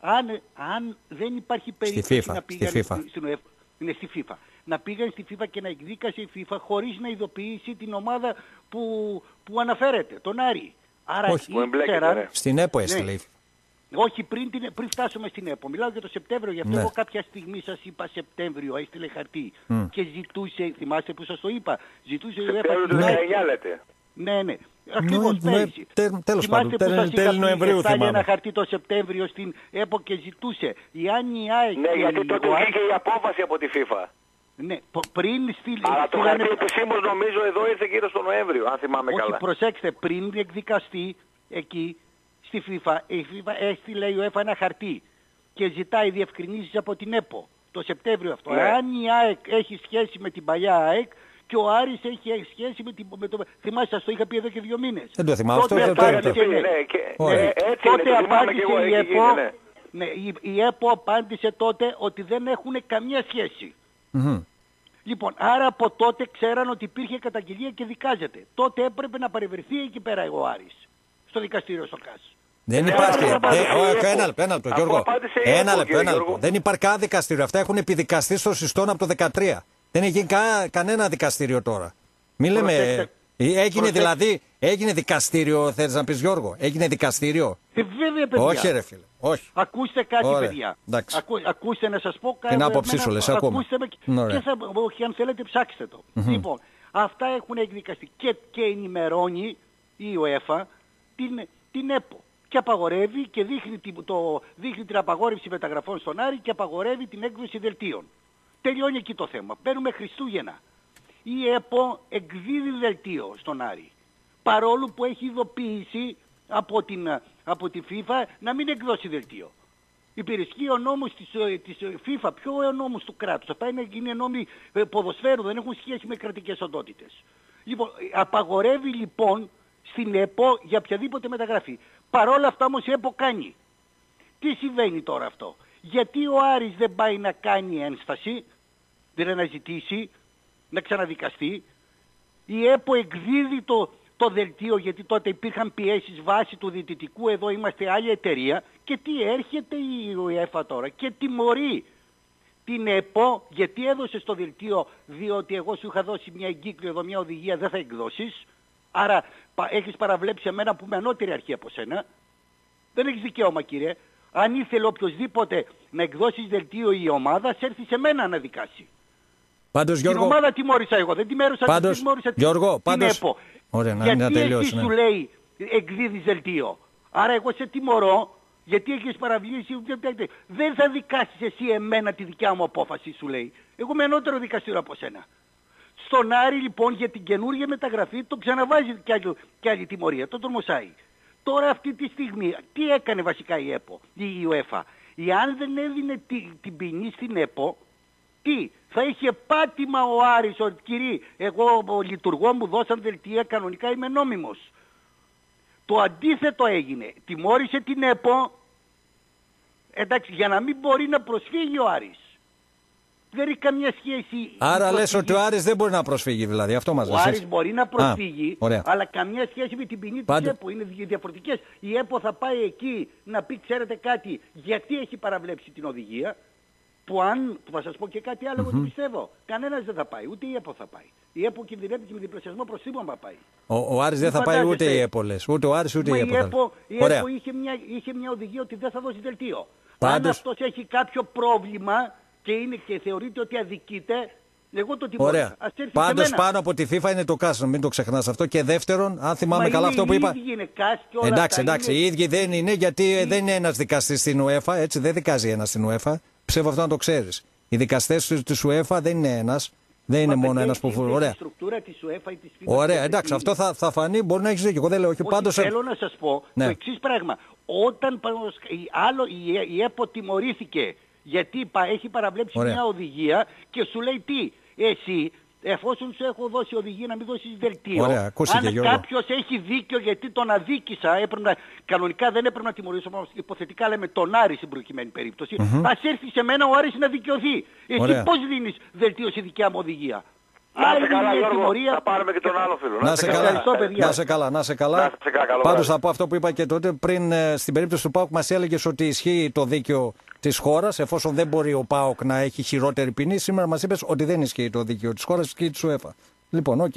Speaker 7: Αν, αν δεν υπάρχει περίπτωση
Speaker 1: FIFA,
Speaker 7: να
Speaker 1: στη
Speaker 7: πήγανε
Speaker 1: FIFA.
Speaker 7: στη- στην UEFA, είναι στη FIFA, να πήγαν στη FIFA και να εκδίκασε η FIFA χωρίς να ειδοποιήσει την ομάδα που, που αναφέρεται, τον Άρη. Άρα
Speaker 1: Όχι.
Speaker 2: Που εμπλέκεται,
Speaker 7: ήξεραν-
Speaker 2: ναι.
Speaker 1: Στην ΕΠΟ έστειλε.
Speaker 7: Ναι.
Speaker 1: η-
Speaker 7: όχι, πριν, την, πριν φτάσουμε στην ΕΠΟ. Μιλάω για το Σεπτέμβριο. Γι' αυτό
Speaker 1: Ναι.
Speaker 7: εγώ κάποια στιγμή σας είπα Σεπτέμβριο, έστειλε χαρτί. Και ζητούσε, θυμάστε που σας το είπα, ζητούσε η UEFA
Speaker 2: Σεπτέμβριο του
Speaker 7: την-
Speaker 2: 19 λέτε.
Speaker 7: ναι, ναι. Ακριβώς
Speaker 1: ναι,
Speaker 7: πέρυσι.
Speaker 1: τε- τέλος
Speaker 7: Θυμάστε
Speaker 1: πάντων,
Speaker 7: που
Speaker 1: τέλη-
Speaker 7: σας είχα
Speaker 1: τέλη
Speaker 7: πει,
Speaker 1: Νοεμβρίου
Speaker 7: εστάλει
Speaker 1: θυμάμαι.
Speaker 7: ένα χαρτί το Σεπτέμβριο στην ΕΠΟ και ζητούσε η Άννη ΑΕΚ
Speaker 2: Ναι,
Speaker 7: και
Speaker 2: γιατί
Speaker 7: η
Speaker 2: τότε
Speaker 7: ΟΑ-
Speaker 2: βγήκε η απόφαση από τη FIFA.
Speaker 7: Ναι, πο- πριν στη...
Speaker 2: Αλλά το
Speaker 7: στείλανε-
Speaker 2: χαρτί επισήμως νομίζω εδώ ήρθε γύρω στο Νοέμβριο, αν θυμάμαι
Speaker 7: Όχι,
Speaker 2: καλά.
Speaker 7: προσέξτε, πριν εκδικαστεί εκεί στη FIFA, η FIFA έστειλε η UEFA ένα χαρτί και ζητάει διευκρινήσεις από την ΕΠΟ το Σεπτέμβριο αυτό.
Speaker 2: Ναι.
Speaker 7: Αν η ΑΕΚ έχει σχέση με την παλιά ΑΕΚ και ο Άρης έχει σχέση με, την, με το... Θυμάστε, σας το είχα πει εδώ και δύο μήνες.
Speaker 1: Δεν το θυμάμαι αυτό,
Speaker 7: Τότε
Speaker 1: δεν το-
Speaker 7: απάντησε,
Speaker 1: το-
Speaker 2: Ναι,
Speaker 7: ναι.
Speaker 2: και-
Speaker 1: Ωραία.
Speaker 2: ναι, έτσι είναι,
Speaker 7: τότε
Speaker 2: το θυμάμαι και
Speaker 7: απάντησε
Speaker 2: εγώ,
Speaker 7: η
Speaker 2: εκεί
Speaker 7: ΕΠΟ,
Speaker 2: γίνει, ναι.
Speaker 7: ναι, η, η ΕΠΟ απάντησε τότε ότι δεν έχουν καμία σχέση.
Speaker 1: Μμμ.
Speaker 7: Λοιπόν, άρα από τότε ξέραν ότι υπήρχε καταγγελία και δικάζεται. Τότε έπρεπε να παρευρεθεί εκεί πέρα ο Άρης, στο δικαστήριο στο ΚΑΣ.
Speaker 1: Δεν
Speaker 2: Ναι,
Speaker 1: υπάρχει.
Speaker 2: αλλά απάντησε
Speaker 1: δεν-
Speaker 2: η
Speaker 1: όχι,
Speaker 2: ΕΠΟ.
Speaker 1: Ένα λεπτό, ένα λεπτό,
Speaker 2: Αφού
Speaker 1: Γιώργο.
Speaker 2: απάντησε η
Speaker 1: Ένα
Speaker 2: ΕΠΟ,
Speaker 1: λεπτό,
Speaker 2: κύριε
Speaker 1: ένα λεπτό.
Speaker 2: Γιώργο.
Speaker 1: Δεν υπάρχει καν δικαστήριο. Αυτά έχουν επιδικαστεί στο συστόν από το 13. Δεν έχει γίνει κα- κανένα δικαστήριο τώρα. Μην λέμε.
Speaker 7: Προσέξτε.
Speaker 1: ε, Έγινε
Speaker 7: Προσέξτε.
Speaker 1: δηλαδή. Έγινε δικαστήριο, θέλει να πεις Γιώργο; Έγινε δικαστήριο;
Speaker 7: Ε, βέβαια, παιδιά.
Speaker 1: Όχι, ρε φίλε. Όχι.
Speaker 7: Ακούστε κάτι,
Speaker 1: Ωραία,
Speaker 7: παιδιά.
Speaker 1: εντάξει.
Speaker 7: Ακού, ακούστε να σας πω κάτι.
Speaker 1: Την άποψή σου, λες, ακούμε.
Speaker 7: Ακούστε με και,
Speaker 1: Ωραία.
Speaker 7: και θα, όχι, αν θέλετε ψάξτε το. Λοιπόν, αυτά έχουν εκδικαστεί και, και ενημερώνει η UEFA την, την ΕΠΟ. Και απαγορεύει και δείχνει, την- το, δείχνει την απαγόρευση μεταγραφών στον Άρη και απαγορεύει την έκδοση δελτίων. Τελειώνει εκεί το θέμα. Παίρνουμε Χριστούγεννα. Η ΕΠΟ εκδίδει δελτίο στον Άρη. Παρόλο που έχει ειδοποίηση από την, από τη FIFA να μην εκδώσει δελτίο. Υπερισχύει ο νόμος της, ε, της ε, FIFA, ποιο ο νόμος του κράτους; Αυτά είναι, είναι νόμοι ε, ποδοσφαίρου, δεν έχουν σχέση με κρατικές οντότητες. Λοιπόν, ε, απαγορεύει λοιπόν στην ΕΠΟ για οποιαδήποτε μεταγραφή. Παρόλα αυτά όμως η ΕΠΟ κάνει. Τι συμβαίνει τώρα αυτό; Γιατί ο Άρης δεν πάει να κάνει ένσταση, δεν να ζητήσει, να ξαναδικαστεί. Η ΕΠΟ εκδίδει το, το δελτίο γιατί τότε υπήρχαν πιέσεις βάση του διαιτητικού, εδώ είμαστε άλλη εταιρεία. Και τι έρχεται η UEFA τώρα και τιμωρεί την ΕΠΟ γιατί έδωσε στο δελτίο διότι εγώ σου είχα δώσει μια εγκύκλιο εδώ μια οδηγία δεν θα εκδώσεις. Άρα πα, έχεις παραβλέψει εμένα που είμαι ανώτερη αρχή από σένα. Δεν έχεις δικαίωμα κύριε. Αν ήθελε οποιοδήποτε να εκδώσεις δελτίο η ομάδα σε έρθει σε μένα να δικάσει
Speaker 1: Πάντως,
Speaker 7: την
Speaker 1: Γιώργο.
Speaker 7: ομάδα τιμώρησα εγώ, δεν τιμέρωσα,
Speaker 1: Πάντως,
Speaker 7: δεν τιμώρησα την-
Speaker 1: Γιώργο,
Speaker 7: την
Speaker 1: πάντως-
Speaker 7: ΕΠΟ.
Speaker 1: Ωραία, να-
Speaker 7: γιατί
Speaker 1: να τελειώσει,
Speaker 7: εσύ
Speaker 1: ναι.
Speaker 7: σου λέει εκδίδεις δελτίο. Άρα εγώ σε τιμωρώ γιατί έχεις παραβλήσει. Δεν θα δικάσεις εσύ εμένα τη δικιά μου απόφαση σου λέει. Εγώ είμαι ενώτερο δικαστήριο από σένα. Στον Άρη λοιπόν για την καινούργια μεταγραφή το ξαναβάζει κι άλλη, κι άλλη τιμωρία, το τρομοσάει. Τώρα αυτή τη στιγμή τι έκανε βασικά η ΕΠΟ, η UEFA. Εάν δεν έδινε τη- την ποινή στην ΕΠΟ, τι, θα είχε πάτημα ο Άρης, ο κυρί, εγώ ο λειτουργό μου δώσαν δελτία, κανονικά είμαι νόμιμος. Το αντίθετο έγινε, τιμώρησε την ΕΠΟ, εντάξει, για να μην μπορεί να προσφύγει ο Άρης. Δεν έχει καμία σχέση. η
Speaker 1: Άρα λες
Speaker 7: προσφυγή.
Speaker 1: ότι ο Άρης δεν μπορεί να προσφύγει, δηλαδή. Αυτό μας
Speaker 7: Ο Άρης μπορεί να προσφύγει,
Speaker 1: ωραία.
Speaker 7: αλλά καμία σχέση με την ποινή
Speaker 1: Πάντω-
Speaker 7: της ΕΠΟ. Είναι δι- διαφορετικές. Η ΕΠΟ θα πάει εκεί να πει, ξέρετε κάτι, γιατί έχει παραβλέψει την οδηγία, που αν, που θα σας πω και κάτι άλλο, εγώ δεν πιστεύω. Κανένας δεν θα πάει, ούτε η ΕΠΟ θα πάει. Η ΕΠΟ κινδυνεύει και με διπλασιασμό προστήμων θα πάει.
Speaker 1: Ο, ο Άρης δεν
Speaker 7: Μη
Speaker 1: θα πάει ούτε
Speaker 7: φαντάζεστε.
Speaker 1: η ΕΠΟ, λες. Ούτε ο Άρης ούτε
Speaker 7: Μα
Speaker 1: η
Speaker 7: η
Speaker 1: ΕΠΟ. θα
Speaker 7: ΕΠΟ,
Speaker 1: λέει.
Speaker 7: η
Speaker 1: Ωραία.
Speaker 7: ΕΠΟ είχε, μια, είχε μια οδηγία ότι δεν θα δώσει δελτίο.
Speaker 1: Πάντως-
Speaker 7: Αν αυτός έχει κάποιο πρόβλημα και, είναι, και θεωρείται ότι αδικείται, εγώ το τιμωρώ.
Speaker 1: Ωραία.
Speaker 7: Ας έρθει σε
Speaker 1: Πάντως
Speaker 7: μένα.
Speaker 1: πάνω από τη FIFA είναι το Κάσον, μην το ξεχνάς αυτό. Και δεύτερον, αν θυμάμαι
Speaker 7: Μα
Speaker 1: καλά
Speaker 7: είναι
Speaker 1: αυτό που
Speaker 7: οι
Speaker 1: είπα.
Speaker 7: ίδιοι είναι ΚΑΣ και όλα
Speaker 1: Εντάξει,
Speaker 7: αυτά.
Speaker 1: εντάξει,
Speaker 7: Είναι-
Speaker 1: οι ίδιοι δεν είναι γιατί ε, δεν είναι ένας δικαστής στην UEFA, έτσι δεν δικάζει ένας στην UEFA. Ψεύω αυτό να το ξέρεις. Οι δικαστές τη UEFA δεν είναι ένας. Δεν είναι
Speaker 7: Μα,
Speaker 1: μόνο
Speaker 7: παιδιά,
Speaker 1: ένας που.
Speaker 7: είναι
Speaker 1: Ωραία.
Speaker 7: Η στρουκτούρα της UEFA ή της FIFA.
Speaker 1: Ωραία,
Speaker 7: και
Speaker 1: εντάξει,
Speaker 7: της-
Speaker 1: αυτό θα, θα φανεί, μπορεί να έχεις δίκιο. Εγώ δεν λέω, όχι,
Speaker 7: Όχι,
Speaker 1: πάντω.
Speaker 7: θέλω να σας πω
Speaker 1: Ναι.
Speaker 7: το εξής πράγμα. Όταν παραδείγματος χάρη, η, άλλο, η, Ε- η ΕΠΟ τιμωρήθηκε γιατί πα- έχει παραβλέψει
Speaker 1: Ωραία.
Speaker 7: μια οδηγία και σου λέει τι, εσύ εφόσον σου έχω δώσει οδηγία να μην δώσεις δελτίο.
Speaker 1: Ωραία, ακούστηκε,
Speaker 7: αν
Speaker 1: Γιώργο.
Speaker 7: κάποιος έχει δίκιο γιατί τον αδίκησα, έπρεπε να, κανονικά δεν έπρεπε να τιμωρήσω, όμως υποθετικά λέμε τον Άρη στην προκειμένη περίπτωση, ας έρθει σε μένα ο Άρης να δικαιωθεί. Εσύ
Speaker 1: Ωραία.
Speaker 7: πώς δίνεις δελτίο σε δικιά μου οδηγία;
Speaker 2: Να
Speaker 7: Άλλη
Speaker 2: σε καλά
Speaker 7: είναι η
Speaker 2: Γιώργο,
Speaker 7: τιμωρία.
Speaker 2: θα πάρουμε και τον άλλο φίλο.
Speaker 1: Να σε καλά,
Speaker 7: Ευχαριστώ, παιδιά.
Speaker 1: να σε καλά, να σε καλά.
Speaker 2: Να σε καλά, καλό
Speaker 1: Πάντως
Speaker 2: βράδυ.
Speaker 1: θα πω αυτό που είπα και τότε πριν ε, στην περίπτωση του ΠΑΟΚ μας έλεγες ότι ισχύει το δίκαιο της χώρας εφόσον δεν μπορεί ο ΠΑΟΚ να έχει χειρότερη ποινή. Σήμερα μας είπες ότι δεν ισχύει το δίκαιο της χώρας, ισχύει της UEFA. Λοιπόν, οκ.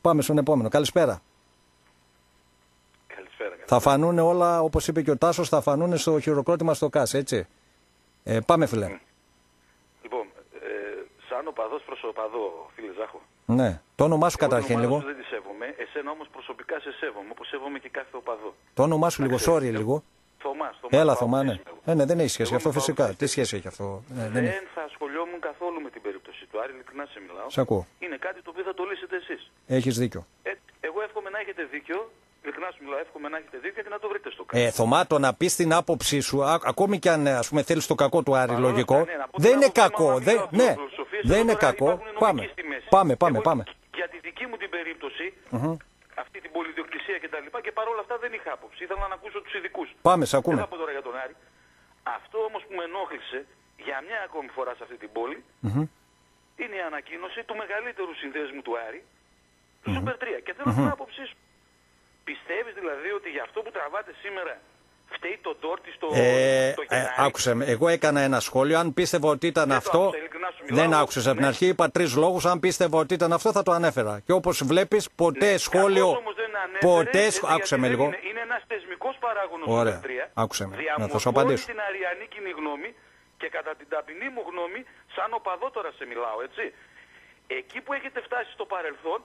Speaker 1: Πάμε στον επόμενο. Καλησπέρα.
Speaker 2: Καλησπέρα.
Speaker 1: Θα φανούν όλα, όπως είπε και ο Τάσος, θα φανούν στο χειροκρότημα στο ΚΑΣ, έτσι. Ε, πάμε φίλε.
Speaker 8: Λοιπόν, ε, σαν οπαδός προς οπαδό, φίλε Ζάχο.
Speaker 1: Ναι. Το όνομά σου
Speaker 8: Εγώ την
Speaker 1: καταρχήν
Speaker 8: ομάδα
Speaker 1: λίγο.
Speaker 8: σου δεν τη σέβομαι, εσένα όμως προσωπικά σε σέβομαι, όπως σέβομαι και κάθε οπαδό.
Speaker 1: Το όνομά σου λίγο, sorry λίγο.
Speaker 8: Θωμάς, Θωμάς
Speaker 1: Έλα,
Speaker 8: Παουτζής
Speaker 1: Θωμά, ναι.
Speaker 8: είμαι εγώ.
Speaker 1: Ε, ναι, δεν έχει σχέση
Speaker 8: Εγώ
Speaker 1: αυτό
Speaker 8: είμαι
Speaker 1: φυσικά.
Speaker 8: Παουτζής.
Speaker 1: Τι σχέση έχει αυτό; Ναι, δεν
Speaker 8: Δεν
Speaker 1: έχει.
Speaker 8: θα ασχολιόμουν καθόλου με την περίπτωση του Άρη, ειλικρινά σε μιλάω.
Speaker 1: Σε ακούω.
Speaker 8: Είναι κάτι το οποίο θα το λύσετε εσείς.
Speaker 1: Έχεις δίκιο.
Speaker 8: Ε, εγώ εύχομαι να έχετε δίκιο, ειλικρινά σου μιλάω, εύχομαι να έχετε δίκιο και να το βρείτε στο κάτω.
Speaker 1: Ε, Θωμά, το να πεις την άποψή σου, α- ακόμη κι αν ε, ας πούμε, θέλεις το κακό του Άρη,
Speaker 8: Παρόλα
Speaker 1: λογικό,
Speaker 8: αυτά, ναι, να πω
Speaker 1: δεν
Speaker 8: την
Speaker 1: είναι
Speaker 8: άποψή μου,
Speaker 1: κακό.
Speaker 8: άμα
Speaker 1: Δεν,
Speaker 8: μιλάω
Speaker 1: ναι,
Speaker 8: φιλοσοφίες,
Speaker 1: δεν
Speaker 8: εδώ
Speaker 1: είναι
Speaker 8: τώρα
Speaker 1: κακό.
Speaker 8: υπάρχουν
Speaker 1: Πάμε.
Speaker 8: νομικοί στη μέση.
Speaker 1: Πάμε, πάμε,
Speaker 8: Εγώ
Speaker 1: πάμε.
Speaker 8: Για τη δική μου την περιπτωση, αυτή την πολυδιοκτησία και τα λοιπά και παρόλα αυτά δεν είχα άποψη. Ήθελα να ακούσω τους ειδικούς.
Speaker 1: Πάμε, σε
Speaker 8: Δεν
Speaker 1: ακούμε.
Speaker 8: θα πω τώρα για τον Άρη. Αυτό όμως που με ενόχλησε για μια ακόμη φορά σε αυτή την πόλη είναι η ανακοίνωση του μεγαλύτερου συνδέσμου του Άρη, του Super 3. Και θέλω την άποψή σου. Πιστεύεις δηλαδή ότι για αυτό που τραβάτε σήμερα φταίει το Ντόρτι στο,
Speaker 1: Ε,
Speaker 8: στο
Speaker 1: ε,
Speaker 8: Γενάρη;
Speaker 1: άκουσε με. Εγώ έκανα ένα σχόλιο. Αν πίστευα ότι ήταν
Speaker 8: Δεν το
Speaker 1: αυτό.
Speaker 8: άκουσα, ειλικρινά σου μιλάω.
Speaker 1: Δεν άκουσες από την
Speaker 8: Ναι.
Speaker 1: αρχή. Είπα τρεις λόγους. Αν πίστευα ότι ήταν αυτό, θα το ανέφερα. Και όπως βλέπεις, ποτέ
Speaker 8: Ναι,
Speaker 1: σχόλιο.
Speaker 8: καθώς όμως δεν ανέφερες,
Speaker 1: Ποτέ.
Speaker 8: έτσι,
Speaker 1: σχ-
Speaker 8: γιατί
Speaker 1: Άκουσε με
Speaker 8: δεν
Speaker 1: λίγο.
Speaker 8: Είναι, είναι ένας θεσμικός παράγονος
Speaker 1: Ωραία.
Speaker 8: του 3.
Speaker 1: Άκουσε με. Να, θα σου
Speaker 8: Διαμορφώνει
Speaker 1: απαντήσω.
Speaker 8: την αριανή κοινή γνώμη και κατά την ταπεινή μου γνώμη, σαν οπαδό τώρα σε μιλάω, έτσι. Εκεί που έχετε φτάσει στο παρελθον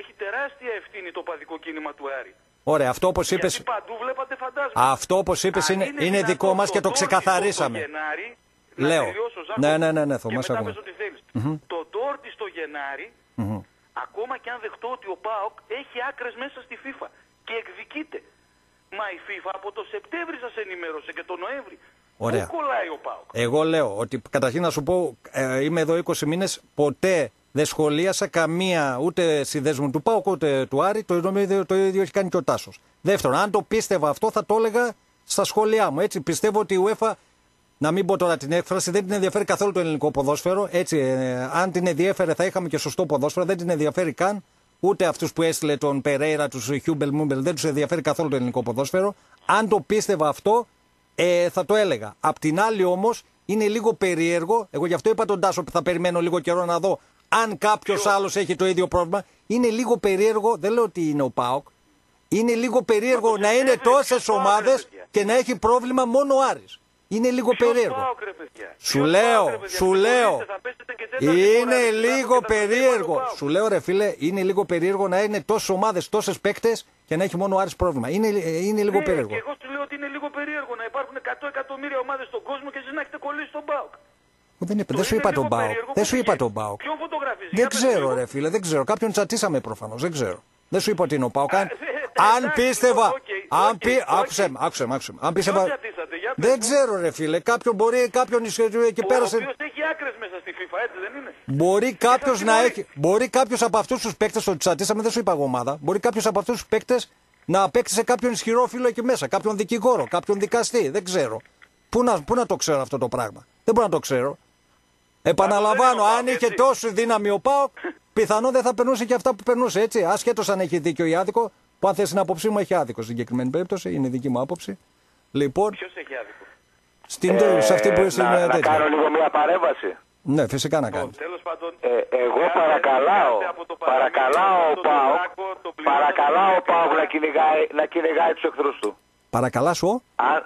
Speaker 8: έχει τεράστια ευθύνη το παδικό κίνημα του Άρη.
Speaker 1: Ωραία, αυτό όπως είπε.
Speaker 8: Γιατί παντού βλέπατε φαντάσματα.
Speaker 1: Αυτό όπως είπες
Speaker 8: Αν
Speaker 1: είναι, είναι
Speaker 8: δυνατόν
Speaker 1: δικό μας και το
Speaker 8: Ντόρτιστο
Speaker 1: ξεκαθαρίσαμε.
Speaker 8: Το Γενάρη, να
Speaker 1: Λέω.
Speaker 8: τελειώσω, Ζάκο,
Speaker 1: Ναι, ναι, ναι, ναι,
Speaker 8: και
Speaker 1: Θωμάς,
Speaker 8: μετά
Speaker 1: ακούμε.
Speaker 8: πες ό,τι θέλεις. Το Ντόρτι στο Γενάρη, ακόμα και αν δεχτώ ότι ο ΠΑΟΚ έχει άκρες μέσα στη FIFA και εκδικείται. Μα η FIFA από το Σεπτέμβρη σας ενημέρωσε και τον Νοέμβρη.
Speaker 1: Ωραία.
Speaker 8: Πού κολλάει ο ΠΑΟΚ;
Speaker 1: Εγώ λέω ότι καταρχήν να σου πω, ε, είμαι εδώ 20 μήνες, ποτέ δεν σχολίασα καμία ούτε συνδέσμου του Πάουκ ούτε του Άρη. Το ίδιο, το ίδιο έχει κάνει και ο Τάσος. Δεύτερον, αν το πίστευα αυτό, θα το έλεγα στα σχόλιά μου. Έτσι, πιστεύω ότι η UEFA, να μην πω τώρα την έκφραση, δεν την ενδιαφέρει καθόλου το ελληνικό ποδόσφαιρο. Έτσι, ε, αν την ενδιαφέρε, θα είχαμε και σωστό ποδόσφαιρο. Δεν την ενδιαφέρει καν. Ούτε αυτούς που έστειλε τον Περέιρα, τους Χιούμπελ Μούμπελ, δεν τους ενδιαφέρει καθόλου το ελληνικό ποδόσφαιρο. Αν το πίστευα αυτό, ε, θα το έλεγα. Απ' την άλλη όμως είναι λίγο περίεργο. Εγώ γι' αυτό είπα τον Τάσο που θα περιμένω λίγο καιρό να δω αν κάποιος άλλος έχει το ίδιο πρόβλημα. Είναι λίγο περίεργο, δεν λέω ότι είναι ο ΠΑΟΚ. Είναι λίγο περίεργο
Speaker 8: το
Speaker 1: να είναι
Speaker 8: Σεπτέμβρη
Speaker 1: τόσες
Speaker 8: ποιος ΠΑΟΚ, ρε
Speaker 1: ομάδε
Speaker 8: παιδιά;
Speaker 1: και να έχει πρόβλημα μόνο ο Άρης. Είναι λίγο
Speaker 8: Ποιος
Speaker 1: περίεργο.
Speaker 8: ΠΑΟΚ, ρε παιδιά;
Speaker 1: Σου
Speaker 8: Ποιος
Speaker 1: λέω,
Speaker 8: ΠΑΟΚ, ρε παιδιά;
Speaker 1: σου
Speaker 8: Συγχωρείτε,
Speaker 1: λέω.
Speaker 8: θα πέσετε και τέταρτη φορά,
Speaker 1: Είναι
Speaker 8: ρε,
Speaker 1: λίγο
Speaker 8: και θα σας
Speaker 1: περίεργο.
Speaker 8: λέει ο
Speaker 1: Σου λέω ρε φίλε, είναι λίγο περίεργο να είναι τόσες ομάδες, τόσες παίκτες και να έχει μόνο ο Άρης πρόβλημα. Είναι, ε, είναι λίγο
Speaker 8: Ναι,
Speaker 1: περίεργο.
Speaker 8: Και εγώ σου λέω ότι είναι λίγο περίεργο να υπάρχουν 100 εκατομμύρια ομάδες στον κόσμο και εσείς να έχετε κολλήσει τον ΠΑΟΚ.
Speaker 1: Δεν, είπε,
Speaker 8: Το
Speaker 1: δεν σου
Speaker 8: είναι
Speaker 1: είπα
Speaker 8: λίγο
Speaker 1: τον ΠΑΟΚ.
Speaker 8: περίεργο
Speaker 1: Δεν
Speaker 8: που
Speaker 1: σου είπα
Speaker 8: πήγε.
Speaker 1: τον ΠΑΟΚ.
Speaker 8: Ποιον φωτογραφίζει,
Speaker 1: Δεν
Speaker 8: για πες
Speaker 1: ξέρω,
Speaker 8: λίγο.
Speaker 1: ρε φίλε, δεν ξέρω. Κάποιον τσατίσαμε προφανώς. Δεν ξέρω. Δεν σου είπα ότι είναι ο ΠΑΟΚ. Αν,
Speaker 8: ε,
Speaker 1: αν
Speaker 8: εντάξει,
Speaker 1: πίστευα.
Speaker 8: οκ,
Speaker 1: αν
Speaker 8: οκ,
Speaker 1: πει,
Speaker 8: οκ.
Speaker 1: άκουσε με, άκουσε με, άκουσε με. Αν
Speaker 8: Ποιον
Speaker 1: πίστευα.
Speaker 8: τσατίσατε, για πες
Speaker 1: Δεν
Speaker 8: μου.
Speaker 1: ξέρω, ρε φίλε. Κάποιον μπορεί, κάποιον ισχυ- εκεί
Speaker 8: Ο
Speaker 1: πέρασε.
Speaker 8: οποίος έχει άκρες μέσα στη FIFA, έτσι δεν είναι;
Speaker 1: Μπορεί κάποιος
Speaker 8: σας
Speaker 1: να
Speaker 8: τιμωρεί.
Speaker 1: έχει. Μπορεί κάποιος από αυτούς τους παίκτες, το τσατίσαμε, δεν σου είπα εγώ ομάδα. Μπορεί κάποιος από αυτούς τους παίκτες να παίξει σε κάποιον ισχυρό φίλο εκεί μέσα. Κάποιον δικηγόρο, κάποιον δικαστή. Δεν ξέρω. Πού να, πού να το ξέρω αυτό το πράγμα; Δεν μπορώ να το ξέρω. Επαναλαμβάνω,
Speaker 8: Πάντως δεν
Speaker 1: αν
Speaker 8: είναι ο
Speaker 1: είχε
Speaker 8: Πάοκ,
Speaker 1: τόσο δύναμη ο Πάοκ, πιθανόν δεν θα περνούσε και αυτά που περνούσε έτσι. Άσχετο αν έχει δίκιο ή άδικο, που αν θες την άποψή μου έχει άδικο στην συγκεκριμένη περίπτωση, είναι η δική μου άποψη. Λοιπόν,
Speaker 8: Ποιος έχει άδικο;
Speaker 1: στην, σε αυτή που
Speaker 2: Ε,
Speaker 1: είναι
Speaker 2: να, να
Speaker 1: τέτοια.
Speaker 2: κάνω λίγο μια παρέμβαση.
Speaker 1: Ναι, φυσικά να κάνεις.
Speaker 8: Τέλος πάντων,
Speaker 2: Ε, εγώ
Speaker 8: Βγάλτε-
Speaker 2: παρακαλάω,
Speaker 8: βγάλτε από το παραμύθι
Speaker 2: παρακαλάω ο
Speaker 8: τον
Speaker 2: Πάοκ,
Speaker 8: Τουράκο, τον πληρώνω
Speaker 2: παρακαλάω ο
Speaker 8: τον
Speaker 2: Πάοκ
Speaker 8: Τουράκο.
Speaker 2: να κυνηγάει, να κυνηγάει τους εχθρούς του.
Speaker 1: Παρακαλάς σου.
Speaker 2: Αν,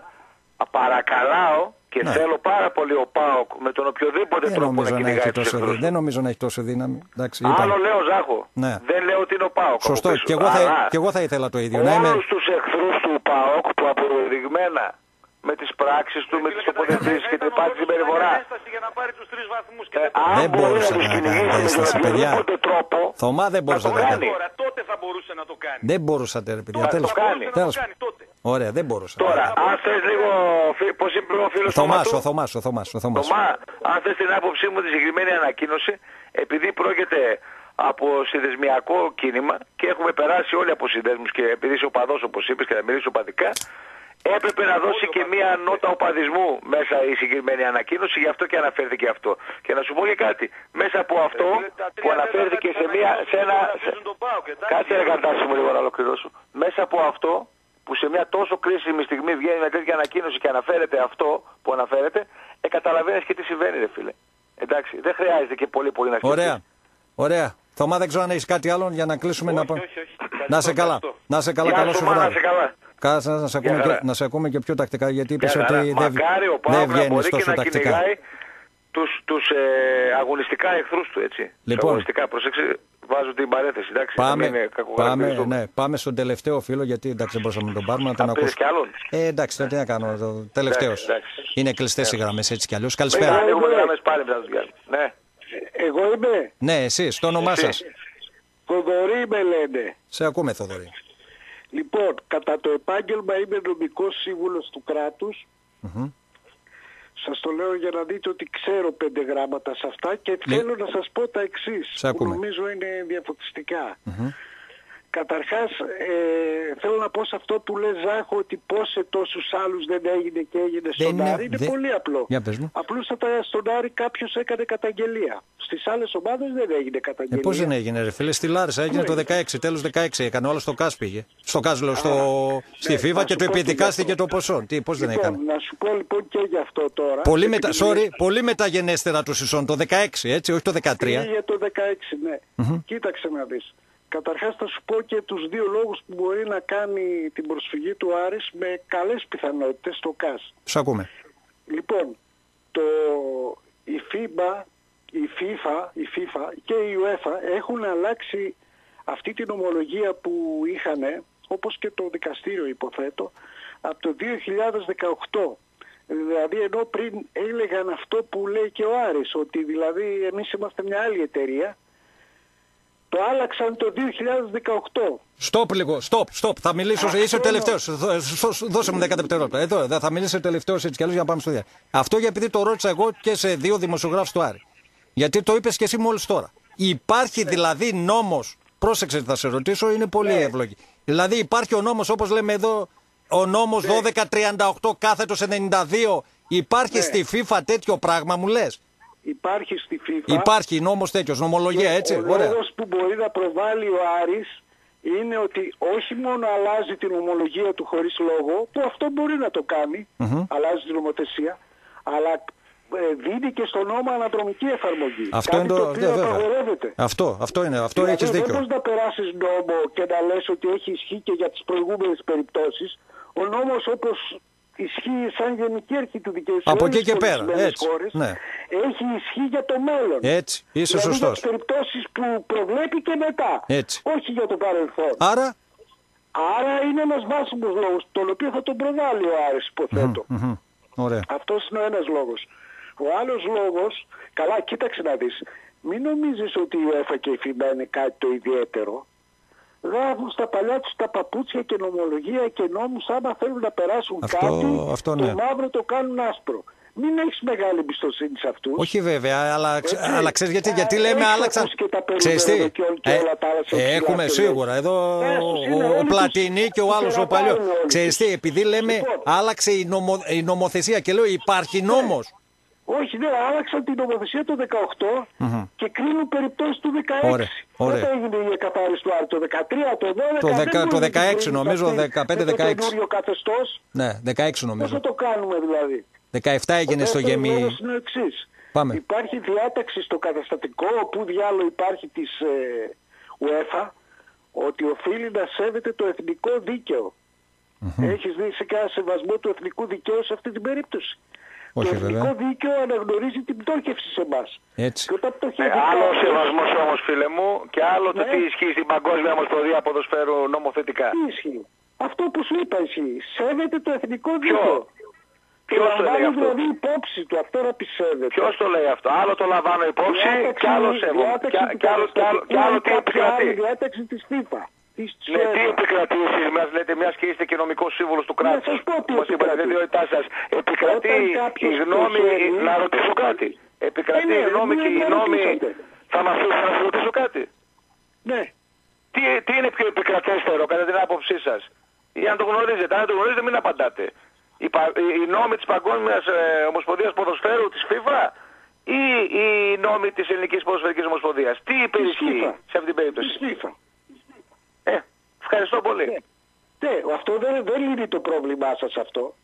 Speaker 2: α, παρακαλάω και
Speaker 1: Ναι.
Speaker 2: θέλω πάρα πολύ ο Πάοκ με τον οποιοδήποτε
Speaker 1: Δεν
Speaker 2: τρόπο
Speaker 1: νομίζω,
Speaker 2: να
Speaker 1: να
Speaker 2: κυνηγάει
Speaker 1: έχει
Speaker 2: τους
Speaker 1: τόσο,
Speaker 2: εχθρούς
Speaker 1: δύναμη.
Speaker 2: του.
Speaker 1: δεν νομίζω να έχει τόσο δύναμη. Εντάξει,
Speaker 2: Άλλο
Speaker 1: είπαμε.
Speaker 2: λέω Ζάχο.
Speaker 1: Ναι.
Speaker 2: Δεν λέω ότι είναι ο Πάοκ.
Speaker 1: Σωστό.
Speaker 2: από πίσω.
Speaker 1: Και εγώ, θα,
Speaker 2: Αλλά
Speaker 1: και εγώ θα ήθελα το ίδιο. Να είμαι...
Speaker 2: Όλους τους εχθρούς του ΠΑΟΚ που αποδεδειγμένα με τις πράξεις του, με τις τοποθετήσεις και την πάση συμπεριφορά.
Speaker 8: για να πάρει τους τρεις βαθμούς και
Speaker 2: Ε,
Speaker 8: δεν το
Speaker 2: αν
Speaker 1: Δεν
Speaker 2: μπορεί
Speaker 1: μπορούσε
Speaker 2: να τους
Speaker 1: να κάνει
Speaker 2: κυνηγήσει με
Speaker 1: ένσταση,
Speaker 2: τον
Speaker 1: παιδιά.
Speaker 2: οποιοδήποτε τρόπο,
Speaker 1: Θωμά δεν μπορούσε
Speaker 2: το
Speaker 1: να το
Speaker 2: κάνει.
Speaker 1: κάνει.
Speaker 8: Τώρα, τότε θα μπορούσε να το κάνει.
Speaker 1: Δεν μπορούσατε, ρε παιδιά.
Speaker 2: Τώρα
Speaker 1: Τέλος.
Speaker 2: το κάνει.
Speaker 8: Μπορούσε να
Speaker 1: Τέλος.
Speaker 8: το κάνει τότε.
Speaker 1: Ωραία, δεν μπορούσα.
Speaker 2: Τώρα, αν θες λίγο, φι- πώς είπε ο φίλος του
Speaker 1: Θωμάς,
Speaker 2: Ματού,
Speaker 1: ο Θωμάς, ο Θωμάς, ο Θωμάς.
Speaker 2: Θωμά, αν θες την άποψή μου τη συγκεκριμένη ανακοίνωση, επειδή πρόκειται από συνδεσμιακό κίνημα και έχουμε περάσει όλοι από συνδέσμους και επειδή είσαι οπαδός όπως είπες και θα μιλήσω οπαδικά έπρεπε να δώσει και μία νότα οπαδισμού μέσα η συγκεκριμένη ανακοίνωση γι' αυτό και αναφέρθηκε αυτό. Και να σου πω και κάτι, μέσα από αυτό που αναφέρθηκε σε, μία, σε ένα... Κάτσε ρε καρτάσι μου λίγο να ολοκληρώσω. Μέσα από αυτό που σε μια τόσο κρίσιμη στιγμή βγαίνει με τέτοια ανακοίνωση και αναφέρεται αυτό που αναφέρεται, ε, καταλαβαίνεις και τι συμβαίνει ρε φίλε. Εντάξει, δεν χρειάζεται και πολύ πολύ να σκεφτείς.
Speaker 1: Ωραία. Ωραία. Θωμά, δεν ξέρω αν έχεις κάτι άλλο για να κλείσουμε να πάμε. Να σε καλά. Να σε καλά,
Speaker 2: Γεια
Speaker 1: καλό
Speaker 2: σου,
Speaker 1: σου
Speaker 2: Μάνα,
Speaker 1: βράδυ.
Speaker 2: σε καλά.
Speaker 1: Κάτσε να σε ακούμε,
Speaker 2: Γεια
Speaker 1: και,
Speaker 2: χαρά.
Speaker 1: να σε ακούμε και πιο τακτικά γιατί είπες
Speaker 2: Μια
Speaker 1: ότι
Speaker 2: χαρά.
Speaker 1: δεν,
Speaker 2: Μακάρι ο
Speaker 1: δεν
Speaker 2: Πάοκ να
Speaker 1: βγαίνεις
Speaker 2: μπορεί και
Speaker 1: τόσο
Speaker 2: να
Speaker 1: τακτικά.
Speaker 2: κυνηγάει τους, τους ε, αγωνιστικά εχθρούς του, έτσι. Τους
Speaker 1: Λοιπόν.
Speaker 2: αγωνιστικά, προσέξτε, βάζω την παρέθεση, εντάξει, να
Speaker 1: Πάμε,
Speaker 2: μην είναι
Speaker 1: πάμε,
Speaker 2: κακοκαρακτηριστικό.
Speaker 1: ναι, πάμε στον τελευταίο φίλο γιατί εντάξει δεν μπορούσαμε να τον πάρουμε να τον
Speaker 2: Θα πήρες
Speaker 1: ακούσουμε.
Speaker 2: κι άλλον.
Speaker 1: Ε, εντάξει, τώρα τι να κάνω, το τελευταίος.
Speaker 2: Εντάξει, εντάξει.
Speaker 1: Είναι κλειστές οι γραμμές έτσι κι αλλιώς.
Speaker 2: Μετά
Speaker 1: Καλησπέρα.
Speaker 2: ανοίγουμε γραμμές πάλι μετά τους Γιάννη. Ναι.
Speaker 9: Εγώ είμαι;
Speaker 1: Ναι, εσείς, το όνομά σας.
Speaker 2: Εσύ.
Speaker 9: Θοδωρή με λένε.
Speaker 1: Σε ακούμε, Θοδωρή.
Speaker 9: Λοιπόν, κατά το επάγγελμα είμαι νομικός σύμβουλος του κράτους. Σας το λέω για να δείτε ότι ξέρω πέντε γράμματα σε αυτά και
Speaker 1: Ναι.
Speaker 9: θέλω να σας πω τα εξής
Speaker 1: Σε
Speaker 9: που
Speaker 1: ακούμε.
Speaker 9: νομίζω είναι διαφωτιστικά. Καταρχάς ε, θέλω να πω σε αυτό που λες Ζάχο ότι πώς σε τόσους άλλους δεν έγινε και έγινε στον
Speaker 1: είναι-
Speaker 9: Άρη είναι
Speaker 1: δεν-
Speaker 9: πολύ απλό.
Speaker 1: Για πες μου.
Speaker 9: Απλούστατα στον Άρη κάποιος έκανε καταγγελία. Στις άλλες ομάδες δεν έγινε
Speaker 1: Ε,
Speaker 9: καταγγελία.
Speaker 1: πώς δεν έγινε, ρε φίλε, στη Λάρισα έγινε το 16, τέλος 16 έκανε, όλο στο ΚΑΣ πήγε. Στο ΚΑΣ, λέω, στο... στη
Speaker 9: ναι,
Speaker 1: FIFA
Speaker 9: θα
Speaker 1: και
Speaker 9: σου
Speaker 1: το
Speaker 9: πω και γι'
Speaker 1: επιδικάστηκε
Speaker 9: αυτό.
Speaker 1: το ποσό. Τι, πώς δεν
Speaker 9: Λοιπόν,
Speaker 1: έκανε;
Speaker 9: να σου πω λοιπόν και γι' αυτό τώρα.
Speaker 1: Πολύ, μετα...
Speaker 9: Επειδή
Speaker 1: Sorry, πολύ μεταγενέστερα τους Σισόν, το 16, έτσι, όχι το 13.
Speaker 9: Πήγε για το 16, ναι. Κοίταξε να δεις. Καταρχάς θα σου πω και τους δύο λόγους που μπορεί να κάνει την προσφυγή του Άρης με καλές πιθανότητες στο ΚΑΣ.
Speaker 1: Σ' ακούμε.
Speaker 9: Λοιπόν, το, η FIBA, η FIFA, η FIFA και η UEFA έχουν αλλάξει αυτή την ομολογία που είχαν, όπως και το δικαστήριο υποθέτω, από το 2018. Δηλαδή ενώ πριν έλεγαν αυτό που λέει και ο Άρης, ότι δηλαδή εμείς είμαστε μια άλλη εταιρεία, το άλλαξαν το 2018.
Speaker 1: Στοπ λίγο, stop, stop. Θα μιλήσω,
Speaker 9: Αυτό
Speaker 1: είσαι ο
Speaker 9: είναι.
Speaker 1: τελευταίος. Δώσε μου 10 δευτερόλεπτα. Εδώ, δε- θα μιλήσει ο τελευταίος έτσι κι αλλιώς για να πάμε στο διάλειμμα. Αυτό για επειδή το ρώτησα εγώ και σε δύο δημοσιογράφους του Άρη. Γιατί το είπες και εσύ μόλις τώρα. Υπάρχει δηλαδή νόμος. Πρόσεξε τι θα σε ρωτήσω, είναι πολύ
Speaker 9: Ναι.
Speaker 1: εύλογη. Δηλαδή υπάρχει ο νόμος όπως λέμε εδώ, ο νόμος 1238 κάθετος 92. Υπάρχει
Speaker 9: Ναι.
Speaker 1: στη FIFA τέτοιο πράγμα, μου λες.
Speaker 9: Υπάρχει στη FIFA.
Speaker 1: Υπάρχει νόμος τέτοιος, νομολογία έτσι.
Speaker 9: Ο
Speaker 1: Ωραία.
Speaker 9: λόγος που μπορεί να προβάλλει ο Άρης είναι ότι όχι μόνο αλλάζει την ομολογία του χωρίς λόγο, που αυτό μπορεί να το κανει αλλάζει την νομοθεσία, αλλά ε, δίνει και στο νόμο αναδρομική εφαρμογή.
Speaker 1: Αυτό
Speaker 9: Κάτι
Speaker 1: είναι το.
Speaker 9: το οποίο
Speaker 1: ναι, βέβαια.
Speaker 9: απαγορεύεται.
Speaker 1: Αυτό, αυτό είναι, αυτό
Speaker 9: Δηλαδή,
Speaker 1: έχεις
Speaker 9: Δεν
Speaker 1: δίκιο.
Speaker 9: μπορείς να περάσεις νόμο και να λες ότι έχει ισχύ και για τις προηγούμενες περιπτώσεις. Ο νόμος όπως ισχύει σαν γενική αρχή του δικαίου σε
Speaker 1: Από
Speaker 9: όλες
Speaker 1: εκεί και
Speaker 9: τις
Speaker 1: πέρα,
Speaker 9: ορισμένες
Speaker 1: έτσι,
Speaker 9: χώρες,
Speaker 1: ναι.
Speaker 9: έχει ισχύ για το μέλλον.
Speaker 1: Έτσι, είσαι
Speaker 9: δηλαδή
Speaker 1: σωστός.
Speaker 9: για τις περιπτώσεις που προβλέπει και μετά.
Speaker 1: Έτσι.
Speaker 9: Όχι για το παρελθόν.
Speaker 1: Άρα,
Speaker 9: Άρα είναι ένας βάσιμος λόγος, τον οποίο θα τον προβάλλει ο Άρης, υποθέτω.
Speaker 1: μμμ, ωραία.
Speaker 9: Αυτός είναι ο ένας λόγος. Ο άλλος λόγος, καλά κοίταξε να δεις, μην νομίζεις ότι η UEFA και η FIBA είναι κάτι το ιδιαίτερο. Γράφουν στα παλιά τους τα παπούτσια και νομολογία και νόμους άμα θέλουν να περάσουν
Speaker 1: Αυτό-
Speaker 9: κάτι,
Speaker 1: αυτό ναι.
Speaker 9: το μαύρο το κάνουν άσπρο. Μην έχεις μεγάλη εμπιστοσύνη σε αυτούς.
Speaker 1: Όχι βέβαια, αλλά,
Speaker 9: Έτσι.
Speaker 1: αλλά ξέρεις γιατί,
Speaker 9: Ε,
Speaker 1: γιατί λέμε
Speaker 9: έχεις
Speaker 1: άλλαξαν.
Speaker 9: ακούσει και τα
Speaker 1: Ξέρεις τι,
Speaker 9: περίπερα και όλα- και όλα τα άλλα σε
Speaker 1: ε,
Speaker 9: ψηλά
Speaker 1: έχουμε
Speaker 9: και
Speaker 1: σίγουρα.
Speaker 9: λέει.
Speaker 1: Εδώ
Speaker 9: Ε, στους είναι
Speaker 1: ο, ο
Speaker 9: όλοι
Speaker 1: Πλατινί
Speaker 9: τους-
Speaker 1: και ο
Speaker 9: τους
Speaker 1: άλλος ο
Speaker 9: κερατάνε
Speaker 1: παλιός.
Speaker 9: όλοι
Speaker 1: Ξέρεις
Speaker 9: τους.
Speaker 1: τι, επειδή λέμε
Speaker 9: Λοιπόν.
Speaker 1: άλλαξε η, νομο, η νομοθεσία και λέω υπάρχει νόμος.
Speaker 9: Όχι, ναι, άλλαξαν την νομοθεσία το 18 και κρίνουν περιπτώσεις του 16.
Speaker 1: Ωραία, ωραία.
Speaker 9: Πότε έγινε η εκαθάριση του Άρη, το 13, το 12,
Speaker 1: Το
Speaker 9: δεν
Speaker 1: δεκα- το
Speaker 9: μπορούν να
Speaker 1: 16
Speaker 9: κρίνουν
Speaker 1: νομίζω,
Speaker 9: αυτοί
Speaker 1: 15-16.
Speaker 9: Με το καινούριο καθεστώς,
Speaker 1: Ναι, 16
Speaker 9: πώς
Speaker 1: νομίζω.
Speaker 9: θα το κάνουμε δηλαδή;
Speaker 1: 17 έγινε
Speaker 9: Ο
Speaker 1: στο
Speaker 9: δεύτερος
Speaker 1: γεμί.
Speaker 9: λόγος είναι ο εξής.
Speaker 1: Πάμε.
Speaker 9: Υπάρχει διάταξη στο καταστατικό, όπου διάλογο υπάρχει της ε, UEFA, ότι οφείλει να σέβεται το εθνικό δίκαιο. Έχεις δει σε κάθε σεβασμό του εθνικού δικαίου σε αυτή την περίπτωση;
Speaker 1: Όχι,
Speaker 9: το εθνικό
Speaker 1: βέβαια.
Speaker 9: δίκαιο αναγνωρίζει την πτώχευση σε εμάς.
Speaker 1: Έτσι.
Speaker 9: Και όταν
Speaker 2: Ε,
Speaker 9: πτωχεύει
Speaker 2: άλλο ο
Speaker 9: κάποιος-
Speaker 2: σεβασμός όμως, φίλε μου, και άλλο το
Speaker 9: Ναι.
Speaker 2: τι ισχύει στην Παγκόσμια Ομοσπονδία Ποδοσφαίρου νομοθετικά.
Speaker 9: Τι ισχύει; Αυτό που σου είπα ισχύει. Σέβεται το εθνικό δίκαιο. Και
Speaker 2: Ποιος το λέει
Speaker 9: λαμβάνει
Speaker 2: αυτό;
Speaker 9: δηλαδή υπόψη του αυτό να πιστεύετε.
Speaker 2: Ποιος το λέει αυτό, άλλο το λαμβάνω υπόψη
Speaker 9: Διάταξη-
Speaker 2: και άλλο σέβομαι.
Speaker 9: διάταξη
Speaker 2: Και,
Speaker 9: του
Speaker 2: και άλλο, και άλλο, και άλλο τι
Speaker 9: καταστατικού ή κάποια άλλη
Speaker 2: επικρατεί.
Speaker 9: διάταξη της FIFA. Της
Speaker 2: Ναι, τι
Speaker 9: UEFA.
Speaker 2: επικρατεί εσείς μας λέτε, μιας και είστε και νομικός σύμβουλος του κράτους.
Speaker 9: σας πω τι
Speaker 2: Μας είπατε
Speaker 9: επικρατεί.
Speaker 2: την ιδιότητά σας. Επικρατεί
Speaker 9: Όταν
Speaker 2: η
Speaker 9: κάποιος
Speaker 2: γνώμη,
Speaker 9: πτωχεύει-
Speaker 2: να ρωτήσω κάτι. Επικρατεί
Speaker 9: Ε, ναι,
Speaker 2: η γνώμη
Speaker 9: ναι,
Speaker 2: και η
Speaker 9: ναι,
Speaker 2: γνώμη
Speaker 9: ρωτήσατε.
Speaker 2: θα μας αφήσει να σας ρωτήσω κάτι.
Speaker 9: Ναι.
Speaker 2: Τι, τι είναι πιο επικρατέστερο κατά την άποψή σας; Ή αν το γνωρίζετε. Αν δεν το γνωρίζετε μην απαντάτε. Οι, πα- οι- οι νόμοι της Παγκόσμιας ε, Ομοσπονδίας Ποδοσφαίρου της FIFA ή οι νόμοι της Ελληνικής Ποδοσφαιρικής Ομοσπονδίας; Τι υπερισχύει
Speaker 9: FIFA.
Speaker 2: σε αυτήν την περίπτωση;
Speaker 9: Της FIFA.
Speaker 2: Ε, ευχαριστώ πολύ.
Speaker 9: Ναι. Ναι, αυτό δεν, δεν λύνει το πρόβλημά σας αυτό.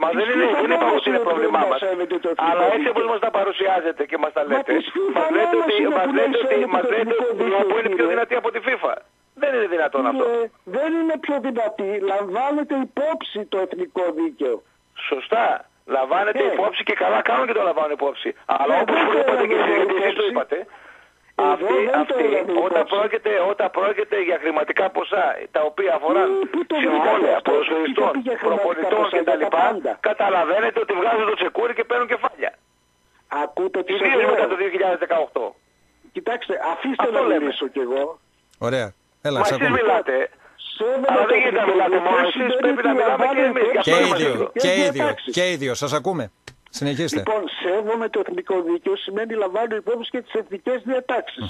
Speaker 2: Μα
Speaker 9: Της
Speaker 2: δεν είναι,
Speaker 9: FIFA
Speaker 2: δεν είπα
Speaker 9: όμως
Speaker 2: ότι είναι
Speaker 9: είναι
Speaker 2: πρόβλημά
Speaker 9: πρόβλημα
Speaker 2: μας.
Speaker 9: σέβεται το εθνικό
Speaker 2: Αλλά έτσι
Speaker 9: δίκαιο.
Speaker 2: όπως μας τα παρουσιάζετε και μας τα λέτε,
Speaker 9: της FIFA
Speaker 2: μας λέτε
Speaker 9: μόνος
Speaker 2: ότι,
Speaker 9: είναι
Speaker 2: μας
Speaker 9: που
Speaker 2: λέτε
Speaker 9: λέει
Speaker 2: ότι,
Speaker 9: σέβεται
Speaker 2: μας
Speaker 9: το
Speaker 2: λέτε
Speaker 9: εθνικό
Speaker 2: ότι η
Speaker 9: δίκαιο,
Speaker 2: ΟΠΟ είναι πιο
Speaker 9: κύριε.
Speaker 2: δυνατή από τη FIFA. Δεν είναι δυνατόν αυτό.
Speaker 9: Ε, δεν είναι πιο δυνατή. Λαμβάνεται υπόψη το εθνικό δίκαιο.
Speaker 2: Σωστά. Λαμβάνετε
Speaker 9: Ναι.
Speaker 2: υπόψη και καλά κάνουν και το λαμβάνουν υπόψη. Αλλά
Speaker 9: Ναι,
Speaker 2: όπως
Speaker 9: δεν
Speaker 2: το
Speaker 9: το
Speaker 2: είπατε και εσείς,
Speaker 9: έλαβε
Speaker 2: γιατί εσείς το
Speaker 9: υπόψη.
Speaker 2: είπατε,
Speaker 9: Εγώ
Speaker 2: αυτοί,
Speaker 9: δεν το
Speaker 2: αυτοί
Speaker 9: έλαβε
Speaker 2: όταν,
Speaker 9: υπόψη.
Speaker 2: πρόκειται, όταν πρόκειται για χρηματικά ποσά τα οποία αφορούν
Speaker 9: Πού- πού το
Speaker 2: συμβόλαια
Speaker 9: βρήκατε αυτό,
Speaker 2: ποδοσφαιριστών,
Speaker 9: τι πήγε χρηματικά
Speaker 2: προπονητών
Speaker 9: ποσά, για τα
Speaker 2: κτλ.
Speaker 9: πάντα.
Speaker 2: Καταλαβαίνετε ότι βγάζουν το τσεκούρι και παίρνουν κεφάλια.
Speaker 9: Ακούτε τι σας
Speaker 2: Ιδίως μετά
Speaker 9: λέω.
Speaker 2: το 2018.
Speaker 9: Κοιτάξτε, αφήστε
Speaker 2: Αυτό
Speaker 9: να
Speaker 2: λέμε.
Speaker 9: μιλήσω κι εγώ.
Speaker 1: Ωραία. Έλα,
Speaker 2: Μα
Speaker 1: σε
Speaker 2: εσείς
Speaker 1: ακούμε.
Speaker 2: μιλάτε.
Speaker 9: Σέβομαι
Speaker 2: Αλλά
Speaker 9: το
Speaker 2: δεν γίνεται να
Speaker 9: εθνικό
Speaker 2: μιλάτε
Speaker 9: δίκαιο,
Speaker 2: μόνο εσείς,
Speaker 9: σημαίνει
Speaker 2: πρέπει
Speaker 9: ότι
Speaker 2: να μιλάμε και
Speaker 9: λαμβάνεται
Speaker 2: εμείς. Γι' αυτό
Speaker 1: Και
Speaker 2: είμαστε
Speaker 1: ίδιο,
Speaker 2: εδώ.
Speaker 1: και
Speaker 9: Εθνικές
Speaker 1: ίδιο,
Speaker 9: διατάξεις.
Speaker 1: και ίδιο. Σας ακούμε. Συνεχίστε.
Speaker 9: Λοιπόν, σέβομαι το εθνικό δίκαιο σημαίνει λαμβάνω υπόψη και τις εθνικές διατάξεις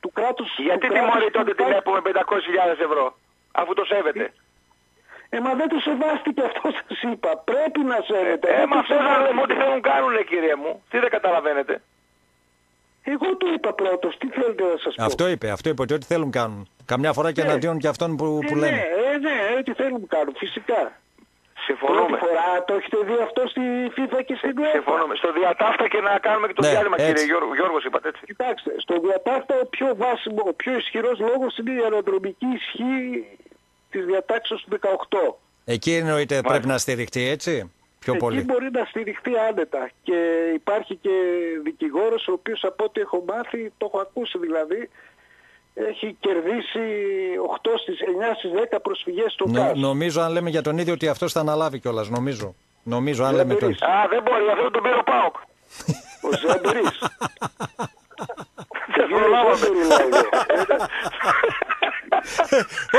Speaker 9: του κράτους.
Speaker 2: Γιατί
Speaker 9: του κράτους
Speaker 2: τιμωρεί
Speaker 9: που
Speaker 2: τότε την
Speaker 9: υπάρχει.
Speaker 2: ΕΠΟ με 500.000 ευρώ, αφού το σέβεται;
Speaker 9: Ε, μα δεν το σεβάστηκε αυτό σας είπα. Πρέπει να σέβεται.
Speaker 2: Ε,
Speaker 9: Δεν
Speaker 2: μα
Speaker 9: το
Speaker 2: αυτό να
Speaker 9: σεβάστηκε.
Speaker 2: λέμε ότι θέλουν κάνουνε κύριε μου. Τι δεν καταλαβαίνετε;
Speaker 9: Εγώ το είπα πρώτος. Τι θέλετε να σας πω;
Speaker 1: Αυτό είπε, αυτό είπε ότι ό,τι θέλουν κάνουν. Καμιά φορά και
Speaker 9: Ναι.
Speaker 1: εναντίον και αυτών που, που
Speaker 9: Ε,
Speaker 1: λένε.
Speaker 9: Ναι, ε, ναι, ε, τι θέλουν να κάνουν. Φυσικά. Πρώτη
Speaker 2: Συμφωνούμε.
Speaker 9: φορά το έχετε δει αυτό στη FIFA και στην UEFA.
Speaker 2: Συμφωνούμε. Στο διατάφτα και να κάνουμε και το
Speaker 1: Ναι,
Speaker 2: διάλειμμα
Speaker 1: έτσι.
Speaker 2: κύριε Γιώργο. Γιώργος είπατε έτσι.
Speaker 9: Κοιτάξτε, στο διατάφτα ο πιο βάσιμο, ο πιο ισχυρός λόγος είναι η αεροδρομική ισχύ της διατάξεως του 18.
Speaker 1: Εκεί εννοείται πρέπει να στηριχτεί, έτσι; Πιο
Speaker 9: Εκεί
Speaker 1: πολύ.
Speaker 9: μπορεί να στηριχτεί άνετα και υπάρχει και δικηγόρος ο οποίος από ό,τι έχω μάθει, το έχω ακούσει δηλαδή, έχει κερδίσει 8 στις 9 στις 10 προσφυγές στο
Speaker 1: Νο-
Speaker 9: ΚΑΣ.
Speaker 1: νομίζω αν λέμε για τον ίδιο ότι αυτός θα αναλάβει κιόλας. Νομίζω. Νομίζω αν
Speaker 9: Δεν
Speaker 1: λέμε τον.
Speaker 9: μπορείς.
Speaker 2: Α, δεν μπορεί. Αυτό τον πήρε ο Πάοκ.
Speaker 9: Ο Ζέμπερης.
Speaker 2: Δεν προλάβαμε.
Speaker 9: Ζέμπερη λέγε.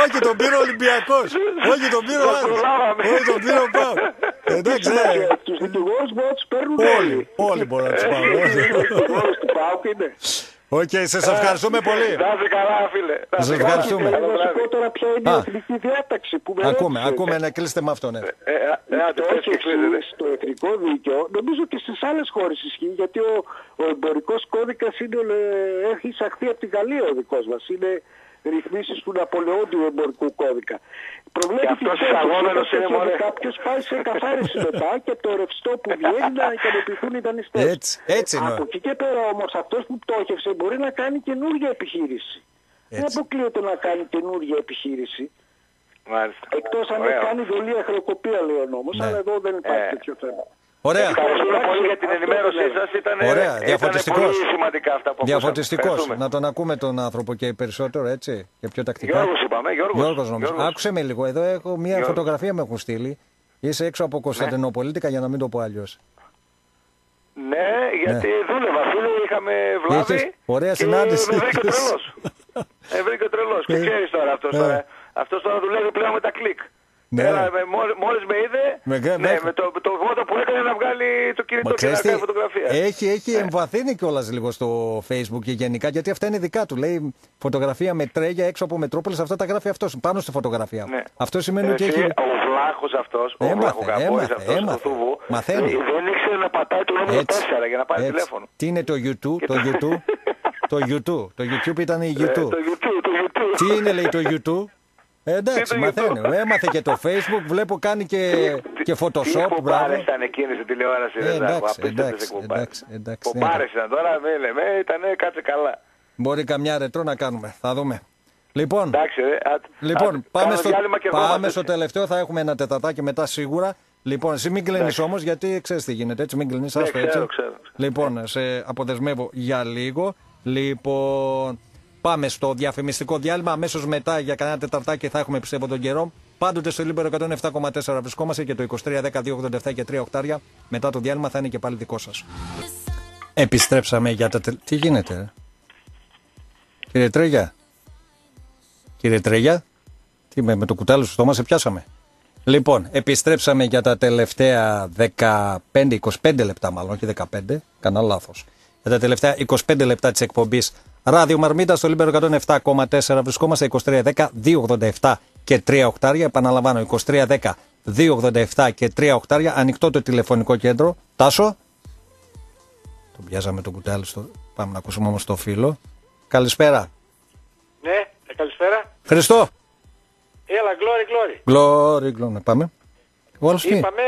Speaker 1: Όχι, τον πήρε ο Ολυμπιακός. Όχι, τον πήρε ο
Speaker 2: Δεν
Speaker 1: Άρης.
Speaker 2: προλάβαμε.
Speaker 1: Όχι, τον πήρε ο Πάο. Εντάξει, ναι.
Speaker 9: Ε, Τους δικηγόρους μπορεί να τους παίρνουν
Speaker 1: Όλοι, όλοι μπορούν να τους πάρουν.
Speaker 9: Τους δικηγόρους του ΠΑΟΚ είναι.
Speaker 1: Οκ, σε ευχαριστούμε πολύ.
Speaker 2: Να είστε καλά φίλε. Να
Speaker 1: Σας
Speaker 2: είστε καλά.
Speaker 1: ευχαριστούμε.
Speaker 9: Θέλω
Speaker 2: Καλό
Speaker 9: να σου
Speaker 2: βράδυ.
Speaker 9: πω τώρα ποια είναι
Speaker 1: Α.
Speaker 9: η εθνική διάταξη που με
Speaker 1: Ακούμε,
Speaker 9: ρώτησες.
Speaker 1: ακούμε να κλείσετε με αυτό, ναι.
Speaker 2: Ε, ε, άντε,
Speaker 9: Το
Speaker 2: πες
Speaker 9: έχει
Speaker 2: και κλείνετε.
Speaker 9: στο εθνικό δίκαιο, νομίζω και στις άλλες χώρες ισχύει, γιατί ο, ο εμπορικός κώδικας είναι, ε, έχει εισαχθεί από τη Γαλλία ο δικός μας. Είναι ρυθμίσεις του Ναπολεόντιου εμπορικού κώδικα. Προβλέπει
Speaker 2: Και αυτός
Speaker 9: την πτώχευση,
Speaker 2: εισαγόμενος
Speaker 9: όταν
Speaker 2: είναι, μωρέ.
Speaker 9: κάποιος πάει σε εκκαθάριση μετά και από το ρευστό που βγαίνει να ικανοποιηθούν οι δανειστές.
Speaker 1: Έτσι, έτσι είναι.
Speaker 9: Από εκεί και πέρα όμως αυτός που πτώχευσε μπορεί να κάνει καινούργια επιχείρηση. Δεν
Speaker 1: Έτσι.
Speaker 9: αποκλείεται να κάνει καινούργια επιχείρηση.
Speaker 2: Μάλιστα.
Speaker 9: Εκτός αν
Speaker 2: Ωραία.
Speaker 9: έχει κάνει δολία χρεοκοπία λέει ο νόμος,
Speaker 1: Ναι.
Speaker 9: αλλά εδώ δεν υπάρχει
Speaker 2: Ε.
Speaker 9: τέτοιο θέμα.
Speaker 1: Ωραία.
Speaker 2: Ευχαριστούμε πολύ για την
Speaker 9: Αυτό
Speaker 2: ενημέρωσή
Speaker 9: δεν
Speaker 2: σας. Ήταν,
Speaker 1: Ωραία,
Speaker 2: ήταν
Speaker 1: διαφωτιστικός.
Speaker 2: πολύ σημαντικά αυτά που ακούσαμε.
Speaker 1: Διαφωτιστικός.
Speaker 2: Ευχαριστούμε.
Speaker 1: Να τον ακούμε τον άνθρωπο και περισσότερο, έτσι. Και πιο τακτικά.
Speaker 2: Γιώργος είπαμε, Γιώργος.
Speaker 1: Γιώργος νομίζω.
Speaker 2: Γιώργος.
Speaker 1: Άκουσε με λίγο. Εδώ έχω μια
Speaker 2: Γιώργος.
Speaker 1: φωτογραφία με έχουν στείλει. Είσαι έξω από Κωνσταντινοπολίτικα για να μην το πω αλλιώς.
Speaker 2: Ναι, γιατί δούλευα, φίλε, είχαμε βλάβη.
Speaker 1: Είχες ωραία
Speaker 2: και
Speaker 1: συνάντηση.
Speaker 2: Με βρήκε τρελός. Με βρήκε τρελός. Και
Speaker 1: Ε,
Speaker 2: ξέρεις τώρα αυτός
Speaker 1: ε.
Speaker 2: τώρα. Αυτός τώρα δουλεύει πλέον με τα κλικ.
Speaker 1: Ναι.
Speaker 2: Έλα, με, μόλι- μόλις με είδε,
Speaker 1: Με γκέ-
Speaker 2: ναι,
Speaker 1: μέχρι.
Speaker 2: με το, το γόντο που έκανε να βγάλει το κινητό
Speaker 1: Μα
Speaker 2: και να
Speaker 1: ξέρεις
Speaker 2: κάνει
Speaker 1: τι,
Speaker 2: φωτογραφία.
Speaker 1: έχει, έχει εμβαθύνει κιόλας λίγο στο Facebook και γενικά γιατί αυτά είναι δικά του. Λέει φωτογραφία με τρέγια έξω από Μετρόπολης, αυτά τα γράφει αυτός πάνω στη φωτογραφία.
Speaker 2: Ναι.
Speaker 1: Αυτό σημαίνει
Speaker 2: Ε,
Speaker 1: ότι
Speaker 2: εσύ,
Speaker 1: έχει.
Speaker 2: Ο βλάχος αυτός, ο
Speaker 1: Έμαθε,
Speaker 2: βλαχοκαμπόης
Speaker 1: έμαθε,
Speaker 2: αυτός,
Speaker 1: έμαθε.
Speaker 2: ο Θούβου,
Speaker 1: Μαθαίνει.
Speaker 2: ε, δεν ήξερε να πατάει το νούμερο 4 για να πάρει
Speaker 1: έτσι.
Speaker 2: τηλέφωνο.
Speaker 1: Τι είναι το YouTube,
Speaker 2: Και
Speaker 1: το
Speaker 2: το-
Speaker 1: YouTube, το YouTube, το YouTube ήταν η
Speaker 2: Ε,
Speaker 1: YouTube.
Speaker 2: Το YouTube, το YouTube.
Speaker 1: Τι είναι λέει το YouTube; Ε, εντάξει,
Speaker 2: το
Speaker 1: μαθαίνει.
Speaker 2: YouTube.
Speaker 1: Έμαθε και το Facebook, βλέπω κάνει και, και
Speaker 2: Τι
Speaker 1: Photoshop.
Speaker 2: εκπομπάρες
Speaker 1: Μπράβο.
Speaker 2: ήταν εκείνη στην τηλεόραση,
Speaker 1: Ε,
Speaker 2: δεν τα έχω
Speaker 1: εντάξει,
Speaker 2: απίστευτες
Speaker 1: εντάξει,
Speaker 2: εκπομπάρες.
Speaker 1: εντάξει, εντάξει, ναι,
Speaker 2: Εκπομπάρες ήταν τώρα, με λέμε, ήτανε κάτσε καλά.
Speaker 1: Μπορεί καμιά ρετρό να κάνουμε. Θα δούμε. Λοιπόν,
Speaker 2: Εντάξει, ρε, α-
Speaker 1: λοιπόν
Speaker 2: α-
Speaker 1: πάμε,
Speaker 2: κάνω
Speaker 1: στο,
Speaker 2: διάλειμμα και ερχόμαστε,
Speaker 1: πάμε στο
Speaker 2: έτσι.
Speaker 1: τελευταίο. Θα έχουμε ένα τετατάκι μετά σίγουρα. Λοιπόν, εσύ μην κλείνει όμως, γιατί ξέρεις τι γίνεται. Έτσι, μην κλείνεις.
Speaker 2: Ναι,
Speaker 1: άστο
Speaker 2: ξέρω,
Speaker 1: έτσι.
Speaker 2: ξέρω.
Speaker 1: Λοιπόν, σε αποδεσμεύω για λίγο. Λοιπόν, πάμε στο διαφημιστικό διάλειμμα. Αμέσως μετά για κανένα τεταρτάκι θα έχουμε πιστεύω τον καιρό. Πάντοτε στο Λίμπερο 107,4 βρισκόμαστε και το 2310-287 και 3 οκτάρια. Μετά το διάλειμμα θα είναι και πάλι δικό σας. Επιστρέψαμε για τα. τελ- Τι γίνεται, ρε; Κύριε Τρέγια; Κύριε Τρέγια; Τι με, με το κουτάλι στο στόμα σε πιάσαμε; Λοιπόν, επιστρέψαμε για τα τελευταία 15-25 λεπτά, μάλλον όχι 15, κανένα λάθος. Για τα τελευταία 25 λεπτά της εκπομπής Ράδιο Μαρμίτα στο Λίμπερο 107,4. Βρισκόμαστε 2310 287 και 3 οκτάρια. Επαναλαμβάνω 2310 287 και 3 οκτάρια. Ανοιχτό το τηλεφωνικό κέντρο. Τάσο. Τον πιάσαμε το κουτάλι στο. Πάμε να ακούσουμε όμως το φίλο. Καλησπέρα.
Speaker 10: Ναι, ε, καλησπέρα.
Speaker 1: Χριστό.
Speaker 10: Έλα, γκλόρι, γκλόρι.
Speaker 1: Γκλόρι, γκλόρι. Πάμε. Ο άλλος τι;
Speaker 10: Είπαμε...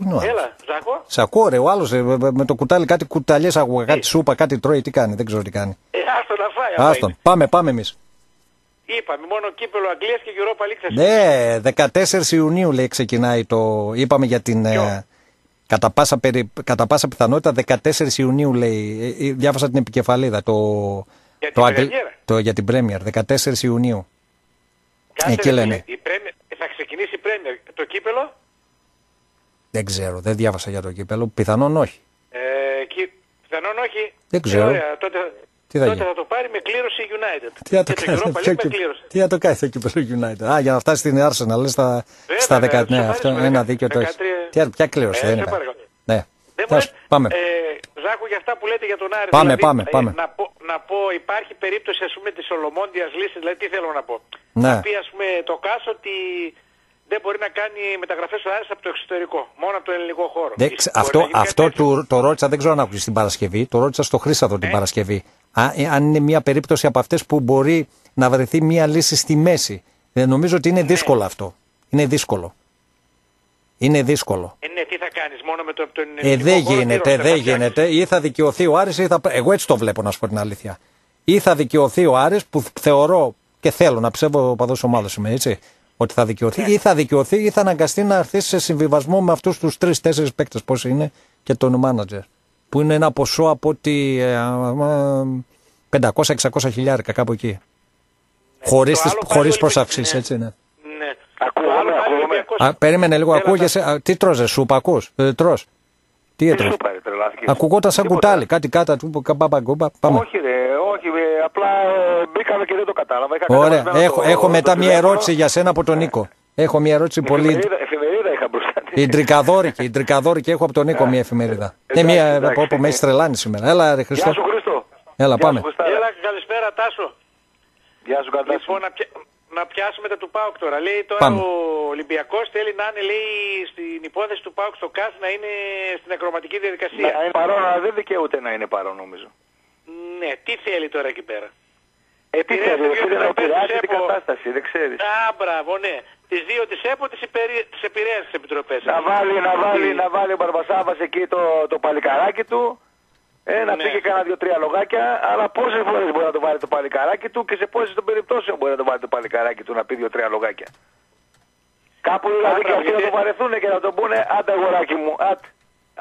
Speaker 1: Πού είναι ο άλλος;
Speaker 10: Έλα, Ζάκο.
Speaker 1: Σε ακούω ρε, ο άλλος ε, με- με το κουτάλι κάτι κουταλιές άκουγα, κάτι σούπα, κάτι τρώει, τι κάνει, δεν ξέρω τι κάνει.
Speaker 10: Ε, άστο να φάει. άμα
Speaker 1: Άστον,
Speaker 10: είναι.
Speaker 1: πάμε, πάμε εμείς.
Speaker 10: Είπαμε, μόνο κύπελο Αγγλίας και Europa League θα
Speaker 1: Ναι, 14 Ιουνίου λέει ξεκινάει το, είπαμε για την... ε, Κατά πάσα, περι... κατά πάσα πιθανότητα 14 Ιουνίου λέει, ε, ε, διάβασα την επικεφαλίδα, το,
Speaker 10: Για
Speaker 1: το,
Speaker 10: την
Speaker 1: Αγγλ-
Speaker 10: Πρεμιέρα.
Speaker 1: το, για την Πρέμιερ, 14 Ιουνίου.
Speaker 10: Κάτσε,
Speaker 1: Εκεί
Speaker 10: ρε,
Speaker 1: λένε.
Speaker 10: Η Premier, θα ξεκινήσει η Πρέμιερ. Το κύπελο,
Speaker 1: Δεν ξέρω, δεν διάβασα για το κύπελο, πιθανόν όχι.
Speaker 10: ε, εκεί, πιθανόν όχι.
Speaker 1: Δεν ξέρω.
Speaker 10: Ε, ωραία, τότε,
Speaker 1: Τι θα
Speaker 10: τότε
Speaker 1: γίνει;
Speaker 10: θα το πάρει με κλήρωση η United.
Speaker 1: Τι θα το
Speaker 10: και
Speaker 1: κάνει,
Speaker 10: το Europa
Speaker 1: ποιο
Speaker 10: League με
Speaker 1: κύπ-
Speaker 10: κλήρωση.
Speaker 1: τι θα το κάνει το κύπελο United; Α, για να φτάσει στην Arsenal, λες, στα,
Speaker 10: Βέβαια,
Speaker 1: στα
Speaker 10: βέβαια,
Speaker 1: 10. Ναι,
Speaker 10: τους
Speaker 1: αυτό
Speaker 10: αφάρισουμε,
Speaker 1: ένα
Speaker 10: δεκα-
Speaker 1: δίκιο το έχει.
Speaker 10: 13.
Speaker 1: Τι, ποια κλήρωση
Speaker 10: Ε,
Speaker 1: δεν
Speaker 10: σε
Speaker 1: είναι;
Speaker 10: παρακαλώ.
Speaker 1: Ναι.
Speaker 10: Δεν μου
Speaker 1: Τέλος,
Speaker 10: λες,
Speaker 1: Πάμε.
Speaker 10: Ε, Ζάκο, για αυτά που λέτε για τον Άρη.
Speaker 1: Πάμε,
Speaker 10: δηλαδή,
Speaker 1: πάμε,
Speaker 10: ε,
Speaker 1: πάμε.
Speaker 10: να, πω, να πω, υπάρχει περίπτωση ας πούμε της Ολομόντιας λύσης, δηλαδή τι θέλω να πω.
Speaker 1: Ναι.
Speaker 10: Να πει ας πούμε το ΚΑΣ ότι δεν μπορεί να κάνει μεταγραφές ο Άρης από το εξωτερικό, μόνο από το ελληνικό χώρο.
Speaker 1: Δεν
Speaker 10: Ίσως
Speaker 1: ξε-
Speaker 10: μπορεί
Speaker 1: αυτό
Speaker 10: να γίνει κάτι
Speaker 1: αυτό
Speaker 10: τέτοιο.
Speaker 1: του, το ρώτησα, δεν ξέρω αν άκουσες την Παρασκευή. Το ρώτησα στο Χρήσαδο
Speaker 10: Ναι.
Speaker 1: την Παρασκευή. Α, ε, αν είναι μια περίπτωση από αυτές που μπορεί να βρεθεί μια λύση στη μέση. Δεν νομίζω ότι
Speaker 10: Ναι.
Speaker 1: είναι δύσκολο αυτό. Είναι δύσκολο. Είναι δύσκολο.
Speaker 10: Ε, ναι, τι θα κάνεις μόνο με το, τον
Speaker 1: Ε,
Speaker 10: ελληνικό
Speaker 1: δεν
Speaker 10: χώρο, τι
Speaker 1: γίνεται,
Speaker 10: ρόστερ
Speaker 1: δεν
Speaker 10: θα φτιάξεις;
Speaker 1: γίνεται. Ή θα δικαιωθεί ο Άρης ή θα. Εγώ έτσι το βλέπω, να σου πω την αλήθεια. Ή θα δικαιωθεί ο Άρης που θεωρώ και θέλω να ψεύω ο παδός ομάδας είμαι, έτσι. Ότι θα δικαιωθεί,
Speaker 10: Ναι.
Speaker 1: ή θα δικαιωθεί ή θα αναγκαστεί να έρθει σε συμβιβασμό με αυτούς τους τρει-τέσσερι παίκτες, πώς είναι, και τον μάνατζερ. Που είναι ένα ποσό από ότι. ε, α, α, 500-600 χιλιάρικα κάπου εκεί. Χωρίς
Speaker 10: Ναι. το άλλο πάλι
Speaker 1: χωρίς
Speaker 10: όλοι
Speaker 1: προσαυξήσεις,
Speaker 10: ναι.
Speaker 1: έτσι είναι.
Speaker 10: Ναι.
Speaker 2: Ακούγομαι,
Speaker 10: Το άλλο πάλι
Speaker 2: ακούγομαι.
Speaker 10: Ολυμπιακός-
Speaker 1: Α, περίμενε λίγο,
Speaker 10: Έλα,
Speaker 1: ακούγεσαι; α, Τι τρως, ρε, σούπα, ακούς, ε, τρως. Τι
Speaker 2: Τι
Speaker 1: έτρωες.
Speaker 2: σου πάρει, τρελάθηκες.
Speaker 1: Ακουγόταν σαν
Speaker 2: Τίποτα.
Speaker 1: κουτάλι, κάτι κάτω του καμπαμπαγκούμπα. Πάμε.
Speaker 2: Όχι ρε, όχι ρε, απλά ε, μπήκαμε και δεν το κατάλαβα. Είχα
Speaker 1: Ωραία.
Speaker 2: κατεβασμένο
Speaker 1: Έχω,
Speaker 2: το-
Speaker 1: έχω
Speaker 2: το
Speaker 1: μετά μια
Speaker 2: τηλέφωνο.
Speaker 1: ερώτηση για σένα από τον Νίκο. Έχω μια ερώτηση πολύ.
Speaker 2: Εφημερίδα, εφημερίδα είχα μπροστά.
Speaker 1: Η τρικαδόρικη, η τρικαδόρικη έχω από τον Νίκο μια εφημερίδα. Ναι,
Speaker 2: εντάξει,
Speaker 1: μια
Speaker 2: εντάξει.
Speaker 1: από όπου με έχει τρελάνει σήμερα. Έλα, ρε
Speaker 2: Γεια
Speaker 1: Χριστό.
Speaker 2: σου Χρήστο.
Speaker 1: Έλα,
Speaker 2: Γεια
Speaker 1: πάμε.
Speaker 2: σου, Χριστάρα.
Speaker 10: Έλα, καλησπέρα Τάσο.
Speaker 2: Γεια σου Καρτάση.
Speaker 10: Λοιπόν, να, πια... να πιάσουμε τα του ΠΑΟΚ τώρα. Λέει τώρα
Speaker 1: Πάμε.
Speaker 10: ο Ολυμπιακός θέλει να είναι λέει, στην υπόθεση του ΠΑΟΚ στο ΚΑΣ να είναι στην ακροματική διαδικασία.
Speaker 2: Να είναι παρόν, αλλά δεν δικαιούται να είναι παρόν νομίζω.
Speaker 10: Ναι, τι θέλει τώρα εκεί πέρα;
Speaker 2: Ε, τι
Speaker 10: Επηρέασε
Speaker 2: θέλει,
Speaker 10: δύο
Speaker 2: θέλει να
Speaker 10: επιτροπές
Speaker 2: επηρεάσει
Speaker 10: της
Speaker 2: την
Speaker 10: ΕΠΟ.
Speaker 2: κατάσταση, δεν ξέρεις.
Speaker 10: Α, μπράβο, ναι. Τις δύο της ΕΠΟ τις, υπερι... τις επηρέασε τις επιτροπές.
Speaker 2: Να βάλει, να βάλει, να βάλει ο Μπαρμπασάβας εκεί το, το παλικαράκι του. Ε, να
Speaker 10: Ναι.
Speaker 2: πει και κανένα δύο-τρία λογάκια, αλλά πόσες φορές μπορεί να το βάλει το παλικαράκι του και σε πόσες των περιπτώσεων μπορεί να το βάλει το παλικαράκι του να πει δύο-τρία λογάκια. Κάπου δηλαδή και
Speaker 10: Άρα,
Speaker 2: αυτοί να
Speaker 10: γιατί-
Speaker 2: το βαρεθούν και να τον πούνε άντε αγοράκι μου, άντε.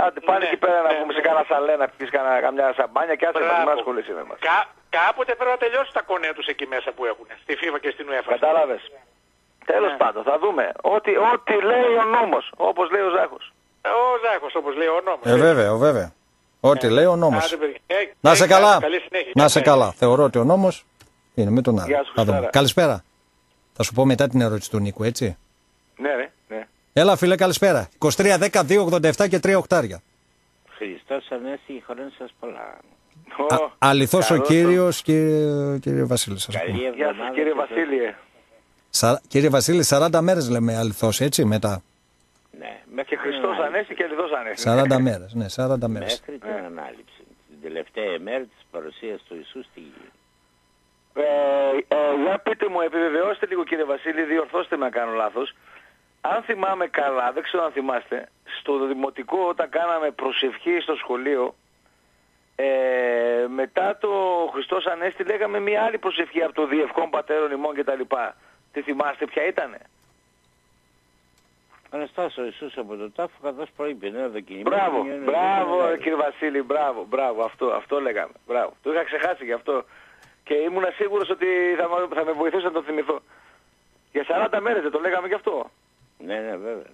Speaker 2: Άντε, πάνε
Speaker 10: Ναι,
Speaker 2: εκεί πέρα να
Speaker 10: ναι,
Speaker 2: πούμε
Speaker 10: ναι.
Speaker 2: σε κανένα σαλέ να πεις κανένα, καμιά σαμπάνια και άσε μας,
Speaker 10: Μπράβο.
Speaker 2: μην ασχολείσαι με μας.
Speaker 10: Κα... Κάποτε πρέπει να τελειώσει τα κονέα τους εκεί μέσα που έχουν. Στη FIFA και στην UEFA.
Speaker 2: Κατάλαβες. Τέλος
Speaker 10: Ναι.
Speaker 2: πάντων, θα δούμε. Ό,τι, ό,τι λέει ο νόμος, όπως λέει ο Ζάχος.
Speaker 10: Ο Ζάχος όπως λέει ο νόμος.
Speaker 1: Ε, βέβαια, βέβαια. Ό,τι λέει ο νόμος.
Speaker 10: Άντε, παιδιά. Ε,
Speaker 1: Να σε
Speaker 10: ε,
Speaker 1: καλά.
Speaker 10: Καλή συνέχεια.
Speaker 1: Να σε
Speaker 10: Ναι.
Speaker 1: καλά. Θεωρώ ότι ο νόμος είναι με τον άλλο.
Speaker 2: Γεια σου,
Speaker 1: Θα δούμε.
Speaker 2: Χριστάρα.
Speaker 1: Καλησπέρα. Θα σου πω μετά την ερώτηση του Νίκου, έτσι.
Speaker 2: Ναι, ναι, ναι.
Speaker 1: Έλα, φίλε, καλησπέρα. 23, 10, 2, 87 και 3 οχτάρια.
Speaker 11: Χριστός Ανέστη, χρόνια σας πολλά.
Speaker 2: Ω,
Speaker 1: Αληθώς ο
Speaker 2: καλώς το.
Speaker 1: κύριος, κύριε, κύριε Βασίλη. Σας
Speaker 11: Καλή
Speaker 1: ακούω.
Speaker 2: Γεια
Speaker 11: εβδομάδα.
Speaker 2: σας κύριε
Speaker 11: και σε-
Speaker 2: Βασίλειε.
Speaker 1: Σα, κύριε Βασίλη, 40 μέρες λέμε αληθώς, έτσι, μετά.
Speaker 11: Ναι, μέχρι
Speaker 2: Και
Speaker 11: την
Speaker 2: Χριστός
Speaker 11: ανάληψη.
Speaker 2: Ανέστη και Λιδός Ανέστη.
Speaker 1: 40 μέρες, ναι, 40 μέρες.
Speaker 11: Μέχρι την ανάληψη. Την τελευταία ημέρα της παρουσίας του Ιησού στη γη.
Speaker 2: Ε, ε, για πείτε μου, επιβεβαιώστε λίγο κύριε Βασίλη, διορθώστε με αν κάνω λάθος. Αν θυμάμαι καλά, δεν ξέρω αν θυμάστε, στο δημοτικό όταν κάναμε προσευχή στο σχολείο, ε, μετά το Χριστός Ανέστη λέγαμε μια άλλη προσευχή από το Διευκόν Πατέρων ημών κτλ. Τι θυμάστε ποια ήτανε;
Speaker 11: Αναστάς ο Ιησούς από το τάφο καθώς προείπε νέο δοκιμημένο.
Speaker 2: Μπράβο, μπράβο κύριε Βασίλη, μπράβο, μπράβο, αυτό, αυτό λέγαμε. Μπράβο. Το είχα ξεχάσει γι' αυτό. Και ήμουν σίγουρος ότι θα, με- θα με βοηθούσε να το θυμηθώ. Για 40 μέρες δεν το λέγαμε γι' αυτό.
Speaker 11: Ναι, ναι, βέβαια.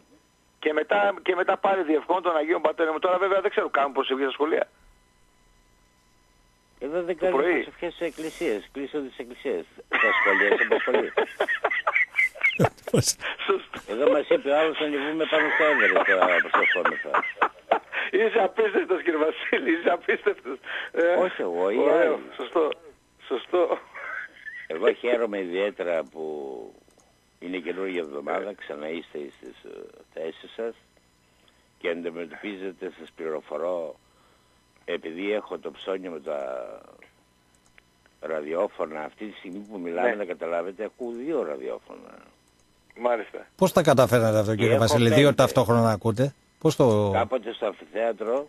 Speaker 2: Και μετά, και μετά πάλι διευκόν των Αγίων Πατέρων μου. Τώρα βέβαια δεν ξέρω κάνουν προσευχή στα σχολεία.
Speaker 11: Εδώ δεν κάνουν
Speaker 2: πρωί.
Speaker 11: προσευχές στις εκκλησίες. Κλείσονται τις εκκλησίες. Τα σχολεία, σε απασχολεί.
Speaker 2: Σωστό.
Speaker 11: Εδώ μας είπε ο άλλος να ανεβούμε πάνω στα έδερα τώρα προσευχόμεθα.
Speaker 2: Είσαι απίστευτος κύριε Βασίλη, είσαι απίστευτος. Ε,
Speaker 11: Όχι εγώ, οι
Speaker 2: ωραίο,
Speaker 11: άλλοι.
Speaker 2: Σωστό. Σωστό.
Speaker 11: Εγώ χαίρομαι ιδιαίτερα που είναι καινούργια εβδομάδα, ξανά είστε στις ε, θέσεις σας και αντιμετωπίζετε, σας πληροφορώ, επειδή έχω το ψώνιο με τα ραδιόφωνα, αυτή τη στιγμή που μιλάμε,
Speaker 2: Ναι.
Speaker 11: να καταλάβετε, ακούω δύο ραδιόφωνα.
Speaker 2: Μάλιστα.
Speaker 1: Πώς τα καταφέρατε αυτό, κύριε
Speaker 11: έχω
Speaker 1: Βασίλη, δύο
Speaker 11: πέντε.
Speaker 1: ταυτόχρονα να ακούτε; Πώς το.
Speaker 11: Κάποτε στο αμφιθέατρο,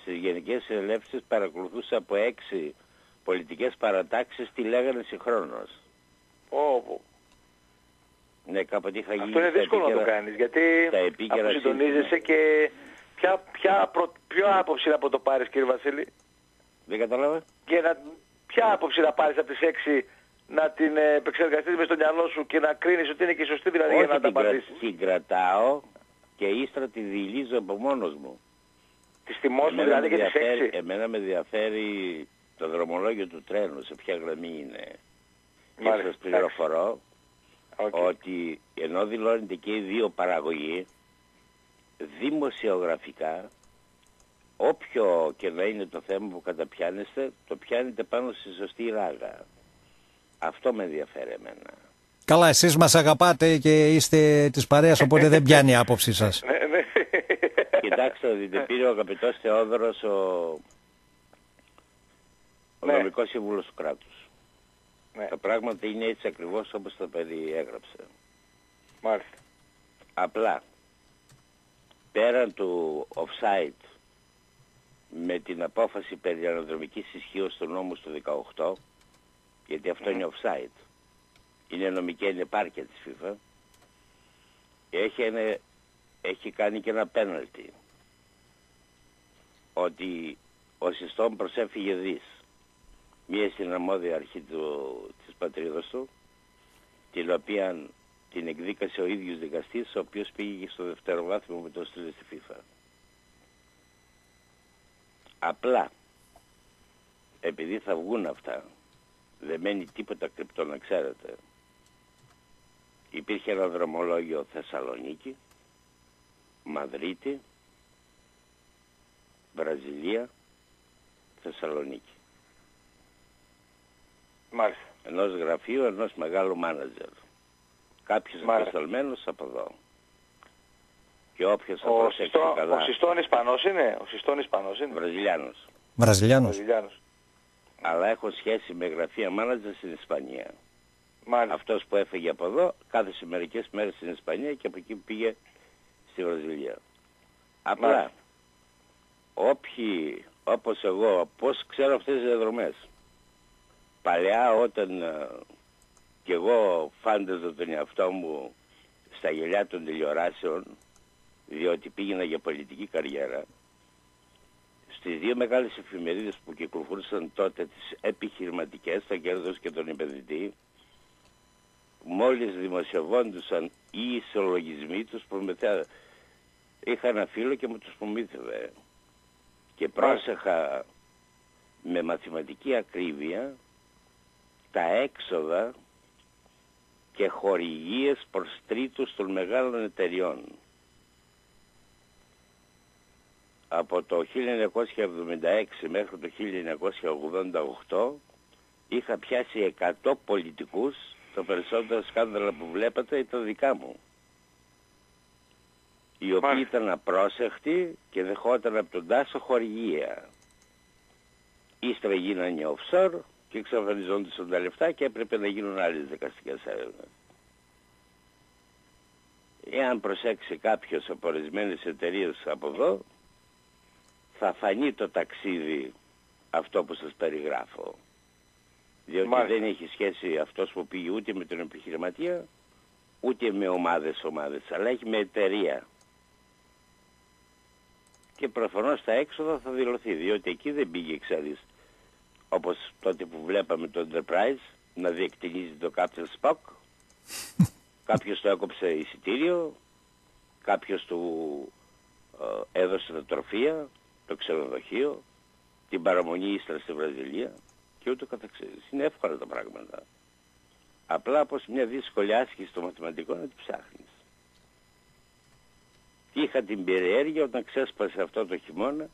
Speaker 11: στις γενικές συνελεύσεις παρακολουθούσα από έξι πολιτικές παρατάξεις τι λέγανε συγχρόνως.
Speaker 2: Ω, πω.
Speaker 11: Ναι, κάποτε είχα γίνει
Speaker 2: Αυτό είναι
Speaker 11: στα
Speaker 2: δύσκολο να το
Speaker 11: επίκαιρα-
Speaker 2: κάνεις, γιατί
Speaker 11: στα επίκαιρα
Speaker 2: αφού συντονίζεσαι και ποια, ποια, προ- ποια άποψη να το πάρεις κύριε Βασίλη;
Speaker 11: Δεν κατάλαβα.
Speaker 2: και να, ποια άποψη να πάρεις από τις έξι να την ε, επεξεργαστείς μες στο μυαλό σου και να κρίνεις ότι είναι και σωστή δηλαδή για
Speaker 11: Όχι
Speaker 2: να τα
Speaker 11: την, κρα...
Speaker 2: απαντήσεις;
Speaker 11: την κρατάω και ύστερα τη διηλίζω από μόνος μου.
Speaker 2: Τις τιμώσεις
Speaker 11: Εμένα
Speaker 2: δηλαδή
Speaker 11: με
Speaker 2: και τις
Speaker 11: ενδιαφέρει-
Speaker 2: έξι;
Speaker 11: Εμένα με ενδιαφέρει το δρομολόγιο του τρένου, σε ποια γραμμή είναι. Και
Speaker 2: Μάλιστα,
Speaker 11: σας πληροφορώ
Speaker 2: Οκ.
Speaker 11: ότι ενώ δηλώνεται και οι δύο παραγωγοί, δημοσιογραφικά, όποιο και να είναι το θέμα που καταπιάνεστε, το πιάνετε πάνω στη σωστή ράγα. Αυτό με ενδιαφέρει εμένα.
Speaker 1: Καλά, εσείς μας αγαπάτε και είστε της παρέας, οπότε δεν πιάνει η άποψή σας.
Speaker 2: Ναι, ναι.
Speaker 11: Κοιτάξτε, δείτε, πήρε ο αγαπητός Θεόδωρος ο, ο
Speaker 2: Ναι.
Speaker 11: νομικός σύμβουλος του κράτους.
Speaker 2: Ναι.
Speaker 11: Τα πράγματα είναι έτσι ακριβώς όπως τα περιέγραψε.
Speaker 2: Μάλιστα.
Speaker 11: Απλά, πέραν του offside, με την απόφαση περί αναδρομικής ισχύως του νόμου του 18, γιατί αυτό είναι offside, είναι νομική ανεπάρκεια της FIFA, έχει, ένα, έχει κάνει και ένα πέναλτι, ότι ο Συστόν προσέφυγε δις, μία στην αρμόδια αρχή του, της πατρίδας του, την οποία την εκδίκασε ο ίδιος δικαστής, ο οποίος πήγε και στο δευτεροβάθμιο με το στείλε στη FIFA. Απλά, επειδή θα βγουν αυτά, δεν μένει τίποτα κρυπτό να ξέρετε. Υπήρχε ένα δρομολόγιο Θεσσαλονίκη, Μαδρίτη, Βραζιλία, Θεσσαλονίκη.
Speaker 2: Μάλιστα.
Speaker 11: Ενός γραφείου, ενός μεγάλου μάνατζερ. Κάποιος
Speaker 2: Μάλιστα.
Speaker 11: αποσταλμένος από εδώ. Και όποιος θα
Speaker 2: Ο,
Speaker 11: προσέξει
Speaker 2: Συστό,
Speaker 11: καλά,
Speaker 2: ο Συστόν Ισπανός είναι; Ο Συστόν Ισπανός είναι;
Speaker 11: Βραζιλιάνος.
Speaker 1: Βραζιλιάνος.
Speaker 2: Βραζιλιάνος.
Speaker 11: Αλλά έχω σχέση με γραφεία μάνατζερ στην Ισπανία.
Speaker 2: Μάλιστα.
Speaker 11: Αυτός που έφεγε από εδώ κάθεσε μερικές μέρες στην Ισπανία και από εκεί πήγε στη Βραζιλία. Απλά,
Speaker 2: Μάλιστα.
Speaker 11: όποιοι, όπως εγώ, πώς ξέρω αυτές τις διαδρομές; Παλιά όταν ε, και εγώ φάνταζα τον εαυτό μου στα γελιά των τηλεοράσεων, διότι πήγαινα για πολιτική καριέρα, στις δύο μεγάλες εφημερίδες που κυκλοφορούσαν τότε τις επιχειρηματικές, το κέρδος και τον επενδυτή, μόλις δημοσιευόντουσαν οι ισολογισμοί τους προμηθέα. Είχα ένα φίλο και μου τους προμήθευε. Και πρόσεχα με μαθηματική ακρίβεια τα έξοδα και χορηγίες προς τρίτους των μεγάλων εταιριών. Από το 1976 μέχρι το 1988 είχα πιάσει 100 πολιτικούς, τα περισσότερα σκάνδαλα που βλέπατε ήταν δικά μου. Οι οποίοι
Speaker 2: Μάλιστα.
Speaker 11: ήταν απρόσεχτοι και δεχόταν από τον Τάσο χορηγία. Ύστερα γίνανε offshore και εξαφανιζόντουσαν τα λεφτά και έπρεπε να γίνουν άλλες δικαστικές έρευνες. Εάν προσέξει κάποιος από ορισμένες εταιρείες από εδώ, θα φανεί το ταξίδι αυτό που σας περιγράφω. Διότι
Speaker 2: Μάλιστα.
Speaker 11: δεν έχει σχέση αυτός που πήγε ούτε με τον επιχειρηματία, ούτε με ομάδες ομάδες, αλλά έχει με εταιρεία. Και προφανώς τα έξοδα θα δηλωθεί, διότι εκεί δεν πήγε, ξέρεις, όπως τότε που βλέπαμε το Enterprise, να διεκτηνίζει το Captain Spock. κάποιος το έκοψε εισιτήριο, κάποιος του ε, έδωσε τα τροφεία, το ξενοδοχείο, την παραμονή ύστερα στη Βραζιλία και ούτω καθεξής. Είναι εύκολα τα πράγματα. Απλά πως μια δύσκολη άσκηση στο μαθηματικό να τη ψάχνεις. Και είχα την περιέργεια όταν ξέσπασε αυτό το χειμώνα,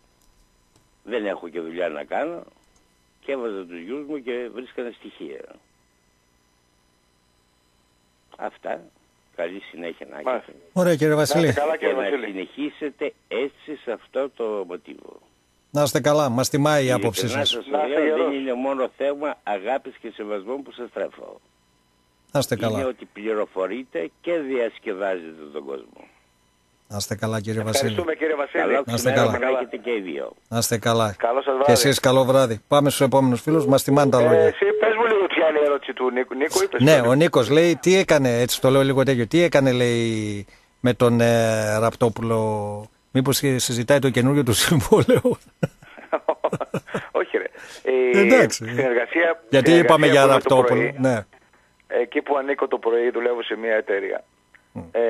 Speaker 11: δεν έχω και δουλειά να κάνω, και έβαζα τους γιους μου και βρίσκανε στοιχεία. Αυτά. Καλή συνέχεια να έχετε.
Speaker 1: Ωραία κύριε Βασίλη.
Speaker 2: Καλά
Speaker 11: Και
Speaker 2: κύριε
Speaker 11: να
Speaker 2: Βασίλη.
Speaker 11: συνεχίσετε έτσι σε αυτό το μοτίβο.
Speaker 1: Να είστε καλά. Μας τιμάει η άποψή
Speaker 11: Ειλικρινά
Speaker 1: σας.
Speaker 11: σας
Speaker 2: Να
Speaker 11: το
Speaker 2: είστε
Speaker 11: λέω,
Speaker 2: γερός.
Speaker 11: δεν είναι μόνο θέμα αγάπης και σεβασμού που σας τρέφω.
Speaker 1: Να είστε
Speaker 11: Είναι
Speaker 1: καλά.
Speaker 11: ότι πληροφορείτε και διασκεδάζετε τον κόσμο.
Speaker 1: Να είστε καλά κύριε Βασίλη.
Speaker 2: Ευχαριστούμε κύριε Βασίλη.
Speaker 11: Καλό
Speaker 1: Να είστε
Speaker 11: ξημέρωμα
Speaker 1: καλά.
Speaker 11: να έχετε και οι δύο.
Speaker 1: Να είστε καλά.
Speaker 2: Καλό σας
Speaker 1: Και
Speaker 2: βράδυ.
Speaker 1: εσείς καλό βράδυ. Πάμε στους επόμενους φίλους. Μας τιμάνε τα
Speaker 2: Ε,
Speaker 1: λόγια.
Speaker 2: εσύ πες μου λίγο ποια είναι η ερώτηση του Νίκου. Νίκο είπες.
Speaker 1: Ναι,
Speaker 2: το
Speaker 1: ο Νίκος λέει τι έκανε, έτσι το λέω λίγο τέτοιο, τι έκανε λέει με τον ε, Ραπτόπουλο; Μήπως και συζητάει το καινούριο του συμβόλαιο;
Speaker 2: Όχι ρε. Ε,
Speaker 1: Εντάξει.
Speaker 2: Συνεργασία,
Speaker 1: Γιατί
Speaker 2: συνεργασία
Speaker 1: είπαμε για
Speaker 2: που είναι το
Speaker 1: Ραπτόπουλο.
Speaker 2: πρωί.
Speaker 1: Ναι.
Speaker 2: Εκεί που ανήκω το πρωί δουλεύω σε μια εταιρεία. Ε,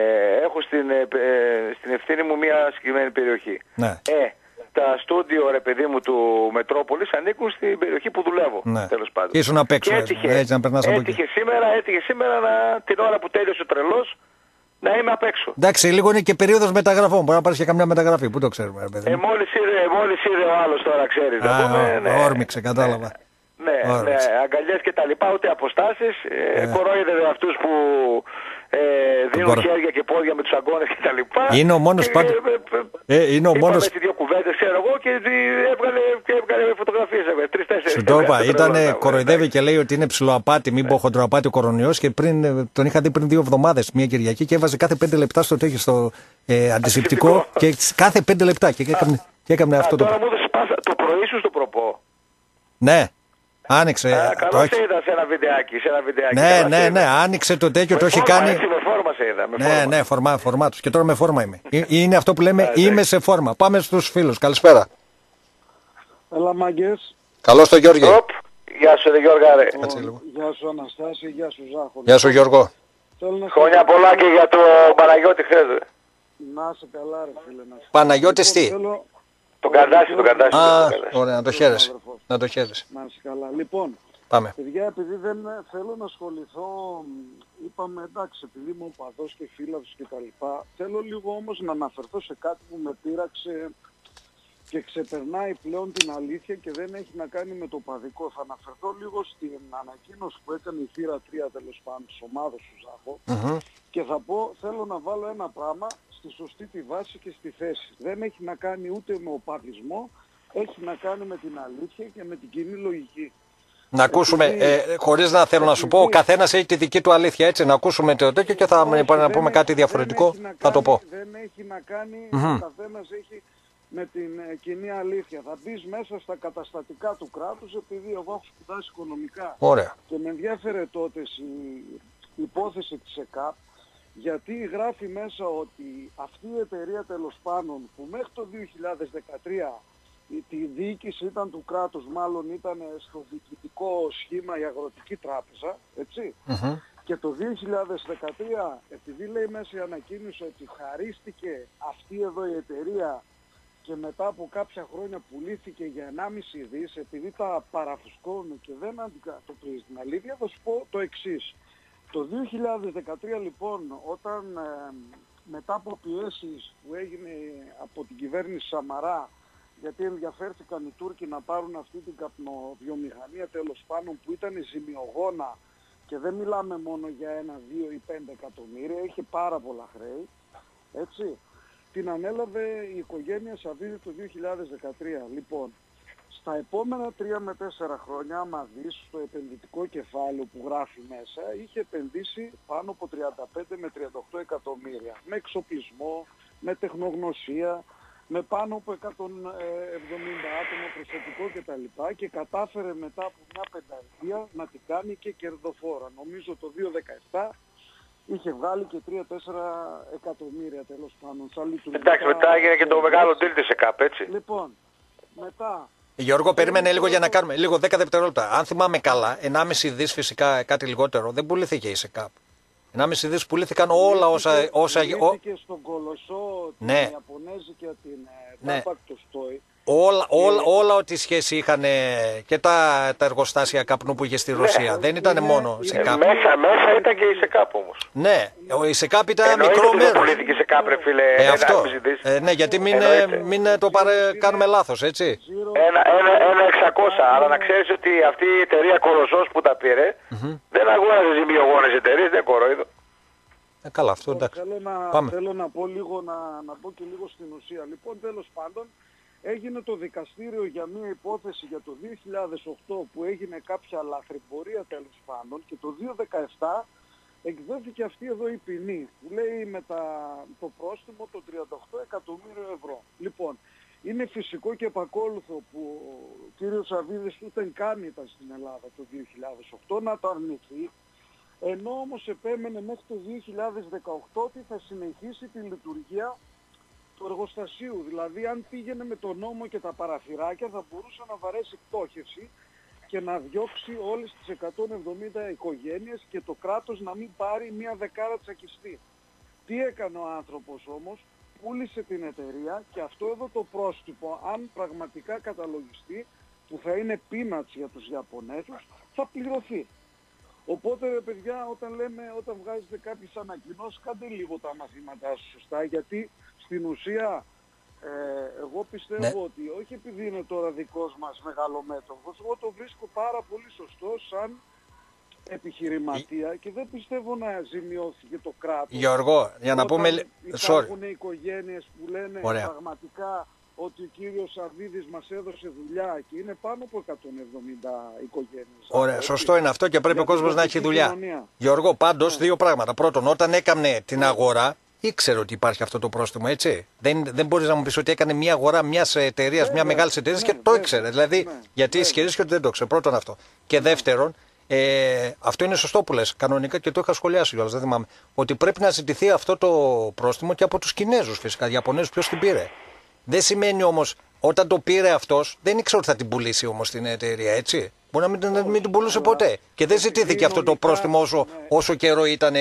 Speaker 2: έχω στην, ε, ε, στην ευθύνη μου μια συγκεκριμένη περιοχή.
Speaker 1: Ναι.
Speaker 2: Ε, τα στούντιο ρε παιδί μου του Μετρόπολης ανήκουν στην περιοχή που δουλεύω.
Speaker 1: Ναι.
Speaker 2: Τέλος πάντων.
Speaker 1: Και ήσουν απ' έξω,
Speaker 2: Και
Speaker 1: έτσι, έτσι να περνάς από εκεί.
Speaker 2: έτυχε σήμερα, έτυχε σήμερα να, την ώρα που τέλειωσε ο τρελός να είμαι απ' έξω.
Speaker 1: Εντάξει, λίγο είναι και περίοδος μεταγραφών. Μπορεί να πάρεις και καμιά μεταγραφή. Πού το ξέρουμε, ρε παιδί.
Speaker 2: Ε,
Speaker 1: μου.
Speaker 2: μόλις είδε, μόλις είδε ο άλλος τώρα ξέρεις. να
Speaker 1: Α,
Speaker 2: πούμε, ναι.
Speaker 1: όρμηξε, κατάλαβα.
Speaker 2: Ναι, ναι,
Speaker 1: Όρμηξε.
Speaker 2: αγκαλιές και τα λοιπά, ούτε αποστάσεις. Ε, Κορόιδευε αυτούς που ε, δίνουν
Speaker 1: κορο-
Speaker 2: χέρια και πόδια με τους αγκώνες και τα λοιπά.
Speaker 1: Είναι ο μόνος
Speaker 2: Και,
Speaker 1: πάντως-
Speaker 2: ε, ε,
Speaker 1: Ε, είναι ο
Speaker 2: είπαμε
Speaker 1: μόνος...
Speaker 2: έτσι δύο κουβέντες, ξέρω εγώ, και δι- έβγαλε, και έβγαλε φωτογραφίες, έβγαλε τρεις-τέσσερις.
Speaker 1: Σου το είπα,
Speaker 2: έβγαλε,
Speaker 1: ήταν
Speaker 2: τρελό,
Speaker 1: κοροϊδεύει
Speaker 2: εντάξει.
Speaker 1: και λέει ότι είναι ψηλοαπάτη, μην πω χοντροαπάτη ο κορονοϊός και πριν, ε, τον είχα δει πριν δύο εβδομάδες μια Κυριακή και έβαζε κάθε πέντε λεπτά στο τέτοιο στο ε, αντισηπτικό και κάθε πέντε λεπτά και έκανε, και έκανε
Speaker 2: Α,
Speaker 1: αυτό το.
Speaker 2: τώρα μου έδωσες πάσα το πρωί σου στο προπό.
Speaker 1: Ναι, άνοιξε.
Speaker 2: Α,
Speaker 1: το
Speaker 2: καλώς
Speaker 1: έχει-
Speaker 2: σε είδα σε ένα βιντεάκι, σε ένα βιντεάκι.
Speaker 1: Ναι,
Speaker 2: καλά σε
Speaker 1: ναι,
Speaker 2: είδα.
Speaker 1: ναι, άνοιξε το τέτοιο,
Speaker 2: Με
Speaker 1: το έχει
Speaker 2: φόρμα,
Speaker 1: κάνει.
Speaker 2: Έτσι, με φόρμα σε είδα. Με
Speaker 1: Ναι,
Speaker 2: φόρμα.
Speaker 1: ναι, φορμά, φορμά τους. Και τώρα με φόρμα είμαι. Ε, Είναι αυτό που λέμε
Speaker 2: ναι.
Speaker 1: είμαι σε φόρμα. Πάμε στους φίλους. Καλησπέρα.
Speaker 12: Έλα μάγκες.
Speaker 1: Καλώς το Γιώργη.
Speaker 2: Οπ, Γεια σου, ρε Γιώργα, ρε.
Speaker 1: Κάτσε λίγο.
Speaker 12: Γεια σου Αναστάση, γεια σου Ζάχο.
Speaker 1: Γεια σου Γιώργο.
Speaker 12: Θέλω να
Speaker 2: Χρόνια πολλά και για το Παναγιώτη χθες. ρε.
Speaker 12: Να είσαι καλά ρε φίλε. Να είσαι.
Speaker 1: Παναγιώτης τι;
Speaker 12: Θέλω
Speaker 2: Τον Καντάσι, τον Καντάσι.
Speaker 1: Α,
Speaker 2: τον Καντάσι.
Speaker 1: ωραία, να το χαίρεσαι. Να το χαίρεσαι.
Speaker 12: να είσαι καλά. Λοιπόν,
Speaker 1: Πάμε.
Speaker 12: παιδιά επειδή δεν θέλω να ασχοληθώ, μ, είπαμε εντάξει επειδή είμαι οπαδός και φίλαθος και τα λοιπά, θέλω λίγο όμως να αναφερθώ σε κάτι που με πείραξε και ξεπερνάει πλέον την αλήθεια και δεν έχει να κάνει με το παδικό. Θα αναφερθώ λίγο στην ανακοίνωση που έκανε η θύρα 3 τέλος πάντων της ομάδας του Ζάχο και θα πω θέλω να βάλω ένα πράγμα στη σωστή τη βάση και στη θέση. Δεν έχει να κάνει ούτε με οπαδισμό, έχει να κάνει με την αλήθεια και με την κοινή λογική.
Speaker 1: Να ακούσουμε, ε, χωρίς να θέλω να σου πω, ο καθένας έχει τη δική του αλήθεια, έτσι, να ακούσουμε το τέτοιο και θα
Speaker 12: Όχι,
Speaker 1: να
Speaker 12: δεν
Speaker 1: πούμε
Speaker 12: έχει-
Speaker 1: κάτι
Speaker 12: δεν
Speaker 1: διαφορετικό,
Speaker 12: έχει να
Speaker 1: θα το πω.
Speaker 12: κάνει- Δεν έχει να κάνει,
Speaker 1: Μμμ.
Speaker 12: ο καθένας έχει με την ε, κοινή αλήθεια. Θα μπεις μέσα στα καταστατικά του κράτους επειδή εγώ έχω σπουδάσει οικονομικά.
Speaker 1: Ωραία.
Speaker 12: Και με ενδιαφέρε τότε η υπόθεση της ΕΚΑΠ γιατί γράφει μέσα ότι αυτή η εταιρεία τέλος πάντων που μέχρι το 2013 η- τη διοίκηση ήταν του κράτους, μάλλον ήταν στο διοικητικό σχήμα η Αγροτική Τράπεζα, έτσι.
Speaker 1: Μμμ.
Speaker 12: Και το 2013, επειδή λέει μέσα η ανακοίνωση ότι χαρίστηκε αυτή εδώ η εταιρεία και μετά από κάποια χρόνια πουλήθηκε για 1,5 δις, επειδή τα παραφουσκώνουν και δεν αντικατοπτρίζει την αλήθεια, θα σου πω το εξής. Το 2013 λοιπόν, όταν ε, μετά από πιέσεις που έγινε από την κυβέρνηση Σαμαρά, γιατί ενδιαφέρθηκαν οι Τούρκοι να πάρουν αυτή την καπνοβιομηχανία τέλος πάντων που ήταν ζημιογόνα και δεν μιλάμε μόνο για ένα, δύο ή πέντε εκατομμύρια, είχε πάρα πολλά χρέη, έτσι. Την ανέλαβε η οικογένεια Σαββίδη το 2013. Λοιπόν, στα επόμενα τρία με τέσσερα χρόνια, άμα δεις στο επενδυτικό κεφάλαιο που γράφει μέσα, είχε επενδύσει πάνω από 35 με 38 εκατομμύρια. Με εξοπλισμό, με τεχνογνωσία, με πάνω από 170 άτομα προσωπικό κτλ. Και κατάφερε μετά από μια πενταετία να την κάνει και κερδοφόρα. Νομίζω το 2017 είχε βγάλει και 3-4 εκατομμύρια τέλος πάντων. Σαν λειτουργικά-
Speaker 2: Εντάξει, μετά έγινε και το μεγάλο deal της ΕΚΑΠ, έτσι.
Speaker 12: Λοιπόν, μετά
Speaker 1: Γιώργο, περίμενε λίγο για να κάνουμε λίγο 10 δευτερόλεπτα. Αν θυμάμαι καλά, 1,5 δις φυσικά κάτι λιγότερο δεν πουλήθηκε η ΣΕΚΑΠ. 1,5 δις πουλήθηκαν όλα όσα... όσα ο-
Speaker 12: Πουλήθηκε στον Κολοσσό, την
Speaker 1: Ναι.
Speaker 12: Ιαπωνέζικη, την ε,
Speaker 1: Ναι.
Speaker 12: Τάπακ, το Στόι.
Speaker 1: Όλα, όλα, όλα ό,τι σχέση είχαν και τα, τα εργοστάσια καπνού που είχε στη Ρωσία. Δεν ήταν μόνο σε
Speaker 2: Ε,
Speaker 1: κάπου.
Speaker 2: μέσα, μέσα ήταν και η ΣΕΚΑΠ όμως.
Speaker 1: Ναι, ο- η ΣΕΚΑΠ ήταν
Speaker 2: Εννοείται
Speaker 1: μικρό
Speaker 2: ότι
Speaker 1: μέρος.
Speaker 2: πουλήθηκε η ΣΕΚΑΠ, ρε φίλε.
Speaker 1: Ε,
Speaker 2: ένα
Speaker 1: αυτό.
Speaker 2: μισητής.
Speaker 1: Ε, ναι, γιατί μην, ε,
Speaker 2: Εννοείται.
Speaker 1: μην ε, το παρε... κάνουμε λάθος, έτσι.
Speaker 2: Ένα, ένα, ένα 600, αλλά να ξέρεις ότι αυτή η εταιρεία Κολοσσός που τα πήρε δεν αγόραζε ζημιογόνες εταιρείες, δεν κοροϊδό.
Speaker 1: Ε, καλά, αυτό εντάξει.
Speaker 12: Θέλω να,
Speaker 1: Πάμε.
Speaker 12: θέλω να πω λίγο, να, να πω και λίγο στην ουσία. Λοιπόν, τέλος πάντων, έγινε το δικαστήριο για μια υπόθεση για το 2008 που έγινε κάποια λαθρεμπορία τέλος πάντων και το 2017 εκδόθηκε αυτή εδώ η ποινή που λέει με τα, το πρόστιμο το 38 εκατομμύριο ευρώ. Λοιπόν, είναι φυσικό και επακόλουθο που ο κύριος Σαββίδης ούτε καν ήταν στην Ελλάδα το 2008 να το αρνηθεί ενώ όμως επέμενε μέχρι το 2018 ότι θα συνεχίσει τη λειτουργία του εργοστασίου. Δηλαδή αν πήγαινε με τον νόμο και τα παραθυράκια θα μπορούσε να βαρέσει πτώχευση και να διώξει όλες τις 170 οικογένειες και το κράτος να μην πάρει μία δεκάρα τσακιστή. Τι έκανε ο άνθρωπος όμως, πούλησε την εταιρεία και αυτό εδώ το πρόστιμο, αν πραγματικά καταλογιστεί, που θα είναι peanuts για τους Ιαπωνέζους, θα πληρωθεί. Οπότε ρε παιδιά όταν λέμε, όταν βγάζετε κάποιες ανακοινώσεις κάντε λίγο τα μαθήματά σας σωστά γιατί στην ουσία ε, εγώ πιστεύω
Speaker 1: Ναι.
Speaker 12: ότι όχι επειδή είναι τώρα δικός μας μεγαλομέτωχος εγώ το βρίσκω πάρα πολύ σωστό σαν επιχειρηματία και δεν πιστεύω να ζημιώθηκε το κράτος.
Speaker 1: Γιώργο, για να
Speaker 12: Όταν
Speaker 1: πούμε... λι- Sorry.
Speaker 12: Υπάρχουν οικογένειες που λένε
Speaker 1: Ωραία.
Speaker 12: πραγματικά ότι ο κύριος Σαββίδης μας έδωσε δουλειά και είναι πάνω από 170 οικογένειες.
Speaker 1: Ωραία,
Speaker 12: Έτσι.
Speaker 1: σωστό είναι αυτό και πρέπει ο
Speaker 12: Για την
Speaker 1: κόσμος να έχει
Speaker 12: τοπική
Speaker 1: δουλειά.
Speaker 12: κοινωνία.
Speaker 1: Γιώργο, πάντως δύο πράγματα. Πρώτον, όταν έκανε την αγορά, ήξερε ότι υπάρχει αυτό το πρόστιμο, έτσι. Δεν, δεν μπορείς να μου πεις ότι έκανε μια αγορά μιας εταιρείας, μια μεγάλης εταιρείας και το ήξερε. Δηλαδή, γιατί ισχυρίστηκε ότι δεν το ήξερε. Πρώτον αυτό. Και δεύτερον, ε, αυτό είναι σωστό που λες. Κανονικά και το είχα σχολιάσει κιόλας, δεν θυμάμαι. Ότι πρέπει να ζητηθεί αυτό το πρόστιμο και από τους Κινέζους φυσικά. Ιαπωνέζους ποιος την πήρε. Δεν σημαίνει όμως όταν το πήρε αυτός, δεν ήξερε ότι θα την πουλήσει όμως την εταιρεία, έτσι. Μπορεί να μην, την- μην την πουλούσε ποτέ. Και δεν ζητήθηκε αυτό το πρόστιμο όσο, όσο, καιρό, ήταν,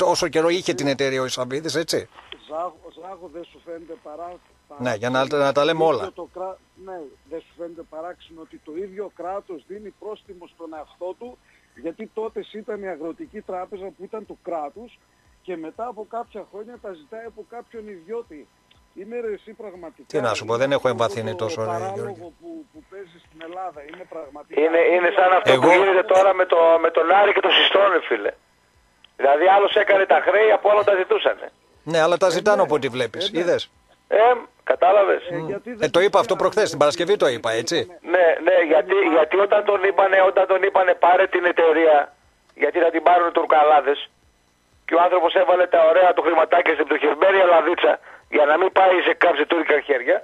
Speaker 1: όσο καιρό είχε την εταιρεία ο Ισαβίδης, έτσι.
Speaker 12: Ζάγο, Ζάγος δεν σου φαίνεται παρά...
Speaker 1: Ναι, για να- να τα λέμε
Speaker 12: το
Speaker 1: όλα.
Speaker 12: ίδιο Το κρά... Ναι, δεν σου φαίνεται παράξενο ότι το ίδιο κράτος δίνει πρόστιμο στον εαυτό του γιατί τότε ήταν η αγροτική τράπεζα που ήταν του κράτους και μετά από κάποια χρόνια τα ζητάει από κάποιον ιδιώτη. Είναι ρε εσύ πραγματικά...
Speaker 1: Τι να σου πω, δεν έχω εμβαθύνει
Speaker 12: το
Speaker 1: τόσο, ρε,
Speaker 12: παράλογο
Speaker 1: Γιώργη.
Speaker 12: που, που παίζεις στην Ελλάδα. Είναι πραγματικά...
Speaker 2: Είναι, είναι σαν αυτό
Speaker 1: Εγώ-
Speaker 2: που γίνεται τώρα με, το, με τον Άρη και τον Συστρώνε, φίλε. Δηλαδή άλλος έκανε τα χρέη, από άλλο τα ζητούσαν.
Speaker 1: Ναι, αλλά τα ζητάνε από ό,τι βλέπεις. Είδες.
Speaker 2: Ε, κατάλαβες.
Speaker 1: Ε, το είπα αυτό προχθές, την Παρασκευή το είπα, έτσι.
Speaker 2: Ναι, ναι, γιατί, γιατί όταν τον είπανε, όταν τον είπανε πάρε την εταιρεία, γιατί θα την πάρουν οι Τουρκαλάδες και ο άνθρωπος έβαλε τα ωραία του χρηματάκια στην πτωχευμένη Ελλαδίτσα για να μην πάει σε κάψη τουρκικά χέρια,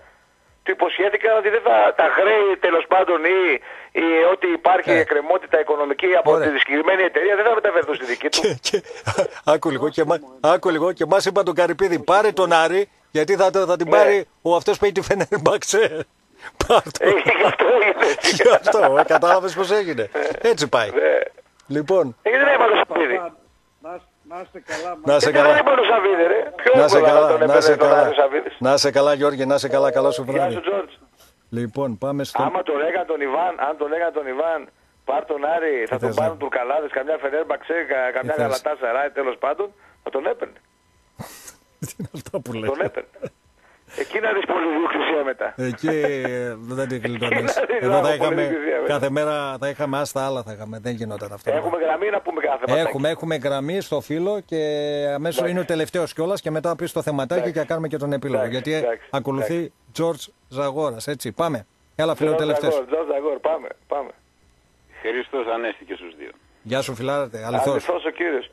Speaker 2: του υποσχέθηκαν ότι δεν θα, τα χρέη τέλος πάντων ή, ή ότι υπάρχει
Speaker 1: Ε.
Speaker 2: εκκρεμότητα οικονομική από
Speaker 1: Ωραία.
Speaker 2: τη συγκεκριμένη εταιρεία δεν θα μεταφερθούν στη δική του.
Speaker 1: Και, και, άκου λίγο και, μα, άκου λίγο και μας είπα τον Καρυπίδη, πάρε τον Άρη, γιατί θα, θα την
Speaker 2: Ναι.
Speaker 1: πάρει ο αυτός που έχει τη Φενέρμπαξε. Πάρ' το.
Speaker 2: Ε, Γι' αυτό έγινε.
Speaker 1: Γι' αυτό, ε, κατάλαβες πώς έγινε. Έτσι πάει.
Speaker 2: Ναι.
Speaker 1: Λοιπόν,
Speaker 2: Ε, Γιατί δεν είπα το Σαββίδη.
Speaker 12: Να, να είστε καλά.
Speaker 1: να σε
Speaker 2: Γιατί δεν
Speaker 1: καλά.
Speaker 2: είπα το Σαββίδη, ρε; Πιο
Speaker 1: Να σε
Speaker 2: εύκολα
Speaker 1: καλά,
Speaker 2: τον
Speaker 1: να σε
Speaker 2: έπαιρνε τον Άρη
Speaker 1: καλά.
Speaker 2: ο Σαββίδης.
Speaker 1: Να σε καλά Γιώργη, να σε καλά, καλό σου
Speaker 2: Γεια
Speaker 1: βράδυ.
Speaker 2: σου, Τζόρτζ.
Speaker 1: Λοιπόν, πάμε στο...
Speaker 2: Άμα τον λέγαν τον Ιβάν, αν τον λέγαν τον Ιβάν, πάρ τον Άρη, θα τον
Speaker 1: θες
Speaker 2: πάρουν
Speaker 1: να-
Speaker 2: τουρκαλάδες, καμιά Φενέρμπαξε, κα- καμιά
Speaker 1: θες.
Speaker 2: Γαλατά Σαράι, τέλος πάντων, θα τον έπαιρνε.
Speaker 1: Τι είναι αυτά που λέει.
Speaker 2: Τον έπαιρνε. Εκεί να δεις πολυδιοκτησία μετά.
Speaker 1: Εκεί ε, δεν την κλειτώνεις.
Speaker 2: Δεν
Speaker 1: Εδώ θα
Speaker 2: είδαμε
Speaker 1: είχαμε,
Speaker 2: πολύ δυσία, βέβαια.
Speaker 1: κάθε μέρα θα είχαμε άστα άλλα θα είχαμε. Δεν γινόταν αυτό.
Speaker 2: Έχουμε γραμμή να πούμε κάθε θεματάκι.
Speaker 1: Έχουμε, έχουμε γραμμή στο φύλλο και αμέσως είναι ο τελευταίος κιόλας και μετά πεις το θεματάκι
Speaker 2: Εντάξει.
Speaker 1: και θα κάνουμε και τον επίλογο.
Speaker 2: Εντάξει,
Speaker 1: γιατί
Speaker 2: εντάξει,
Speaker 1: ακολουθεί George Ζαγόρα. Έτσι, πάμε. Έλα, φίλο,
Speaker 2: Τζορτζ
Speaker 1: τελευταίος.
Speaker 2: Ζαγόρ, Τζορτζ Ζαγόρ, πάμε, πάμε.
Speaker 13: Χριστός Ανέστη και στους δύο.
Speaker 1: Γεια σου, φιλάρατε. Αληθώς.
Speaker 2: Αληθώς ο κύριος.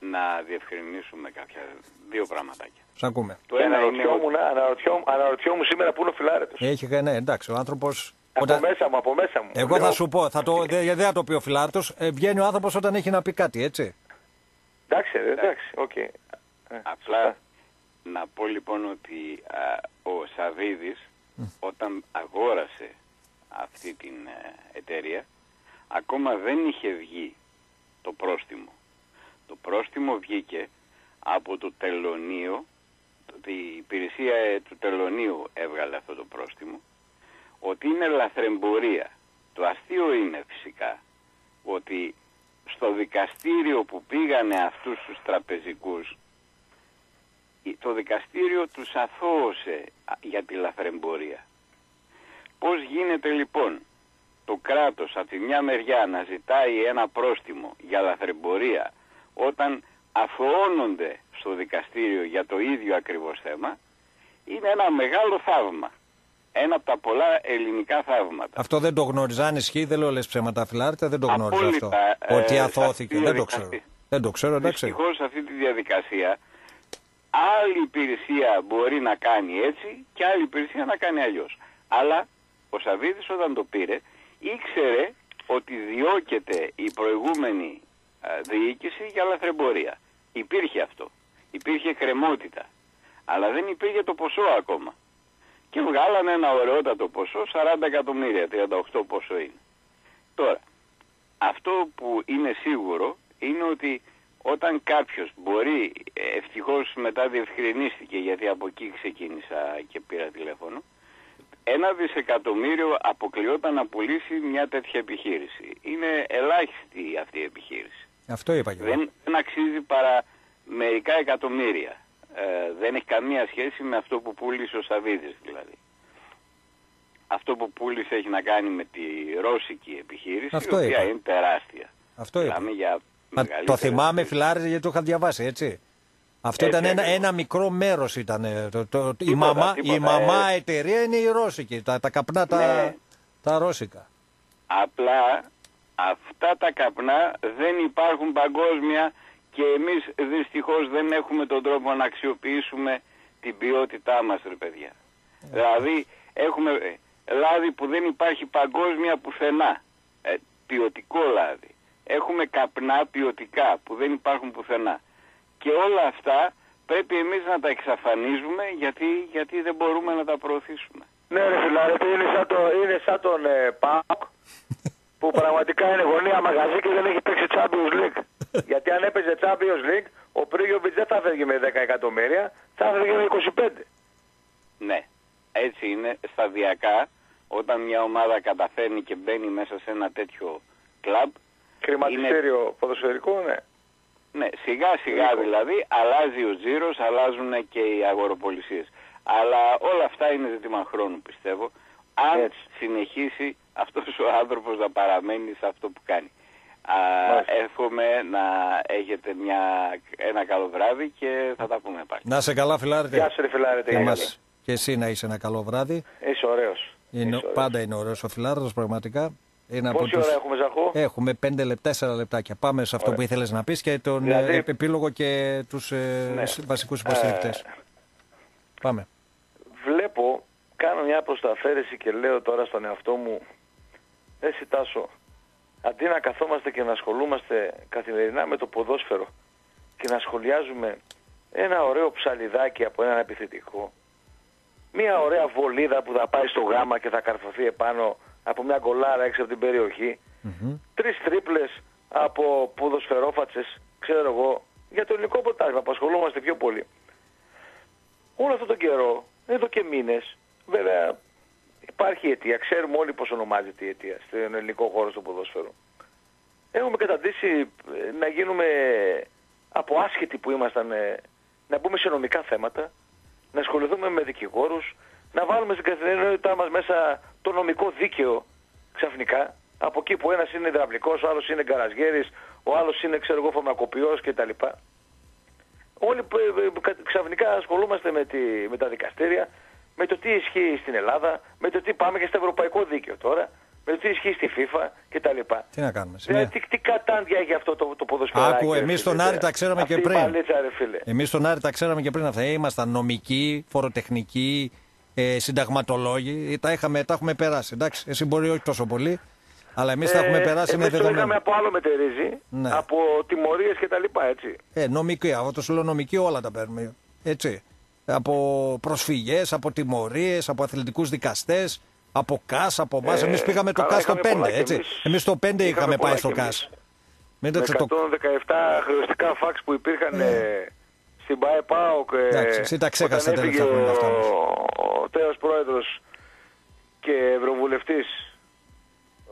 Speaker 13: Να διευκρινίσουμε κάποια δύο πραγματάκια.
Speaker 1: Σ' ακούμε.
Speaker 13: Το ένα είναι ότι
Speaker 2: Αναρωτιόμουν, αναρωτιόμουν, αναρωτιόμουν σήμερα πού είναι ο Φιλάρετος.
Speaker 1: Έχει, ναι, εντάξει, ο άνθρωπο.
Speaker 2: Από μέσα μου, από μέσα μου.
Speaker 1: Εγώ θα
Speaker 2: Λέω,
Speaker 1: σου πω, θα το, δεν δεν θα το πει ο Φιλάρετος. βγαίνει ο άνθρωπος όταν έχει να πει κάτι, έτσι.
Speaker 2: Εντάξει, ρε, εντάξει, οκ. Ε,
Speaker 13: Απλά να πω λοιπόν ότι α, ο Σαβίδης όταν αγόρασε αυτή την ε, εταιρεία ακόμα δεν είχε βγει το πρόστιμο. Το πρόστιμο βγήκε από το τελωνίο η υπηρεσία ε, του Τελωνίου έβγαλε αυτό το πρόστιμο, ότι είναι λαθρεμπορία. Το αστείο είναι φυσικά ότι στο δικαστήριο που πήγανε αυτούς τους τραπεζικούς το δικαστήριο τους αθώωσε για τη λαθρεμπορία. Πώς γίνεται λοιπόν το κράτος από τη μια μεριά να ζητάει ένα πρόστιμο για λαθρεμπορία όταν αθωώνονται στο δικαστήριο για το ίδιο ακριβώς θέμα είναι ένα μεγάλο θαύμα. Ένα από τα πολλά ελληνικά θαύματα.
Speaker 1: Αυτό δεν το γνώριζα. Αν ισχύει, δεν λέω λες ψέματα φιλάρτε, δεν το γνώριζα αυτό.
Speaker 13: ε,
Speaker 1: Ότι
Speaker 13: σε
Speaker 1: αθώθηκε.
Speaker 13: αυτή τη
Speaker 1: Δεν το
Speaker 13: διαδικασία.
Speaker 1: ξέρω. Δεν το ξέρω, εντάξει.
Speaker 13: Δυστυχώς σε αυτή τη διαδικασία άλλη υπηρεσία μπορεί να κάνει έτσι και άλλη υπηρεσία να κάνει αλλιώς. Αλλά ο Σαββίδης όταν το πήρε ήξερε ότι διώκεται η προηγούμενη ε, διοίκηση για λαθρεμπορία. Υπήρχε αυτό. Υπήρχε κρεμότητα. Αλλά δεν υπήρχε το ποσό ακόμα. Και βγάλανε ένα ωραιότατο ποσό, 40 εκατομμύρια, 38 ποσό είναι. Τώρα, αυτό που είναι σίγουρο είναι ότι όταν κάποιος μπορεί, ε, ευτυχώς μετά διευκρινίστηκε γιατί από εκεί ξεκίνησα και πήρα τηλέφωνο, ένα δισεκατομμύριο αποκλειόταν να πουλήσει μια τέτοια επιχείρηση. Είναι ελάχιστη αυτή η επιχείρηση.
Speaker 1: Αυτό είπα και εγώ.
Speaker 13: Δεν, δεν αξίζει παρά μερικά εκατομμύρια. Ε, δεν έχει καμία σχέση με αυτό που πούλησε ο Σαββίδης δηλαδή. Αυτό που πούλησε έχει να κάνει με τη ρώσικη επιχείρηση,
Speaker 1: Αυτό
Speaker 13: η οποία
Speaker 1: είπα.
Speaker 13: είναι τεράστια.
Speaker 1: Αυτό είπα.
Speaker 13: Μιλάμε για
Speaker 1: Μα το
Speaker 13: μεγαλύτερες-
Speaker 1: θυμάμαι φιλάρε γιατί το είχα διαβάσει, έτσι. Αυτό
Speaker 13: Έτσι
Speaker 1: ήταν ένα,
Speaker 13: ακριβώς.
Speaker 1: ένα μικρό μέρος ήταν. ε, Το, το, η
Speaker 13: Τίποτα,
Speaker 1: μαμά,
Speaker 13: τίποτα,
Speaker 1: η μαμά
Speaker 13: ε.
Speaker 1: εταιρεία είναι η Ρώσικη. Τα, τα καπνά τα,
Speaker 13: Ναι.
Speaker 1: τα Ρώσικα.
Speaker 13: Απλά αυτά τα καπνά δεν υπάρχουν παγκόσμια και εμείς δυστυχώς δεν έχουμε τον τρόπο να αξιοποιήσουμε την ποιότητά μας ρε παιδιά. Δηλαδή έχουμε ε, λάδι που δεν υπάρχει παγκόσμια πουθενά. Ε, ποιοτικό λάδι. Έχουμε καπνά ποιοτικά που δεν υπάρχουν πουθενά. Και όλα αυτά πρέπει εμείς να τα εξαφανίζουμε γιατί, γιατί δεν μπορούμε να τα προωθήσουμε.
Speaker 2: Ναι ρε φιλάρετε, είναι σαν, το, είναι σαν τον ε, ΠΑΟΚ που πραγματικά είναι γωνία μαγαζί και δεν έχει παίξει Champions League. Γιατί αν έπαιζε Champions League, ο Πρίγιοβιτς δεν θα έφευγε με 10 εκατομμύρια, θα έφευγε με 25.
Speaker 13: Ναι, έτσι είναι σταδιακά όταν μια ομάδα καταφέρνει και μπαίνει μέσα σε ένα τέτοιο κλαμπ.
Speaker 2: Χρηματιστήριο ποδοσφαιρικό, ναι.
Speaker 13: Ναι, σιγά σιγά δηλαδή αλλάζει ο τζίρος, αλλάζουν και οι αγοροπολισίες. Αλλά όλα αυτά είναι ζήτημα χρόνου πιστεύω. Αν συνεχίσει αυτός ο άνθρωπος να παραμένει σε αυτό που κάνει. Α, εύχομαι να έχετε μια, ένα καλό βράδυ και θα τα πούμε πάλι.
Speaker 1: Να σε καλά, φιλάρετε.
Speaker 2: Γεια σου, ρε φιλάρετε,
Speaker 1: Και,
Speaker 2: γεια
Speaker 1: μας-
Speaker 2: σας.
Speaker 1: και εσύ να είσαι ένα καλό βράδυ.
Speaker 2: Είσαι ωραίος.
Speaker 1: Είναι,
Speaker 2: Είσαι ωραίος.
Speaker 1: πάντα είναι ωραίος ο φιλάρετος, πραγματικά. Είναι
Speaker 2: Πόση ώρα έχουμε, Ζαχό;
Speaker 1: Έχουμε 5 λεπτά, 4 λεπτάκια. Πάμε σε αυτό
Speaker 2: Ωραία.
Speaker 1: που ήθελες να πεις και τον
Speaker 2: Δηλαδή-
Speaker 1: ε, επίλογο και τους ε,
Speaker 2: Ναι.
Speaker 1: βασικούς υποστηρικτές.
Speaker 2: Ε,
Speaker 1: Πάμε.
Speaker 2: Βλέπω, κάνω μια προσταφέρεση και λέω τώρα στον εαυτό μου, εσύ Τάσο, αντί να καθόμαστε και να ασχολούμαστε καθημερινά με το ποδόσφαιρο και να σχολιάζουμε ένα ωραίο ψαλιδάκι από έναν επιθετικό, μια ωραία βολίδα που θα πάει στο γάμα και θα καρφωθεί επάνω από μια γκολάρα έξω από την περιοχή, τρεις τρίπλες από ποδοσφαιρόφατσες, ξέρω εγώ, για το ελληνικό ποτάσμα που ασχολούμαστε πιο πολύ. Όλο αυτόν τον καιρό, εδώ και μήνες, βέβαια υπάρχει αιτία, ξέρουμε όλοι πώς ονομάζεται η αιτία στον ελληνικό χώρο στο ποδόσφαιρο. Έχουμε καταντήσει ε, να γίνουμε από άσχετοι που ήμασταν, ε, να μπούμε σε νομικά θέματα, να ασχοληθούμε με δικηγόρους, να βάλουμε στην καθημερινότητά μας μέσα το νομικό δίκαιο ξαφνικά, από εκεί που ένας είναι υδραυλικός, ο άλλος είναι γκαραζιέρης, ο άλλος είναι ξέρω εγώ φαρμακοποιός κτλ. Όλοι που, ε, ε, κα- ξαφνικά ασχολούμαστε με, τη, με τα δικαστήρια, με το τι ισχύει στην Ελλάδα, με το τι πάμε και στο ευρωπαϊκό δίκαιο τώρα, με το τι ισχύει στη FIFA κτλ.
Speaker 1: Τι να κάνουμε.
Speaker 2: Δηλαδή, τι, τι κατάντια έχει αυτό το, το ποδοσφαιράκι.
Speaker 1: Άκου,
Speaker 2: ρε
Speaker 1: εμείς
Speaker 2: φίλε,
Speaker 1: τον Άρη
Speaker 2: τώρα.
Speaker 1: τα ξέραμε
Speaker 2: Αυτή
Speaker 1: και
Speaker 2: η
Speaker 1: πριν.
Speaker 2: παλίτσα, ρε φίλε.
Speaker 1: Εμείς τον Άρη τα ξέραμε και πριν αυτά. Ήμασταν νομικοί, φοροτεχνικοί, ε, συνταγματολόγοι. Τα, είχαμε, τα έχουμε περάσει. Εντάξει, εσύ μπορεί όχι τόσο πολύ, αλλά εμείς τα έχουμε
Speaker 2: Ε,
Speaker 1: περάσει με
Speaker 2: εμείς το είχαμε
Speaker 1: δεδομένο.
Speaker 2: από άλλο μετερίζει,
Speaker 1: Ναι.
Speaker 2: από τιμωρίες και τα λοιπά, έτσι.
Speaker 1: Ε, νομική, αυτό το σου λέω νομική όλα τα παίρνουμε. Έτσι. Από προσφυγές, από τιμωρίες, από αθλητικούς δικαστές, από ΚΑΣ, από εμά.
Speaker 2: Ε,
Speaker 1: εμεί πήγαμε το
Speaker 2: καλά,
Speaker 1: ΚΑΣ το
Speaker 2: είχαμε πολλά
Speaker 1: 5,
Speaker 2: κι
Speaker 1: έτσι.
Speaker 2: εμείς.
Speaker 1: Εμείς το 5 είχαμε,
Speaker 2: Είχαμε πολλά
Speaker 1: πάει στο
Speaker 2: κι
Speaker 1: ΚΑΣ. Μην
Speaker 2: Με
Speaker 1: το
Speaker 2: 117 χρεωστικά φάξ που υπήρχαν ε, στην ΠΑΕ ΠΑΟΚ ε,
Speaker 1: Εντάξει, εσύ τα ξέχασα
Speaker 2: όταν έφυγε
Speaker 1: τελευταία χρόνια αυτά
Speaker 2: ο,
Speaker 1: όμως.
Speaker 2: ο τέος πρόεδρος και ευρωβουλευτής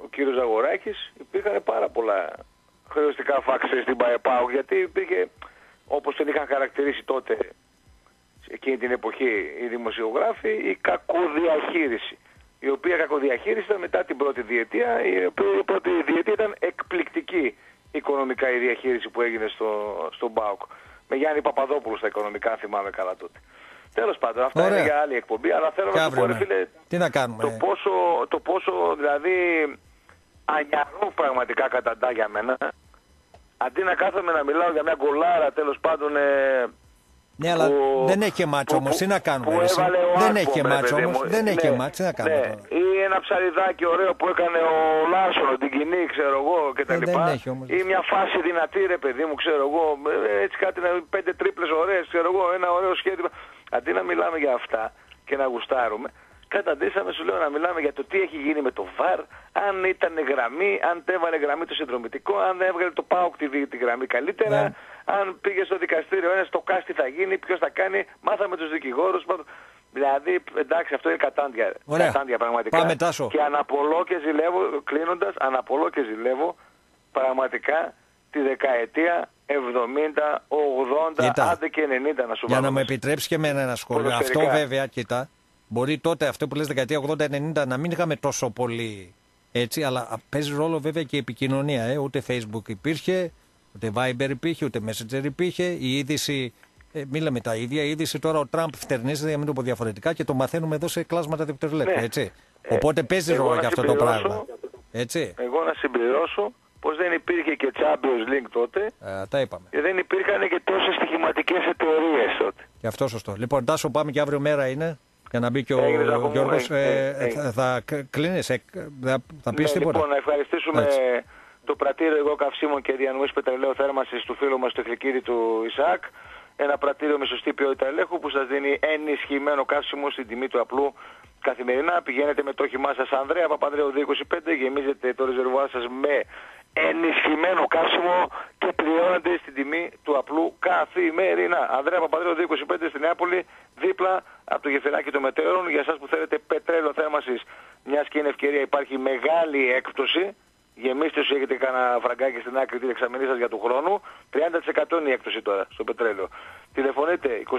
Speaker 2: ο κύριος Ζαγοράκης υπήρχαν πάρα πολλά χρεωστικά φάξ στην ΠΑΕ ΠΑΟΚ γιατί υπήρχε όπως τον είχαν χαρακτηρίσει τότε εκείνη την εποχή οι δημοσιογράφοι η κακοδιαχείριση η οποία κακοδιαχείριση ήταν μετά την πρώτη διετία η οποία η πρώτη διετία ήταν εκπληκτική οικονομικά η διαχείριση που έγινε στο, στον ΠΑΟΚ με Γιάννη Παπαδόπουλο στα οικονομικά αν θυμάμαι καλά τότε. Τέλος πάντων, αυτά
Speaker 1: Ωραία.
Speaker 2: είναι για άλλη εκπομπή, αλλά θέλω
Speaker 1: Και
Speaker 2: να σου πω,
Speaker 1: αύριο,
Speaker 2: ρε
Speaker 1: ναι.
Speaker 2: φίλε,
Speaker 1: Τι να κάνουμε.
Speaker 2: το πόσο, το πόσο δηλαδή ανιαρό πραγματικά καταντά για μένα. Αντί να κάθομαι να μιλάω για μια γκολάρα τέλος πάντων ε,
Speaker 1: Ναι, αλλά
Speaker 2: που-
Speaker 1: δεν έχει και μάτσο
Speaker 2: που-
Speaker 1: όμως. Τι να κάνουμε.
Speaker 2: που
Speaker 1: ρε, εσύ;
Speaker 2: έβαλε ο
Speaker 1: Δεν
Speaker 2: Άρπομ,
Speaker 1: έχει και
Speaker 2: ρε
Speaker 1: μάτσο
Speaker 2: παιδί
Speaker 1: όμως.
Speaker 2: μου.
Speaker 1: Δεν έχει
Speaker 2: Ναι,
Speaker 1: και μάτσο. Τι να κάνουμε
Speaker 2: ναι.
Speaker 1: τώρα.
Speaker 2: Ή ένα ψαριδάκι ωραίο που έκανε ο Λάσον, την κοινή, ξέρω εγώ και τα
Speaker 1: Ε, δεν
Speaker 2: λοιπά.
Speaker 1: έχει όμως.
Speaker 2: Ή μια φάση δυνατή, ρε παιδί μου, ξέρω εγώ. ε, Έτσι κάτι, να- πέντε τρίπλες ωραίες, ξέρω εγώ, ένα ωραίο σχέδιο. Αντί να μιλάμε για αυτά και να γουστάρουμε, καταντήσαμε, σου λέω, να μιλάμε για το τι έχει γίνει με το ΒΑΡ, αν ήταν γραμμή, αν έβαλε γραμμή το συνδρομητικό, αν έβγαλε το ΠΑΟΚ τη, τη γραμμή καλύτερα,
Speaker 1: Ναι.
Speaker 2: Αν πήγε στο δικαστήριο ένας το κάστι θα γίνει, ποιος θα κάνει, μάθαμε τους δικηγόρους. μάθα- Δηλαδή, εντάξει, αυτό είναι κατάντια.
Speaker 1: Ωραία.
Speaker 2: Κατάντια πραγματικά.
Speaker 1: Πάμε, Τάσο.
Speaker 2: Και αναπολώ και ζηλεύω, κλείνοντας, αναπολώ και ζηλεύω πραγματικά τη δεκαετία 70, 80,
Speaker 1: Κοίτα.
Speaker 2: άντε και 90 να σου
Speaker 1: Για να
Speaker 2: βάλω
Speaker 1: μου
Speaker 2: μέσα.
Speaker 1: επιτρέψεις και εμένα ένα σχόλιο. Αυτό
Speaker 2: Ποδοσφαιρικά.
Speaker 1: βέβαια, κοίτα, μπορεί τότε αυτό που λες δεκαετία 80-90 να μην είχαμε τόσο πολύ έτσι, αλλά α, παίζει ρόλο βέβαια και η επικοινωνία. Ε. Ούτε Facebook υπήρχε, ούτε Viber υπήρχε, ούτε Messenger υπήρχε. Η είδηση, ε, μίλαμε τα ίδια. Η είδηση τώρα ο Τραμπ φτερνίζεται, για να μην το πω διαφορετικά, και το μαθαίνουμε εδώ σε κλάσματα δευτερολέπτου.
Speaker 2: Ναι.
Speaker 1: Έτσι.
Speaker 2: Ε,
Speaker 1: Οπότε παίζει
Speaker 2: εγώ
Speaker 1: ρόλο
Speaker 2: να
Speaker 1: και αυτό το
Speaker 2: συμπληρώσω-
Speaker 1: πράγμα. Έτσι.
Speaker 2: Εγώ να συμπληρώσω πως δεν υπήρχε και Champions League τότε
Speaker 1: Ε, τα είπαμε.
Speaker 2: και δεν υπήρχαν και τόσες στοιχηματικές εταιρείες τότε.
Speaker 1: Και αυτό σωστό. Λοιπόν, Τάσο, πάμε και αύριο μέρα είναι. Για να μπει και ο
Speaker 2: Έγινε, Ζάκο μου,
Speaker 1: Γιώργος.
Speaker 2: ε,
Speaker 1: Ε,
Speaker 2: ε, ε.
Speaker 1: θα, θα κλείνεις, θα, θα πεις
Speaker 2: Ναι,
Speaker 1: τίποτα.
Speaker 2: λοιπόν, να ευχαριστήσουμε
Speaker 1: Έτσι.
Speaker 2: Το πρατήριο εγώ καυσίμων και διανομής πετρελαίου θέρμανσης του φίλου μας του Εκλικίδη του Ισaac. Ένα πρατήριο με σωστή ποιότητα ελέγχου που σας δίνει ενισχυμένο καύσιμο στην τιμή του απλού καθημερινά. Πηγαίνετε με το όχημά σας Ανδρέα Παπανδρέου 225, γεμίζετε το ρεζερβουάρ σας με ενισχυμένο καύσιμο και πληρώνετε στην τιμή του απλού καθημερινά. Ανδρέα Παπανδρέου 225 στην Νεάπολη, δίπλα από το γεφυράκι των μετέωρων. Για εσάς που θέλετε πετρέλαιο θέρμανσης, μιας και είναι ευκαιρία, υπάρχει μεγάλη έκπτωση. Γεμίστε όσοι έχετε κανένα φραγκάκι στην άκρη την εξαμενή σας για του χρόνου. 30% είναι η έκπτωση τώρα στο πετρέλαιο. Τηλεφωνείτε 2310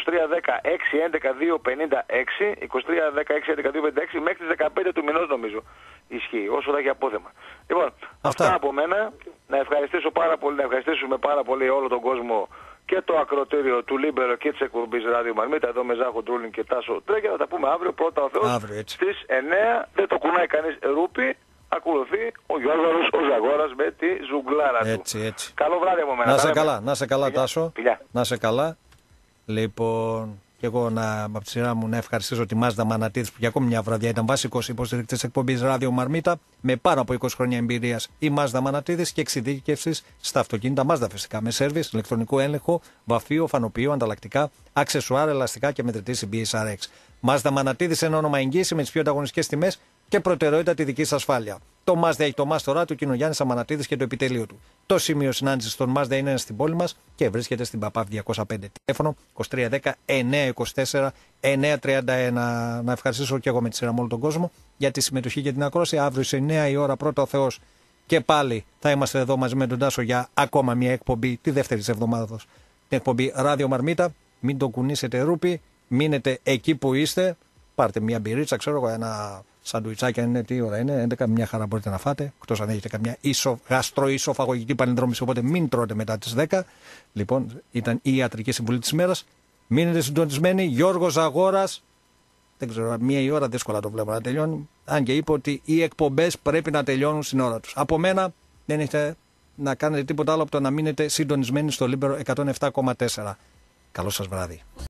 Speaker 2: 611 256, 2310 611 256 μέχρι τις 15 του μηνός νομίζω ισχύει, όσο θα έχει απόθεμα. Λοιπόν, αυτά, από μένα. Να ευχαριστήσω πάρα πολύ, να ευχαριστήσουμε πάρα πολύ όλο τον κόσμο και το ακροατήριο του Λίμπερο και της εκπομπής Ράδιο Μαρμίτα εδώ με Ζάχο Τρούλιν και Τάσο Τρέγια. Θα τα πούμε αύριο πρώτα ο Θεός
Speaker 1: Αύριο, έτσι.
Speaker 2: στις 9. Δεν το κουνάει κανείς ρούπι. Ακολουθεί ο Γιώργος ο Ζαγόρας με τη ζουγκλάρα του.
Speaker 1: Έτσι, έτσι.
Speaker 2: Καλό βράδυ από μένα.
Speaker 1: Να
Speaker 2: Τα
Speaker 1: σε
Speaker 2: λέμε.
Speaker 1: καλά, να σε καλά,
Speaker 2: Φιλιά.
Speaker 1: Τάσο.
Speaker 2: Φιλιά.
Speaker 1: Να σε καλά. Λοιπόν, και εγώ να, από τη σειρά μου να ευχαριστήσω τη Mazda Μανατίδη που για ακόμη μια βραδιά ήταν βασικός υποστηρικτής εκπομπής Ράδιο Μαρμίτα με πάνω από 20 χρόνια εμπειρίας. Η Mazda Μανατίδη και εξειδίκευσης στα αυτοκίνητα Mazda φυσικά με σέρβις, ηλεκτρονικό έλεγχο, βαφείο, φανοπείο, ανταλλακτικά, αξεσουάρ, ελαστικά και μετρητή BSRX. Μάζδα Μανατίδη ένα όνομα εγγύηση με τις πιο ανταγωνιστικές τιμές και προτεραιότητα τη δική σας ασφάλεια. Το Mazda έχει το μάστορά του και είναι ο Γιάννης Αμανατίδης και το επιτελείο του. Το σημείο συνάντησης των Mazda είναι στην πόλη μας και βρίσκεται στην ΠΑΠΑΒ 205. Τηλέφωνο 2310 924 931. Να ευχαριστήσω και εγώ με τη σειρά με όλο τον κόσμο για τη συμμετοχή και την ακρόαση. Αύριο σε 9 η ώρα πρώτα ο Θεός και πάλι θα είμαστε εδώ μαζί με τον Τάσο για ακόμα μια εκπομπή τη δεύτερη εβδομάδα. Την εκπομπή Ράδιο Μαρμίτα. Μην το κουνήσετε ρούπι. Μείνετε εκεί που είστε. Πάρτε μια μπυρίτσα, ξέρω εγώ, ένα σαντουιτσάκι αν είναι τι ώρα είναι. 11 μια χαρά μπορείτε να φάτε. Εκτός αν έχετε καμιά ίσο, γαστροϊσοφαγωγική πανενδρόμηση. Οπότε μην τρώτε μετά τις 10. Λοιπόν, ήταν η ιατρική συμβουλή της ημέρας. Μείνετε συντονισμένοι. Γιώργος Αγόρας. Δεν ξέρω, μία η ώρα δύσκολα το βλέπω να τελειώνει. Αν και είπε ότι οι εκπομπές πρέπει να τελειώνουν στην ώρα τους. Από μένα δεν έχετε να κάνετε τίποτα άλλο από το να μείνετε συντονισμένοι στο Λίμπερο 107,4. Καλό σας βράδυ.